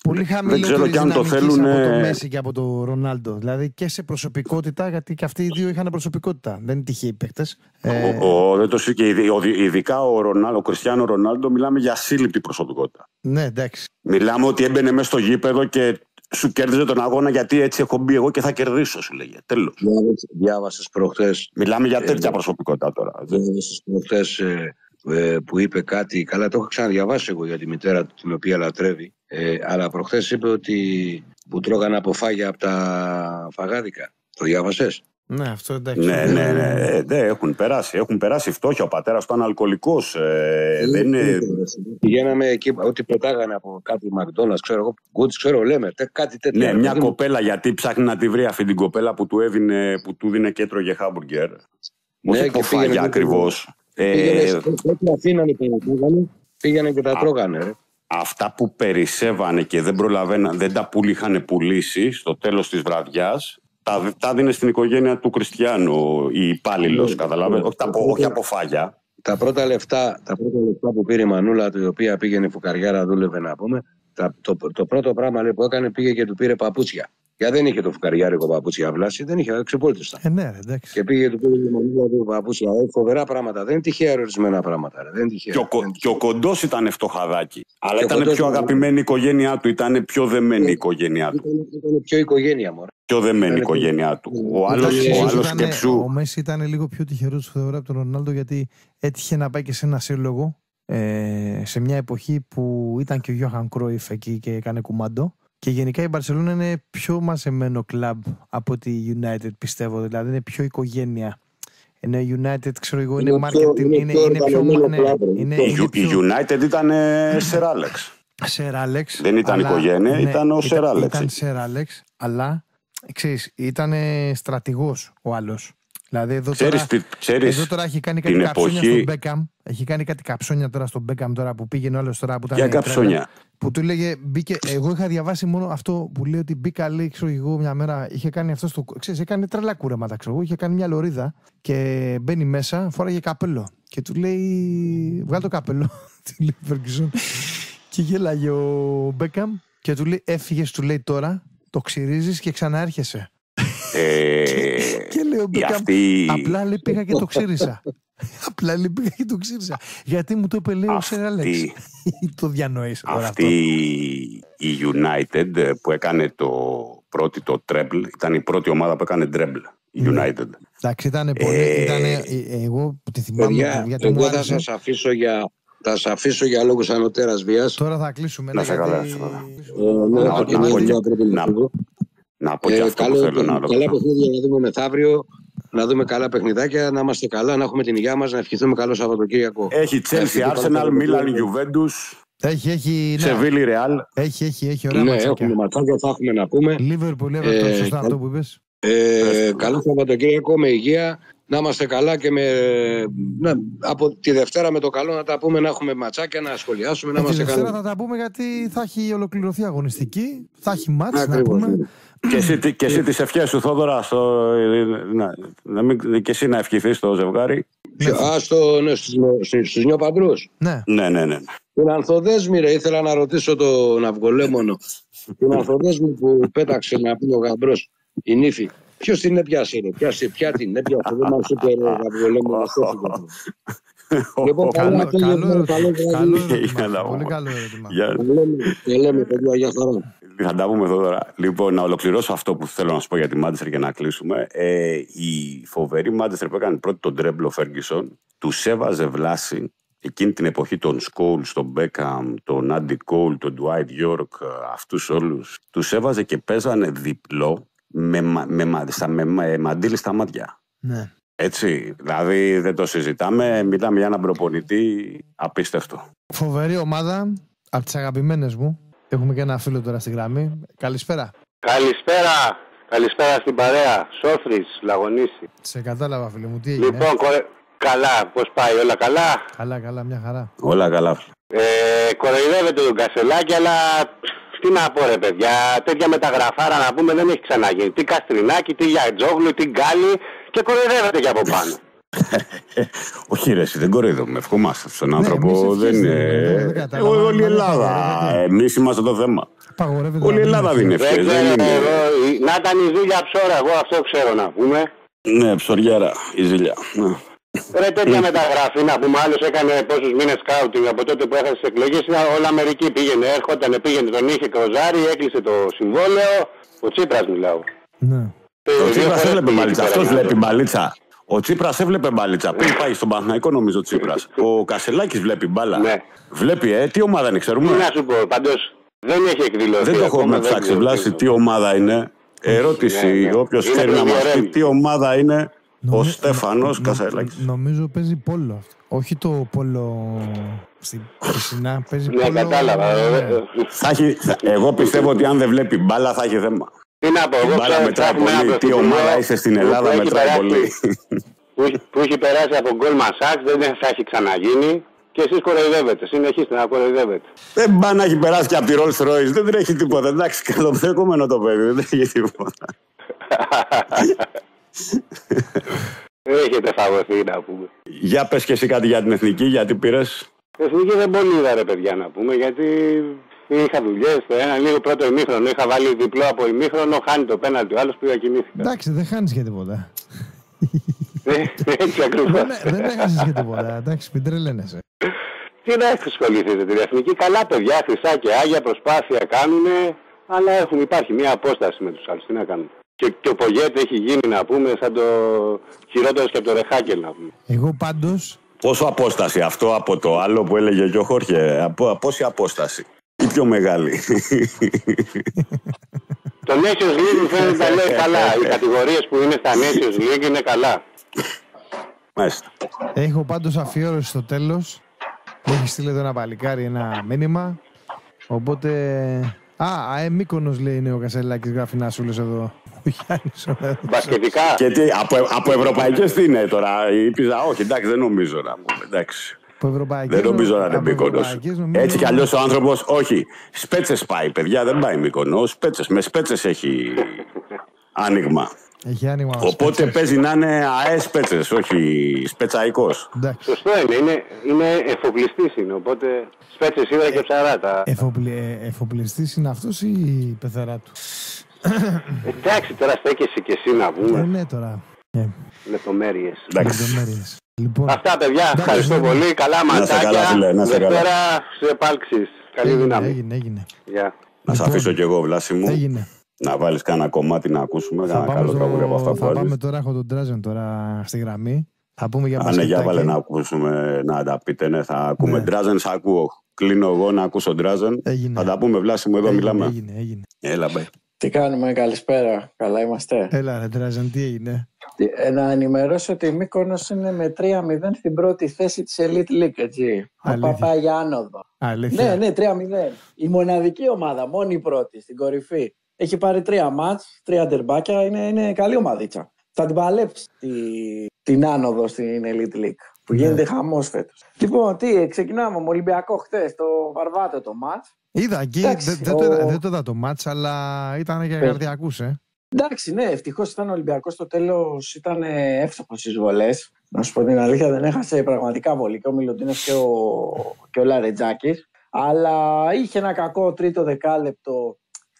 πολύ χαμηλότερης ξέρω κι αν το δυναμικής θέλουν, από το ε, Μέση και από το Ρονάλντο. Δηλαδή και σε προσωπικότητα, γιατί και αυτοί οι δύο είχαν προσωπικότητα. Δεν είναι τυχαίοι παίχτες. Ε, Ο, ο, δεν το συ- και ειδι- ο- ειδικά ο, Ρονάλ, ο Κριστιανό Ρονάλντο μιλάμε για σύλληπτη προσωπικότητα. ναι, εντάξει. Μιλάμε ότι έμπαινε μέσα στο γήπεδο και σου κέρδιζε τον αγώνα γιατί έτσι έχω μπει εγώ και θα κερδίσω, σου λέγε. Τέλος. Διάβασες προχθές Μιλάμε για Ε, τέτοια ναι. προσωπικότητα τώρα. διάβασες προχθές, ε, ε, που είπε κάτι, καλά το έχω ξαναδιαβάσει εγώ για τη μητέρα του την οποία λατρεύει, ε, αλλά προχθές είπε ότι που τρώγανε από φάγια από τα φαγάδικα. Το διάβασες? Ναι, αυτό εντάξει. Ναι, ναι, ναι. Ε, ναι, έχουν περάσει. Έχουν περάσει φτώχεια. Ο πατέρα του ήταν αλκοολικό. Ε, δεν είναι. Πηγαίναμε εκεί, ό,τι πετάγανε από κάτι McDonald's, ξέρω εγώ, Goods, ξέρω, λέμε, τε- κάτι τέτοιο. Ναι, Ρε μια παιδί μου, κοπέλα γιατί ψάχνει να τη βρει αυτή την κοπέλα που του, έδινε, που του δίνε και έτρωγε χάμπουργκερ. Ναι, Όχι και από πήγαινε φάγια και- ακριβώ. πήγαινε Ε, σε- ό,τι αφήνανε και πετάγανε, πήγαινε και τα τρώγανε. Ρε. αυτά που περισσεύανε και δεν προλαβαίναν, δεν τα πουλ είχαν πουλήσει στο τέλος της βραδιάς, τα, τα δίνε στην οικογένεια του Κριστιανού η υπάλληλος, Ναι, καταλαβαίνετε. ναι. Όχι, τα από- όχι από φάγια. Τα πρώτα, λεφτά, τα πρώτα λεφτά που πήρε η Μανούλα, η οποία πήγαινε φουκαριάρα, δούλευε να πούμε, τα, το, το πρώτο πράγμα λέει, που έκανε πήγε και του πήρε παπούτσια. Γιατί δεν είχε το φουκαριάρικο παπούτσια βλάση, δεν είχε, εξυπόλυτιστα. Ε, ναι, ρε, εντάξει. Και πήγε του πήρε η Μανούλα του παπούτσια. Ε, φοβερά πράγματα. Δεν είναι τυχαία ορισμένα πράγματα. Ρε. Δεν είναι τυχαία. Και ο, κο- Δεν είναι και ο κοντός ήταν φτωχαδάκι. Αλλά Και ο ήταν Κοντός πιο ήταν- αγαπημένη η οικογένειά του, ήταν πιο δεμένη η οικογένειά του. Ήταν, ήταν πιο οικογένεια μου. Πιο δεμένη η Ήταν- οικογένειά του. Ο Ήταν- άλλος, Εντάξει, ο ίσως άλλος ήτανε- σκεψού. Ο Μέση ήταν λίγο πιο τυχερός του θεωρώ από τον Ρονάλντο γιατί έτυχε να πάει και σε ένα σύλλογο ε, σε μια εποχή που ήταν και ο Γιώχαν Κρόιφ εκεί και έκανε κουμάντο. Και γενικά η Μπαρσελόνα είναι πιο μαζεμένο κλαμπ από τη United πιστεύω. Δηλαδή είναι πιο οικογένεια. Ενώ η United ξέρω εγώ είναι, Είναι πιο- marketing. είναι Είναι, πιο είναι πιο. οργανωμένο ναι, κλαμπ, ρε. είναι, Η, είναι Ju- η πιο United ήταν ε, Σερ Άλεξ. Σερ Άλεξ. Δεν ήταν αλλά- οικογένεια, ήταν ο Σερ Άλεξ. Ήταν Σερ Άλεξ, αλλά ξέρεις, ήταν στρατηγός ο άλλος. Δηλαδή εδώ τώρα, Ξέρεις, τι- ξέρεις, εδώ τώρα έχει κάνει κάτι την καψόνια εποχή- στον Μπέκαμ. Έχει κάνει κάτι καψόνια τώρα στον Μπέκαμ τώρα που πήγαινε ο άλλος τώρα που ήταν για τρέλα, καψόνια. Που του λέγε, μπήκε, εγώ είχα διαβάσει μόνο αυτό που λέει ότι μπήκα λέει, ξέρω εγώ μια μέρα, είχε κάνει αυτό στο, ξέρεις, έκανε τρελά κούρεματα, ξέρω εγώ, είχε κάνει μια λωρίδα και μπαίνει μέσα, φόραγε καπέλο και του λέει, βγάλ το καπέλο, *laughs* του λέει ο Ferguson. και γέλαγε ο Μπέκαμ και του λέει, έφυγες του λέει τώρα, το ξυρίζεις και ξαναέρχεσαι. Ε, Και λέει ο η Μπέκαμ, αυτή, απλά λέει πήγα και το ξύρισα. *laughs* απλά λέει πήγα και το ξύρισα. Γιατί μου το είπε λέει ο Σερ Άλεξ. *laughs* αυτή, το διανοείσαι τώρα αυτή αυτό. η United ε, που έκανε το πρώτη το treble ήταν η πρώτη ομάδα που έκανε treble. Η Ναι. United. Εντάξει, ήταν πολύ. Ε, ήτανε, ε, εγώ που τη θυμάμαι. Παιδιά, γιατί μου εγώ θα άρεσε. σας αφήσω για, θα σας αφήσω για λόγους ανωτέρας βίας. Τώρα θα κλείσουμε. Να ναι, σε γιατί- καλά, να Να- από την να- άλλη να- δουλειά πρέπει να να- φύγω. Να πω και Ε, αυτό που καλό- θέλω να καλά ρωτήσω. παιχνίδια να δούμε μεθαύριο, να δούμε καλά παιχνιδάκια, να είμαστε καλά, να έχουμε την υγεία μας, να ευχηθούμε καλό Σαββατοκύριακο. Έχει Chelsea, Ευχηθούμε Arsenal, καλό Milan, Σαββατοκύριακο. Juventus, Έχει, έχει. Ναι, Σεβίλη, Real. έχει, έχει, έχει ωραία Ναι, ματσάκια. έχουμε ματσάκια, θα έχουμε να πούμε. Liverpool, Everton, Ε, σωστά καλ- αυτό που είπες. Ε, καλό Σαββατοκύριακο με υγεία, να είμαστε καλά και με, ναι, από τη Δευτέρα με το καλό να τα πούμε, να έχουμε ματσάκια, να σχολιάσουμε, να Ε, τη είμαστε Δευτέρα καλά. θα τα πούμε γιατί θα έχει ολοκληρωθεί αγωνιστική, θα έχει μάτς να Ακριβώς. πούμε. Και εσύ, τι- και εσύ τις ευχές σου, Θόδωρα, στο, να, να μην, και εσύ να ευχηθείς στο ζευγάρι. Α, στο, ναι, στους, στους, στους νιοπαντρούς. Ναι, Ναι, ναι, ναι. Την Ανθοδέσμη, ρε, ήθελα να ρωτήσω τον Αυγολέμονο. την Ανθοδέσμη που πέταξε να πει ο γαμπρός, η νύφη. Ποιος την έπιασε, ρε, πιάσε, ποια την έπιασε, δεν μας είπε ο Αυγολέμονο. Λοιπόν, καλό, καλά, καλό, καλό, ερώτημα. καλό καλό βράδυ. Για να ερώτημα. δούμε. Πολύ καλό ερώτημα. Για- Τα λέμε, τα λέμε, παιδιά, για χαρά. Θα τα πούμε εδώ τώρα. Λοιπόν, να ολοκληρώσω αυτό που θέλω να σου πω για τη Μάντσεστερ για να κλείσουμε. Ε, η φοβερή Μάντσεστερ που έκανε πρώτη τον Τρέμπλο Φέργκισον, του έβαζε βλάση εκείνη την εποχή των Σκόλ, τον Μπέκαμ, τον Άντι Κόλ, τον Ντουάιτ Γιόρκ, αυτούς όλους. Τους έβαζε και παίζανε διπλό με, μα- με, μα- στα, με, με μαντίλι στα μάτια. Ναι. Έτσι, δηλαδή δεν το συζητάμε, μιλάμε για έναν προπονητή απίστευτο. Φοβερή ομάδα από τις αγαπημένες μου. Έχουμε και ένα φίλο τώρα στη γραμμή. Καλησπέρα. Καλησπέρα. Καλησπέρα στην παρέα. Σόφρης, Λαγονίση. Σε κατάλαβα, φίλε μου, τι έγινε. Λοιπόν, κορε... καλά, πώς πάει, όλα καλά; Καλά, καλά, μια χαρά. Όλα καλά. Ε, κοροϊδεύετε τον Κασελάκη, αλλά Τι να πω ρε παιδιά, τέτοια μεταγραφάρα να πούμε δεν έχει ξαναγίνει. Τι Καστρινάκη, τι Γιατζόγλου, τι Γκάλι και κοροϊδεύεται και από πάνω. *laughs* Όχι ρε, εσύ δεν κοροϊδεύουμε. Ευχόμαστε στον Ναι, άνθρωπο. εμείς δεν ευχές είναι. δίνουμε, δεν κατάλαβα. Όλη η Μάλλον Ελλάδα. απαγορεύεται. Εμεί είμαστε το θέμα. Απαγορεύεται Όλη η να Ελλάδα μην δίνει είναι. Δεν ευχέ. Δεν ξέρω είναι. εγώ, η- να ήταν η ζήλια ψώρα, εγώ αυτό ξέρω να πούμε. Ναι, ψωριάρα, η ζήλια. Ναι. Ρε τέτοια μεταγραφή να πούμε, άλλος έκανε πόσους μήνες σκάουτινγκ από τότε που έχασε τις εκλογές, ήταν όλα Αμερική πήγαινε, έρχονταν, πήγαινε, τον είχε κροζάρι, έκλεισε το συμβόλαιο, ο Τσίπρας μιλάω. Ναι. Ο Δύο Τσίπρα φορές έβλεπε πήγε μπαλίτσα. εκεί Αυτό πέρα, βλέπει να δω. μπαλίτσα. Ο Τσίπρας έβλεπε μπαλίτσα. Πριν πάει στον Παναθηναϊκό, νομίζω ο Τσίπρας. Ο Κασελάκης βλέπει μπάλα. Ναι. Βλέπει, ε, τι ομάδα είναι, Τι ξέρουμε. να σου πω, πάντως δεν έχει εκδηλωθεί. Δεν το ακόμα, έχουμε δεν ψάξει. ξέρω Βλάση, τι τι ομάδα είναι. Ερώτηση. Ναι, ναι. Όποιος Είναι θέλει να μας πει πληδιαρέμη. τι ομάδα είναι, ο Νομι- Στέφανος νο- Κασελάκης. Νομίζω παίζει πόλο αυτό. Όχι το πόλο στην Πισινά. Παίζει Ναι, πόλο. κατάλαβα. ναι. ε, ε, Θα έχει, θα- εγώ πιστεύω ότι αν δεν βλέπει μπάλα θα έχει θέμα. Τι να πω, Η εγώ μπάλα ξέρω μετράει ψάχνουμε ένα πολύ. Τι πρωθυπουργό ομάδα είσαι στην που Ελλάδα έχει μετράει περάσει- πολύ. που έχει- που έχει περάσει από γκολ μασάκ, δεν θα έχει ξαναγίνει και εσείς κοροϊδεύετε, συνεχίστε να κοροϊδεύετε. Δεν πάει να έχει περάσει και από τη Rolls Royce. Δεν τρέχει τίποτα. Εντάξει, καλοπλέκομενο το παιδί. Δεν τρέχει τίποτα. *laughs* Έχετε φαγωθεί να πούμε. Για πες και εσύ κάτι για την εθνική, γιατί πήρες; Εθνική δεν πολύ είδα ρε παιδιά να πούμε γιατί είχα δουλειές το ένα λίγο πρώτο ημίχρονο. Είχα βάλει διπλό από ημίχρονο, χάνει το πέναλτι ο άλλος πήγα κοιμήθηκα. Εντάξει, δεν χάνεις και τίποτα. Ε, Έτσι ακριβώς. δεν δεν έχασες και τίποτα. Εντάξει, μην τρελαίνεσαι. Τι να ασχοληθείτε την εθνική. Καλά παιδιά, χρυσά και άγια προσπάθεια κάνουν, αλλά έχουν, υπάρχει μια απόσταση με τους άλλους. Τι να κάνουν. Και, και ο Πογέτη έχει γίνει να πούμε σαν το χειρότερο και από το Ρεχάκελ να πούμε. Εγώ πάντω Πόσο απόσταση αυτό από το άλλο που έλεγε και ο Χόρχε; Από, πόση απόσταση; Η πιο μεγάλη. *laughs* Το Nations League μου φαίνεται τα λέει καλά. Οι κατηγορίες που είναι στα Nations League είναι καλά. Μάλιστα. έχω πάντως αφιέρωση στο τέλος. Έχει στείλει εδώ ένα παλικάρι ένα μήνυμα. Οπότε. Α, αε Μύκονος λέει είναι ο Κασελάκης γράφει να σου εδώ. Ο Γιάννης ο Μέδος. Μπασκετικά. Και τι, από, από ευρωπαϊκές τι είναι τώρα, η πίζα; Όχι, εντάξει, δεν νομίζω να πούμε. Εντάξει. Από ευρωπαϊκές Δεν νομίζω να είναι από Μύκονος. ευρωπαϊκές νομίζω- Έτσι κι αλλιώς ο άνθρωπος, όχι. Σπέτσες πάει, παιδιά, δεν πάει Μύκονο. Σπέτσες, με σπέτσες έχει άνοιγμα. Έχει άνοιγμα. Οπότε σπέτσες. παίζει να είναι αέ σπέτσες, όχι σπετσαϊκός. Εντάξει. Σωστό είναι, είναι, είναι εφοπλιστής είναι, οπότε σπέτσες είδα και ψαράτα. Εφοπλη, ε, εφοπλιστής είναι αυτός ή η πεθερά του; Εντάξει, τώρα στέκεσαι και εσύ να Ε, πούμε ναι τώρα. Ε, λεπτομέρειες. Εντάξει. λεπτομέρειες. Λοιπόν, Αυτά παιδιά, Εντάξει, ευχαριστώ ναι. πολύ. Καλά Να είστε καλά, ματσάκια. φίλε, να είστε καλά. Δευτέρα σε επάλξεις. Καλή έγινε, δύναμη. έγινε, έγινε. Γεια. Να σε Λοιπόν, αφήσω κι εγώ, Βλάση μου. Έγινε. Να βάλεις κανένα κομμάτι να ακούσουμε. Θα Κανένα πάμε, καλό τραγούδι από αυτά στο, που θα πάμε βάλεις. τώρα, έχω τον Τράζεν τώρα στη γραμμή. Θα πούμε για Αν ναι, για μπασκετάκι. βάλε να ακούσουμε, να τα πείτε, ναι, θα ακούμε. Ναι. Ντράζεν, σ' ακούω. Κλείνω εγώ να ακούσω Ντράζεν. Έγινε. Θα τα πούμε, Βλάση μου, εδώ έγινε, μιλάμε. Έγινε, έγινε. Έλα, μπε. Τι κάνουμε, καλησπέρα. Καλά είμαστε; Έλα ρε Τράζεν, τι έγινε; Τι- ε, να ενημερώσω ότι η Μύκονος είναι με 3-0 στην πρώτη θέση της Elite League, έτσι. Αλήθεια. Θα πάει για άνοδο. Αλήθεια. Ναι, ναι, 3-0. Η μοναδική ομάδα, μόνη η πρώτη, στην κορυφή. Έχει πάρει τρία μάτς, τρία τερμπάκια, είναι, είναι καλή ομαδίτσα. Θα την παλέψει τη, την άνοδο στην Elite League. Που Ναι. γίνεται χαμός φέτος. Λοιπόν, τι, ξεκινάμε με Ολυμπιακό χτες, το Βαρβάτο το μάτς. Είδα εκεί, Εντάξει, δεν δεν ο- το, είδα- δεν το είδα το μάτς, αλλά ήταν για Πες. καρδιακούς, ε. Εντάξει, ναι, ευτυχώς ήταν ο Ολυμπιακός στο τέλος, ήταν εύστοχος στις βολές. Να σου πω την αλήθεια, δεν έχασε πραγματικά πολύ και ο Μιλωτίνο και ο, και ο Λαρετζάκης. Αλλά είχε ένα κακό τρίτο δεκάλεπτο.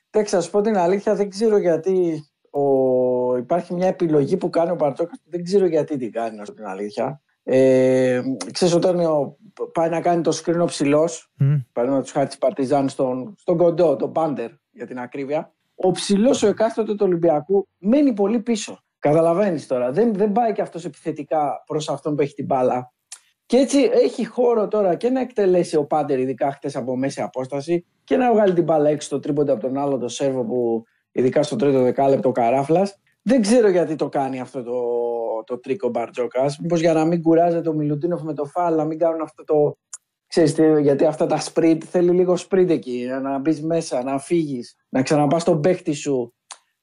Εντάξει, να σου πω την αλήθεια, δεν ξέρω γιατί ο... υπάρχει μια επιλογή που κάνει ο Παρτόκα. Δεν ξέρω γιατί την κάνει, να σου πω την αλήθεια. Ε, ξέρεις, όταν ο... πάει να κάνει το screen ο ψηλός, Μμ. παραδείγματος χάρη της Παρτιζάν στον, στον κοντό, τον Πάντερ για την ακρίβεια, ο ψηλός ο εκάστοτε του Ολυμπιακού μένει πολύ πίσω. Καταλαβαίνεις τώρα. Δεν, δεν πάει και αυτός επιθετικά προς αυτόν που έχει την μπάλα. Και έτσι έχει χώρο τώρα και να εκτελέσει ο Πάντερ, ειδικά χτες από μέση απόσταση, και να βγάλει την μπάλα έξω το τρίποντα από τον άλλο, το σερβο που ειδικά στο τρίτο δεκάλεπτο ο καράφλας. Δεν ξέρω γιατί το κάνει αυτό το, το τρίκο Μπαρτζόκας. Μήπως για να μην κουράζεται ο Μιλουτίνοφ με το φάλ, να μην κάνουν αυτό το, Ξέρεις, τι, γιατί αυτά τα sprint θέλει λίγο sprint εκεί, να μπεις μέσα, να φύγεις, να ξαναπάς στον παίχτη σου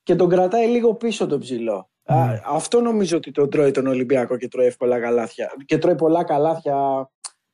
και τον κρατάει λίγο πίσω τον ψηλό. Ναι. Α, αυτό νομίζω ότι τον τρώει τον Ολυμπιακό και τρώει εύκολα καλάθια. Και τρώει πολλά καλάθια,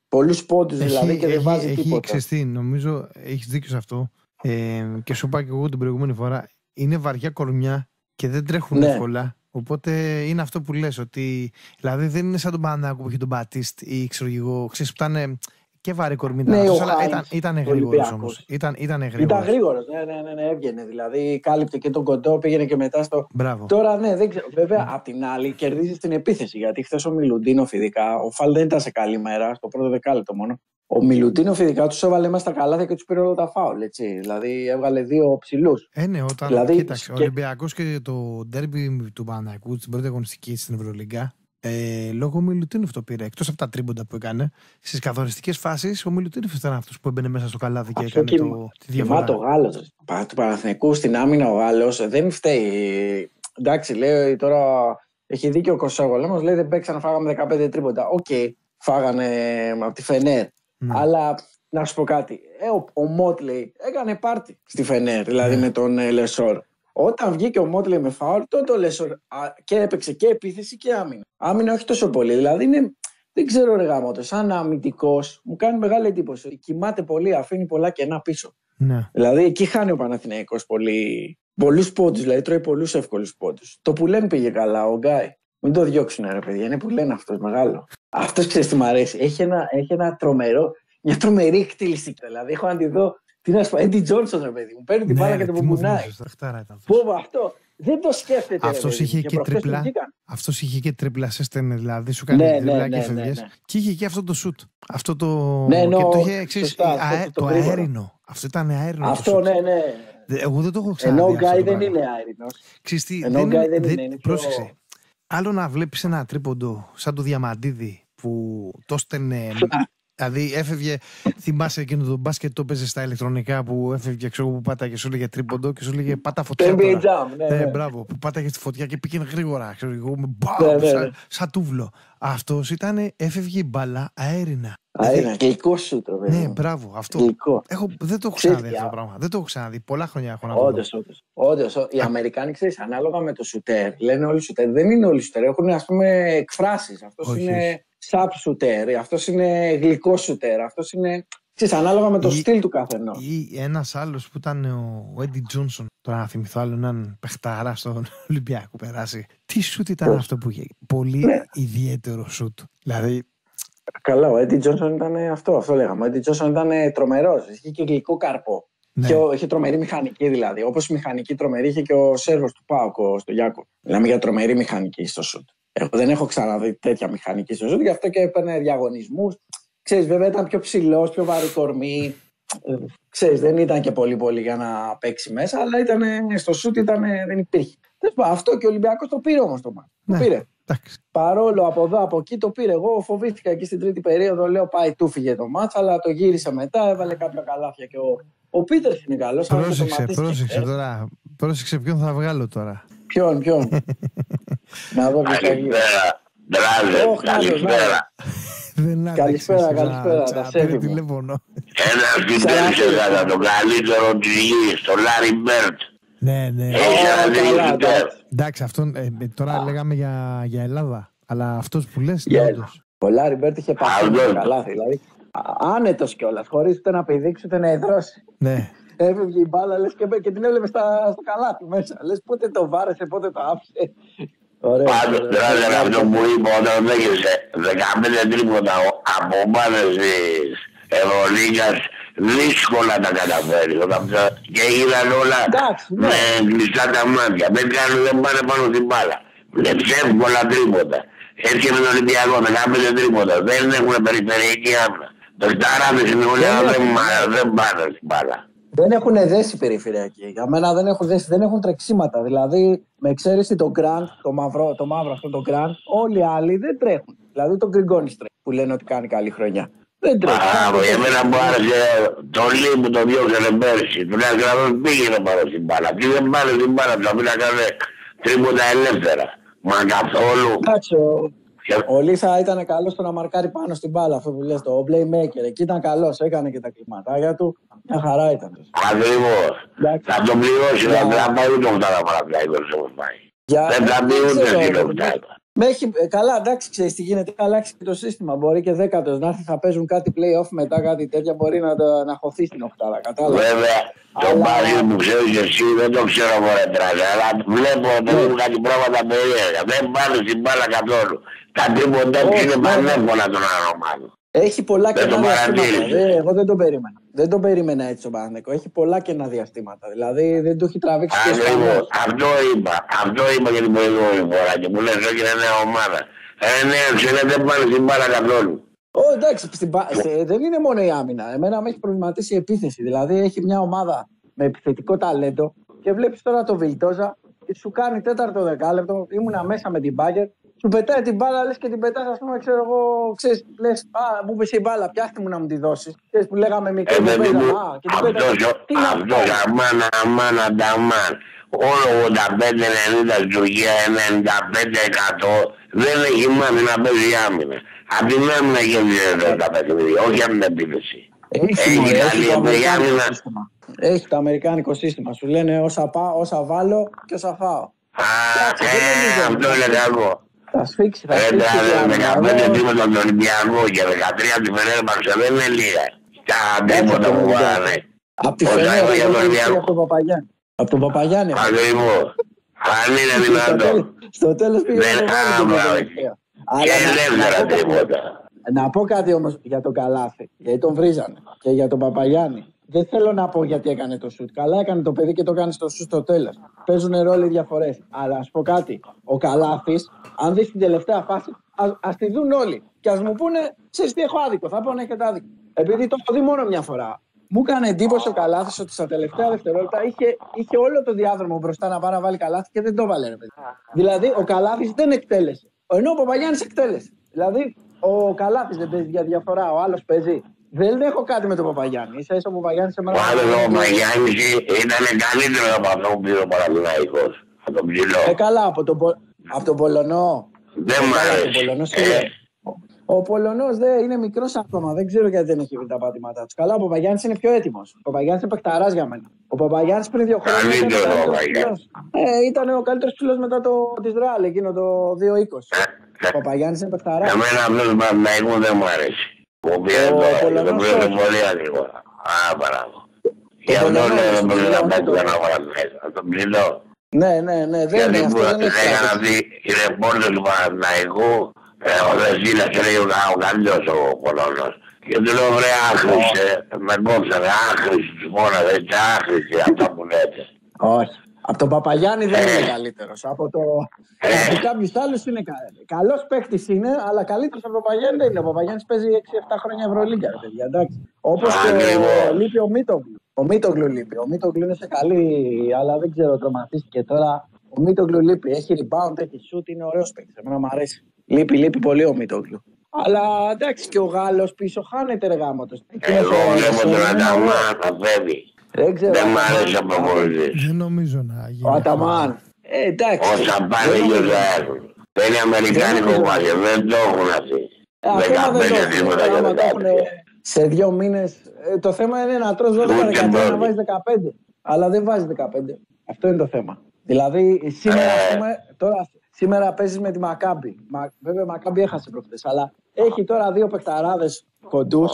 πολλούς πόντους δηλαδή και δεν βάζει έχει τίποτα. ξεστεί, νομίζω έχεις δίκιο σε αυτό. Ε, και σου είπα και εγώ την προηγούμενη φορά, είναι βαριά κορμιά και δεν τρέχουν Ναι. εύκολα. Οπότε είναι αυτό που λες ότι δηλαδή δεν είναι σαν τον Πανάκου που είχε τον Μπατίστ ή ξέρω εγώ, ξέρεις που ήταν και βαρύ κορμί ήταν Ναι, αυτός, ο αλλά Χάινς, ήταν, ήταν ο γρήγορος Ολυμπιακός. όμως. Ήταν, ήταν Ήταν γρήγορος. γρήγορος. Ναι, ναι, ναι, ναι, έβγαινε. Δηλαδή κάλυπτε και τον κοντό, πήγαινε και μετά στο. Μπράβο. Τώρα ναι, δεν ξέρω. Βέβαια, απ' την άλλη κερδίζεις την επίθεση. Γιατί χθες ο Μιλουντίνοφ, ειδικά, ο Φαλ δεν ήταν σε καλή μέρα, στο πρώτο δεκάλεπτο μόνο. Ο Μιλουτίνοφ, ειδικά, τους έβαλε μέσα στα καλάθια και τους πήρε όλα τα φάουλ. Έτσι. Δηλαδή, έβγαλε δύο ψηλούς. Ε, ναι, όταν. Δηλαδή, κοίταξε, ο και- Ολυμπιακός και το ντέρμπι του Παναθηναϊκού στην πρώτη αγωνιστική στην Ευρωλίγκα. Ε, λόγω Μιλουτίνοφ το πήρε. Εκτός από τα ριμπάουντα που έκανε, στις καθοριστικές φάσεις ο Μιλουτίνοφ ήταν αυτός που έμπαινε μέσα στο καλάθι και Αυτό έκανε και- το, τη Θυμά διαφορά. το Γάλλος του Παναθηναϊκού στην άμυνα ο Γάλλος δεν φταίει. Εντάξει, λέει τώρα έχει δίκιο ο Κωσόγολο, λέει δεν παίξαν, φάγαμε 15 τρίποτα. Οκ, φάγανε από τη Φενέρ. Ναι. Αλλά να σου πω κάτι. Ε, ο, ο Μότλεϊ έκανε πάρτι στη Φενέρ, δηλαδή Ναι. με τον ε, Λεσόρ. Όταν βγήκε ο Μότλεϊ με φάουλ, τότε ο Λεσόρ α, και έπαιξε και επίθεση και άμυνα. Άμυνα όχι τόσο πολύ. Δηλαδή είναι, δεν ξέρω ρε γάμο σαν αμυντικός μου κάνει μεγάλη εντύπωση. ότι Κοιμάται πολύ, αφήνει πολλά κενά πίσω. Ναι. Δηλαδή εκεί χάνει ο Παναθηναϊκός πολύ, πολλούς πόντους, δηλαδή τρώει πολλούς εύκολους πόντους. Το που λένε πήγε καλά, ο Γκάι. Μην το διώξουν ρε παιδιά, είναι που λένε αυτός μεγάλο. Αυτός ξέρεις τι μου αρέσει, έχει ένα, έχει ένα τρομερό, μια τρομερή εκτίληση. Δηλαδή έχω να τη δω, τι να σου πω, Έντι Τζόνσον ρε παιδί μου, παίρνει την Ναι, μπάλα ρε, και την τι μου μπουμπουνάει. θύμισες, Αχτάρα ήταν αυτός. Πω, πω, αυτό δεν το σκέφτεται. Αυτός ρε, παιδί είχε μου. και προχθές του τρίπλα. βγήκαν. Αυτός είχε και τρίπλα σε στενε, δηλαδή σου κάνει Ναι, τρίπλα ναι, και ναι, φεύγες. ναι, ναι. Και είχε και αυτό το σουτ. Αυτό το. Ναι, και νο, το είχε, ξέρεις, σωστά, η αυτό αέ- το- το το γρήγορο. αέρινο. Αυτό ήταν αέρινο. το Αυτό σουτ. ναι, ναι. Δε- Εγώ δεν το έχω ξαναδεί. Ενώ ο αυτό Γκάι το δεν πράγμα. είναι άερινος. Ξέρεις τι, Ενώ ο δεν, Γκάι είναι- δεν δεν- είναι, είναι πιο- Πρόσεξε. Άλλο να βλέπεις ένα τρίποντο σαν το Διαμαντίδη που το στενε. Δηλαδή έφευγε, θυμάσαι εκείνο το μπάσκετ το παίζες στα ηλεκτρονικά που έφευγε ξέρω που πάταγες σου έλεγε τρίποντο και σου έλεγε πάτα Το φωτιά NBA τώρα. Jam, ναι, Ε, ναι. μπράβο, που πάταγες στη φωτιά και πήγαινε γρήγορα. Ξέρω εγώ, με μπαμ, Ναι, ναι, σαν, ναι. σαν τούβλο. Αυτός ήταν, έφευγε η μπαλά αέρινα. Αέρινα, γλυκό σου το παιδί Ναι, μου. μπράβο, αυτό. Γλυκό. Έχω, δεν το έχω Ξέρεις ξαναδεί τι, αυτό το α- πράγμα. Δεν το έχω ξαναδεί. Πολλά χρόνια έχω να το δω. Όντως, όντως. Όντω, οι Αμερικάνοι ξέρεις, ανάλογα με το σουτέρ, λένε όλοι σουτέρ. Δεν είναι όλοι σουτέρ, έχουν ας πούμε εκφράσεις. Αυτός Όχι, είναι σαπ σουτέρ, αυτός είναι γλυκό σουτέρ, αυτός είναι. Ξέρεις, ανάλογα με το Ή- στυλ του καθενός. Ή ένας άλλος που ήταν ο, ο Έντι Τζόνσον. Τώρα να θυμηθώ άλλο έναν παιχτάρα στον *laughs* Ολυμπιακό που περάσει. Τι σουτ ήταν Πώς; αυτό που είχε; Πολύ Ναι. ιδιαίτερο σουτ. Δηλαδή, Καλά, ο Έντι Τζόνσον ήταν αυτό, αυτό λέγαμε. Ο Έντι Τζόνσον ήταν τρομερός, είχε και γλυκό καρπό. ναι. Και ο- είχε τρομερή μηχανική δηλαδή. Όπως η μηχανική τρομερή είχε και ο Σέρβος του Πάουκ, στο Γιάκο. Μιλάμε για τρομερή μηχανική στο σουτ. Εγώ δεν έχω ξαναδεί τέτοια μηχανική στο σουτ, γι' αυτό και έπαιρνε διαγωνισμούς. Ξέρεις, βέβαια ήταν πιο ψηλός, πιο βαρύ κορμί. Ε, Ξέρεις, δεν ήταν και πολύ πολύ για να παίξει μέσα, αλλά ήταν, στο σουτ ήταν, δεν υπήρχε. Τέλος πάντων, Αυτό και ο Ολυμπιακός το πήρε όμως το μάτι. Ναι. Το πήρε. εντάξει. Παρόλο από εδώ, από εκεί το πήρε. Εγώ φοβήθηκα εκεί στην τρίτη περίοδο. Λέω πάει, του φύγε το μάτς, αλλά το γύρισε μετά. Έβαλε κάποια καλάθια και ο, ο Πίτερ είναι καλός. Πρόσεξε, πρόσεξε τώρα. Πρόσεξε ποιον θα βγάλω τώρα. Ποιον, ποιον; *laughs* να δω ποιος θα γίνει. Καλησπέρα. Μπράβο, Ωχ, να δω, καλησπέρα. Δεν Καλησπέρα, άντεξες, καλησπέρα, τσα- τα τσα- πήρε σέβη μου. τηλέφωνο. Ένα συντέρησε κατά τον καλύτερο της γης, τον Λάρι Μπέρτ. Ναι, ναι. Έχει ένα καλά, τρίγωνο εντάξει. Εντάξει, αυτόν, ε, ε, τώρα λέγαμε για, για Ελλάδα. Αλλά αυτός που λες, Για είναι Ελλάδα. όντως. Ο Λάρι Μπέρτ είχε πάθει Αυτό. ένα καλάθι. Δηλαδή, άνετος κιόλας, χωρίς ούτε να πηδήξει ούτε να εδρώσει. Ναι. Έφευγε η μπάλα λες, και, και την έβλεπε στα, στο καλάθι μέσα. Λες πότε το βάρεσε, πότε το άφησε. Ωραία. Πάντως, ωραία. τράζερ αυτό που είπα όταν δέχεσαι 15 τρίποτα ο- από ομάδες της Ευρωλίγκας δύσκολα τα καταφέρει. Όταν πια- Και είδαν όλα Εντάξει, ναι. με κλειστά τα μάτια. Δεν κάνουν, δεν πάνε πάνω στην μπάλα. Βλέπεις εύκολα τρίποτα. Έτσι και με τον Ολυμπιακό, 15 τρίποτα. Δεν έχουν περιφερειακή άμυνα. Το σταράδες είναι όλοι, Δεν αλλά δεν, έχουν. μα- δεν πάνε στην μπάλα. Δεν έχουν δέσει περιφερειακή. Για μένα δεν έχουν δέσει, δεν έχουν τρεξίματα. Δηλαδή, με εξαίρεση το Grand, το μαύρο, το μαύρο αυτό το Grand, όλοι οι άλλοι δεν τρέχουν. Δηλαδή τον Γκριγκόνης τρέχει, που λένε ότι κάνει καλή χρονιά. Δεν τρέχει. Μπράβο, για μένα μου άρεσε το Λί που το διώξανε πέρσι. Τουλάχιστον αυτός πήγαινε πάνω στην μπάλα. Τι δεν πάνε στην μπάλα, θα μην να κάνει τρίποτα ελεύθερα. Μα καθόλου. Εντάξει, ο, Και- ο Λίσα ήταν καλό στο να μαρκάρει πάνω στην μπάλα, αυτό που λες, το playmaker. Εκεί ήταν καλό, έκανε και τα κλιματάκια του. Μια χαρά ήταν. Ακριβώς. Εντάξει. Θα τον πληρώσει, Για- δεν θα πάει ούτε αυτά τα παραπλάκια όπως πάει. Για- Δεν θα μπει δεν ούτε ξέρω, στην δεν- οκτάδα. Με έχει, ε, καλά, εντάξει, ξέρεις τι γίνεται. Αλλάξει και το σύστημα. Μπορεί και δέκατος να έρθει, θα παίζουν κάτι playoff μετά, κάτι τέτοια. Μπορεί να, το- να χωθεί στην οχτάδα. Κατάλαβα. Βέβαια, το Αλλά- μπάσκετ που ξέρεις εσύ δεν το ξέρω μωρέ τράγκα, αλλά βλέπω ότι Ναι. έχουν κάτι πράγματα περίεργα. Δεν πάνε στην μπάλα καθόλου. Τα τρίποντά τους Όχι, είναι ναι, ναι. πανεύκολα των άλλων ομάδων. Έχει πολλά Δεν κενά το διαστήματα. παρατήρησες. Δεν- εγώ δεν τον περίμενα. Δεν τον περίμενα έτσι τον Παναθηναϊκός. Έχει πολλά κενά διαστήματα. Δηλαδή δεν το έχει τραβήξει και ο Ακριβώς. Ισπανός. Αυτό είπα. Αυτό είπα και την προηγούμενη φορά και μου λες όχι είναι νέα ομάδα. Ε, ναι, ξέρετε δεν πάνε στην μπάλα καθόλου. Ω, εντάξει, στην πα- σε- δεν είναι μόνο η άμυνα. Εμένα με έχει προβληματίσει η επίθεση. Δηλαδή έχει μια ομάδα με επιθετικό ταλέντο και βλέπεις τώρα το Βιλτόζα και σου κάνει τέταρτο δεκάλεπτο. Ήμουνα μέσα με την μπάγκερ. Σου πετάει την μπάλα, λες και την πετάς, ας πούμε, ξέρω εγώ, ξέρεις, λες, Α, μου πέσει η μπάλα, πιάστε μου να μου τη δώσεις. Ξέρεις που λέγαμε μικρό Ε, που παιδί παίζαμε, μου, Α, και την πέταξε. αυτός, Τι να αυτός κάνω. αμάν, αμάν, ανταμάν. Όλο 85-90 λειτουργία, 95% δεν έχει μάθει να παίζει άμυνα. Απ' την άμυνα γίνεται τα παιχνίδια, όχι από την επίθεση. Έχει, Έχει μωρέ, καλή έχει το αμερικάνικο άμυνα. σύστημα. Έχει το αμερικάνικο σύστημα. Σου λένε όσα, πάω, όσα βάλω και όσα φάω. Α, Εντάξει, δεν ε, νομίζω. αυτό είναι καλό. Θα σφίξει, θα Ε, σφίξει. η τα άμυνα. 15 Εγώ- τίποτα τον Ολυμπιακό και 13 τη Φενέρμπαξε δεν είναι λίγα. Τα Έτσι, τίποτα αυτό που είναι βάλανε. Από τη Όσα Φενέρα έχω για δεν τον έχει Ολυμπιακό. από τον Παπαγιάννη. Από τον Παπαγιάννη. αυτό. Ακριβώς. Αν είναι Στο δυνατόν. τέλος- Στο τέλος πήγε Δεν να το βάλει α, και το μπράβο. τελευταίο. Και Αλλά να- να ελεύθερα πω κάτι- τίποτα. Να πω κάτι όμως για τον Καλάθι, γιατί τον βρίζανε και για τον Παπαγιάννη. Δεν θέλω να πω γιατί έκανε το σουτ. Καλά έκανε το παιδί και το έκανε στο σουτ στο τέλος. Παίζουν ρόλο οι διαφορές. Αλλά ας πω κάτι. Ο Καλάθι, αν δεις την τελευταία φάση, ας τη δουν όλοι. Και ας μου πούνε, ξέρεις τι έχω άδικο. Θα πω να έχετε άδικο. Επειδή το έχω δει μόνο μια φορά. Μου έκανε εντύπωση ο Καλάθι ότι στα τελευταία δευτερόλεπτα είχε, είχε όλο το διάδρομο μπροστά να πάει να βάλει καλάθι και δεν το βάλε, ρε παιδί. Δηλαδή ο Καλάθι δεν εκτέλεσε. Ενώ ο Παπαγιάννης εκτέλεσε. Δηλαδή ο Καλάθι δεν παίζει για διαφορά, ο άλλος παίζει. Δεν έχω κάτι με τον Παπαγιάννη. σα ίσα ο Παπαγιάννης σε μένα. Ο άλλος ο Μαγιάννης ήταν καλύτερος από αυτό που πήρε ο Παναθηναϊκός. Από τον ψηλό. Ε, καλά, από τον, Πο- από τον Πολωνό. Δεν Ε, μ' καλά, αρέσει. τον Πολωνό Ε, σίγουρα. Ο Πολωνός δεν είναι μικρός ακόμα. Δεν ξέρω γιατί δεν έχει βρει τα πατήματά τους. Καλά, ο Παπαγιάννης είναι πιο έτοιμος. Ο Παπαγιάννης είναι παιχταράς για μένα. Ο Παπαγιάννης πριν δύο χρόνια. ήταν ο Καλύτερος ο καλύτερος Παπαγιάννης. ψηλός. Ε, ήταν ο καλύτερος ψηλό μετά το της Ρεάλ, εκείνο το 2-20. Ο Παπαγιάννης είναι παιχταράς. Εμένα αυτός του Παναθηναϊκού δεν μου αρέσει. Μου πήρε Ο τώρα και Πολωνός τον πήρε όχι. πολύ γρήγορα. Α, μπράβο. Γι' αυτό Πολωνός λέω δεν όχι, μπορεί να όχι παίξει το- ένα Παναθηναϊκό. Από τον ψηλό. Ναι, ναι, ναι. Δεν Γιατί είναι αυτό. που Δεν έχει έκανα σχέση. αυτή η ρεπόρτερ του Παναθηναϊκού, ε, ο Δεσίλας και λέει ο κα- ο καλύτερος ο Πολωνός. Και του λέω βρε άχρηστε, με κόψανε άχρηστη μόνο, έτσι άχρηστη αυτά που λέτε. Όχι. Από τον Παπαγιάννη δεν Ε. είναι καλύτερος. Από, το... Ε. από κάποιους άλλους είναι καλό. Καλός παίκτης είναι, αλλά καλύτερος από τον Παπαγιάννη δεν είναι. Ο Παπαγιάννης παίζει 6-7 χρόνια Ευρωλίγκα, ρε παιδιά. Εντάξει. Όπως και Ακριβώς. ο... λείπει ο Μίτογλου. Ο Μίτογλου λείπει. Ο Μίτογλου είναι σε καλή, αλλά δεν ξέρω, τροματίστηκε τώρα. Ο Μίτογλου λείπει. Έχει rebound, έχει shoot, είναι ωραίος παίκτης. Εμένα μου αρέσει. Λείπει, λείπει πολύ ο Μίτογλου. Αλλά εντάξει και ο Γάλλος πίσω χάνεται ρε γάμοτος. Εγώ βλέπω τον Ανταμά να φεύγει. Δεν ξέρω. Δεν μ' Αταμάν. άρεσε ο προπονητής. Δεν νομίζω να γίνει. Ο Αταμάν. Ε, εντάξει. Όσα πάνε Δεν και νομίζω. θα έχουν. Δεν είναι αμερικάνικο νομίζω. μπάσκετ, δεν το έχουν αυτοί. Ε, ακόμα δεν το 15 έχουν. τίποτα Τώρα, και άμα το έχουν 15. σε δύο μήνες. το θέμα είναι να τρως 12 Ούτε 13 να μπορεί. βάζεις 15. Αλλά δεν βάζεις 15. Αυτό είναι το θέμα. Δηλαδή σήμερα, Ε. ας πούμε, τώρα, σήμερα παίζεις με τη Μακάμπη. Μα, βέβαια, η Μακάμπη έχασε προχθές, αλλά έχει τώρα δύο παιχταράδες κοντούς.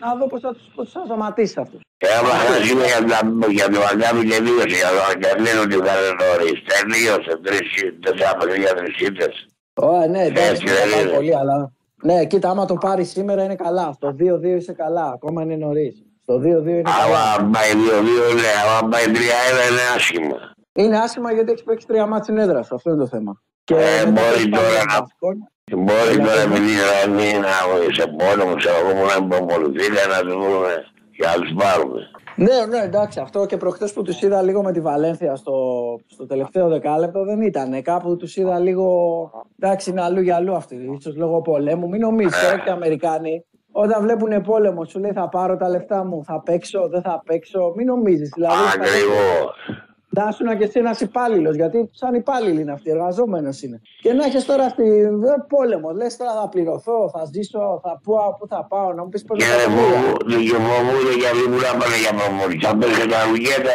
Να δω πώς θα του πώς θα σταματήσει αυτού. Και άμα χάσει είναι για τα- για το Αγκάμι τελείωσε, για το Αγκαμί ότι βγάλε νωρίς. Τελείωσε, τρεις, τέσσερα παιχνίδια, τρεις ήττες. Ω, ναι, εντάξει, Έτσι δεν δεν πάει είναι. πολύ, αλλά. Ναι, κοίτα, άμα το πάρει σήμερα είναι καλά. Στο 2-2 είσαι καλά. Ακόμα είναι νωρίς. Στο 2-2 είναι καλά. Άμα πάει 2-2, ναι, άμα πάει 3-1 είναι άσχημα. Είναι άσχημα γιατί έχεις παίξει τρία μάτια στην έδρα σου. Αυτό είναι το θέμα. Και Ε, μετά μπορεί παίζεις πάλι τώρα με να- βασικών. Μπορεί Έλα, τώρα παιδί. επειδή είναι να σε πόλεμο, ξέρω εγώ, μου να μην προπολουθείτε, να τους δούμε και να τους πάρουμε. Ναι, ναι, εντάξει. Αυτό και προχτέ που τους είδα λίγο με τη Βαλένθια στο, στο τελευταίο δεκάλεπτο δεν ήταν. Κάπου τους είδα λίγο. Εντάξει, είναι αλλού για αλλού αυτοί. σω λόγω πολέμου. Μην νομίζεις τώρα και οι Αμερικάνοι. Όταν βλέπουν πόλεμο, σου λέει θα πάρω τα λεφτά μου, θα παίξω, δεν θα παίξω. Μην νομίζεις. Δηλαδή, θα- Ακριβώς. Να ήσουν και εσύ ένας υπάλληλος, γιατί σαν υπάλληλοι είναι αυτοί, εργαζόμενος είναι. Και να έχεις τώρα στη ε, πόλεμο. Λες τώρα θα πληρωθώ, θα ζήσω, θα πω πού θα πάω, να μου πεις πώς Και δεν φοβούνται και φοβούνται για αυτοί που να πάνε για προπονητή. Θα πέσει τα ρουγέτα.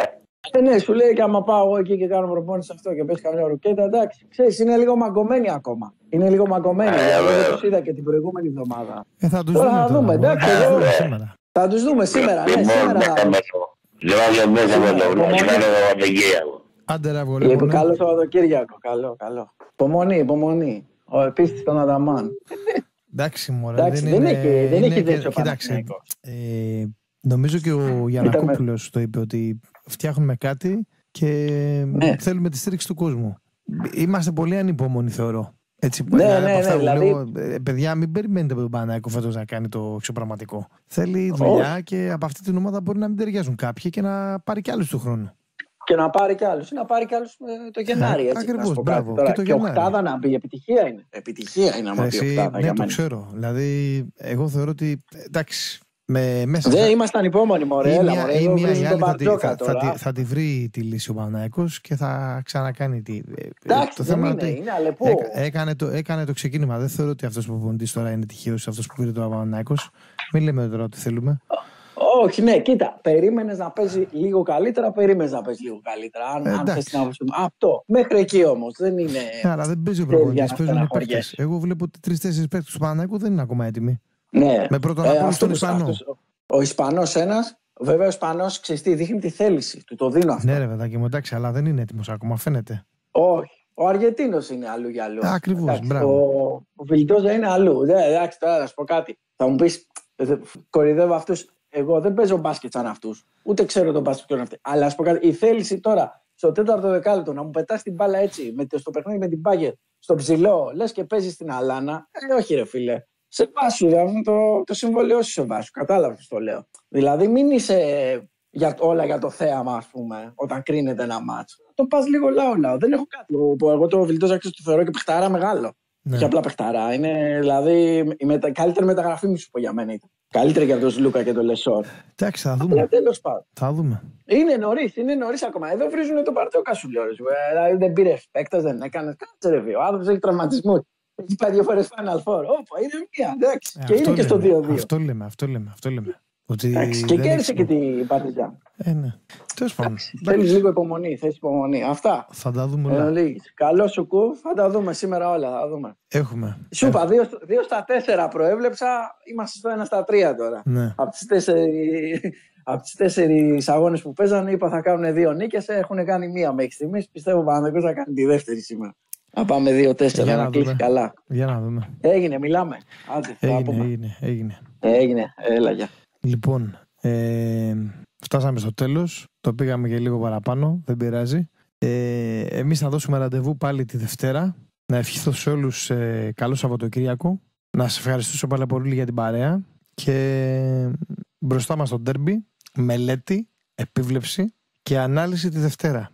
Ε, ναι, σου λέει και άμα πάω εγώ εκεί και κάνω προπόνηση αυτό και πες καμιά ρουκέτα, εντάξει. Ξέρεις, είναι λίγο μαγκωμένοι ακόμα. Είναι λίγο μαγκωμένοι. Ε, δηλαδή, βέβαια. δεν τους είδα και την προηγούμενη εβδομάδα. Ε, θα τους Τώρα δούμε. θα τώρα. δούμε, εντάξει, Θα εγώ- δούμε σήμερα. Θα τους δούμε σήμερα, ναι, Λοιπόν, σήμερα θα μέσα δούμε. Με το. Ζητάω μέσα με το. Υπομονή. Να κάνω Σαββατοκύριακο. Άντε ρε αυγό, Λοιπόν, λοιπόν, ναι. καλό Σαββατοκύριακο, καλό, καλό. Υπομονή, υπομονή. Ο επίσης τον Αδαμάν. Εντάξει, μωρέ, Εντάξει, δεν είναι- έχει- δεν είναι έχει και- δέσει ο Κοίταξε, Παναθηναϊκός. ε, νομίζω και ο Γιανακόπουλος το είπε ότι φτιάχνουμε κάτι και Ναι. θέλουμε τη στήριξη του κόσμου. Είμαστε πολύ ανυπόμονοι θεωρώ. Έτσι, Ναι, δηλαδή, ναι, από αυτά ναι, που δηλαδή- λέω, ε, παιδιά, μην περιμένετε από τον Πανάκο φέτος να κάνει το εξωπραγματικό. Θέλει δουλειά και από αυτή την ομάδα μπορεί να μην ταιριάζουν κάποιοι και να πάρει κι άλλους του χρόνου. Και να πάρει κι άλλους. Ή να πάρει κι άλλους ε, το Γενάρη. Έτσι, Ακριβώς, να σου πω κάτι μπράβο. τώρα. Και το και Γενάρη. οκτάδα να πει. Επιτυχία είναι. Επιτυχία είναι άμα πει Εσύ, οκτάδα ναι, για το μένα. ξέρω. Δηλαδή, εγώ θεωρώ ότι εντάξει, με, μέσα Δεν στα- ήμασταν υπόμονοι, μωρέ. ή Έλα, μια, μωρέ. ή Εδώ μια ή βρίζουν τον άλλη θα, τη, Μπαρτζόκα θα, θα, τώρα. τη, θα τη βρει τη λύση ο Παναϊκός και θα ξανακάνει τη. ε, Εντάξει, το δεν θέμα είναι, ότι είναι αλεπού. έκα- έκανε, το, έκανε το ξεκίνημα. Δεν θεωρώ ότι αυτός που προπονητής τώρα είναι τυχαίος, αυτός που πήρε το Παναϊκός. Μην λέμε τώρα ότι θέλουμε. Όχι, ναι, κοίτα. Περίμενες να παίζει λίγο καλύτερα, περίμενες να παίζει λίγο καλύτερα. Αν, Ε, αν εντάξει. θες την άποψή μου. Αυτό. Μέχρι εκεί όμως. Δεν είναι. Ε, αλλά δεν παίζει ο θέλει προπονητής, να παίζουν οι παίκτες. στεναχωριέσαι. Εγώ βλέπω ότι τρει-τέσσερι παίκτες του Παναϊκού δεν είναι ακόμα έτοιμοι. Ναι. Με πρώτον απ' όλους αυτό τον που- Ισπανό. αυτός- ο Ισπανός ένας, βέβαια ο Ισπανός ξεστή, δείχνει τη θέληση. Του το δίνω αυτό. Ναι, ρε παιδάκι μου, εντάξει, αλλά δεν είναι έτοιμος ακόμα, φαίνεται. Όχι. Ο Αργεντίνος είναι αλλού για αλλού. Α, ακριβώς, Εντάξει, μπράβο. Ο, ο Βιλντόζα είναι αλλού. Ναι, εντάξει, τώρα να σου πω κάτι. Θα μου πεις, κορυδεύω αυτούς. Εγώ δεν παίζω μπάσκετ σαν αυτούς. Ούτε ξέρω τον μπάσκετ ποιον είναι αυτοί. Αλλά να σου πω κάτι. Η θέληση τώρα στο τέταρτο δεκάλεπτο να μου πετάς την μπάλα έτσι με, το- στο παιχνίδι με την Μπάγκερ στο ψηλό, λες και παίζεις στην Αλάνα. Ε, όχι, ρε φίλε. Σε βάσου, δηλαδή, το, το συμβολιό σου σε βάσου. Κατάλαβες το λέω. Δηλαδή, μην είσαι για, όλα για το θέαμα, ας πούμε, όταν κρίνεται ένα μάτσο. Το πας λίγο λαό-λαό. Δεν έχω κάτι. Εγώ, εγώ το Βιλντόζα το θεωρώ και παιχταρά μεγάλο. Ναι. Και απλά παιχταρά. Είναι δηλαδή η μετα... καλύτερη μεταγραφή μου σου πω για μένα ήταν. Καλύτερη για τον Λούκα και τον Λεσόρ. Εντάξει, θα Αλλά δούμε. τέλος πάντων. Θα δούμε. Είναι νωρίς, είναι νωρίς ακόμα. Εδώ βρίζουν τον Παρτόκα σου λέω. ρε, σου. Ε, Δηλαδή δεν πήρε παίκτα, δεν έκανες. Κάτσε ρε βίο. Ο άνθρωπος έχει τραυματισμούς. Έχει πάει δύο φορές Final Four. Όπα, είναι μία. Εντάξει. Ε, και αυτό είναι και στο λέμε, 2-2. Αυτό λέμε, αυτό λέμε, αυτό λέμε. Ότι Εντάξει, και δεν κέρδισε έχει- και την Παρτιζάν. Ε, ναι. Τέλος πάντων. Θέλεις εντάξει, λίγο υπομονή. Θέλεις υπομονή. Αυτά. Θα τα δούμε Εν όλα. ολίγης. Καλό σου κου. Θα τα δούμε σήμερα όλα. Θα δούμε. Έχουμε. Σου είπα, δύο, δύο στα τέσσερα προέβλεψα. Είμαστε στο ένα στα τρία τώρα. Ναι. Από τις τέσσερι. Από τις τέσσερις αγώνες που παίζανε, είπα θα κάνουν δύο νίκες. Έχουν κάνει μία μέχρι στιγμής. Πιστεύω ο Παναγιώτης θα κάνει τη δεύτερη σήμερα. Να πάμε Για δύο-τέσσερα να να κλείσει δούμε. καλά. Για να δούμε. Έγινε, μιλάμε. Άντε, θα Έγινε, πούμε. έγινε, έγινε. Έγινε, έλα, γεια. Λοιπόν, ε, φτάσαμε στο τέλος. Το πήγαμε και λίγο παραπάνω. Δεν πειράζει. Ε, εμείς θα δώσουμε ραντεβού πάλι τη Δευτέρα. Να ευχηθώ σε όλους ε, καλό Σαββατοκύριακο. Να σας ευχαριστήσω πάρα πολύ για την παρέα. Και μπροστά μας το ντέρμπι, μελέτη, επίβλεψη και ανάλυση τη Δευτέρα.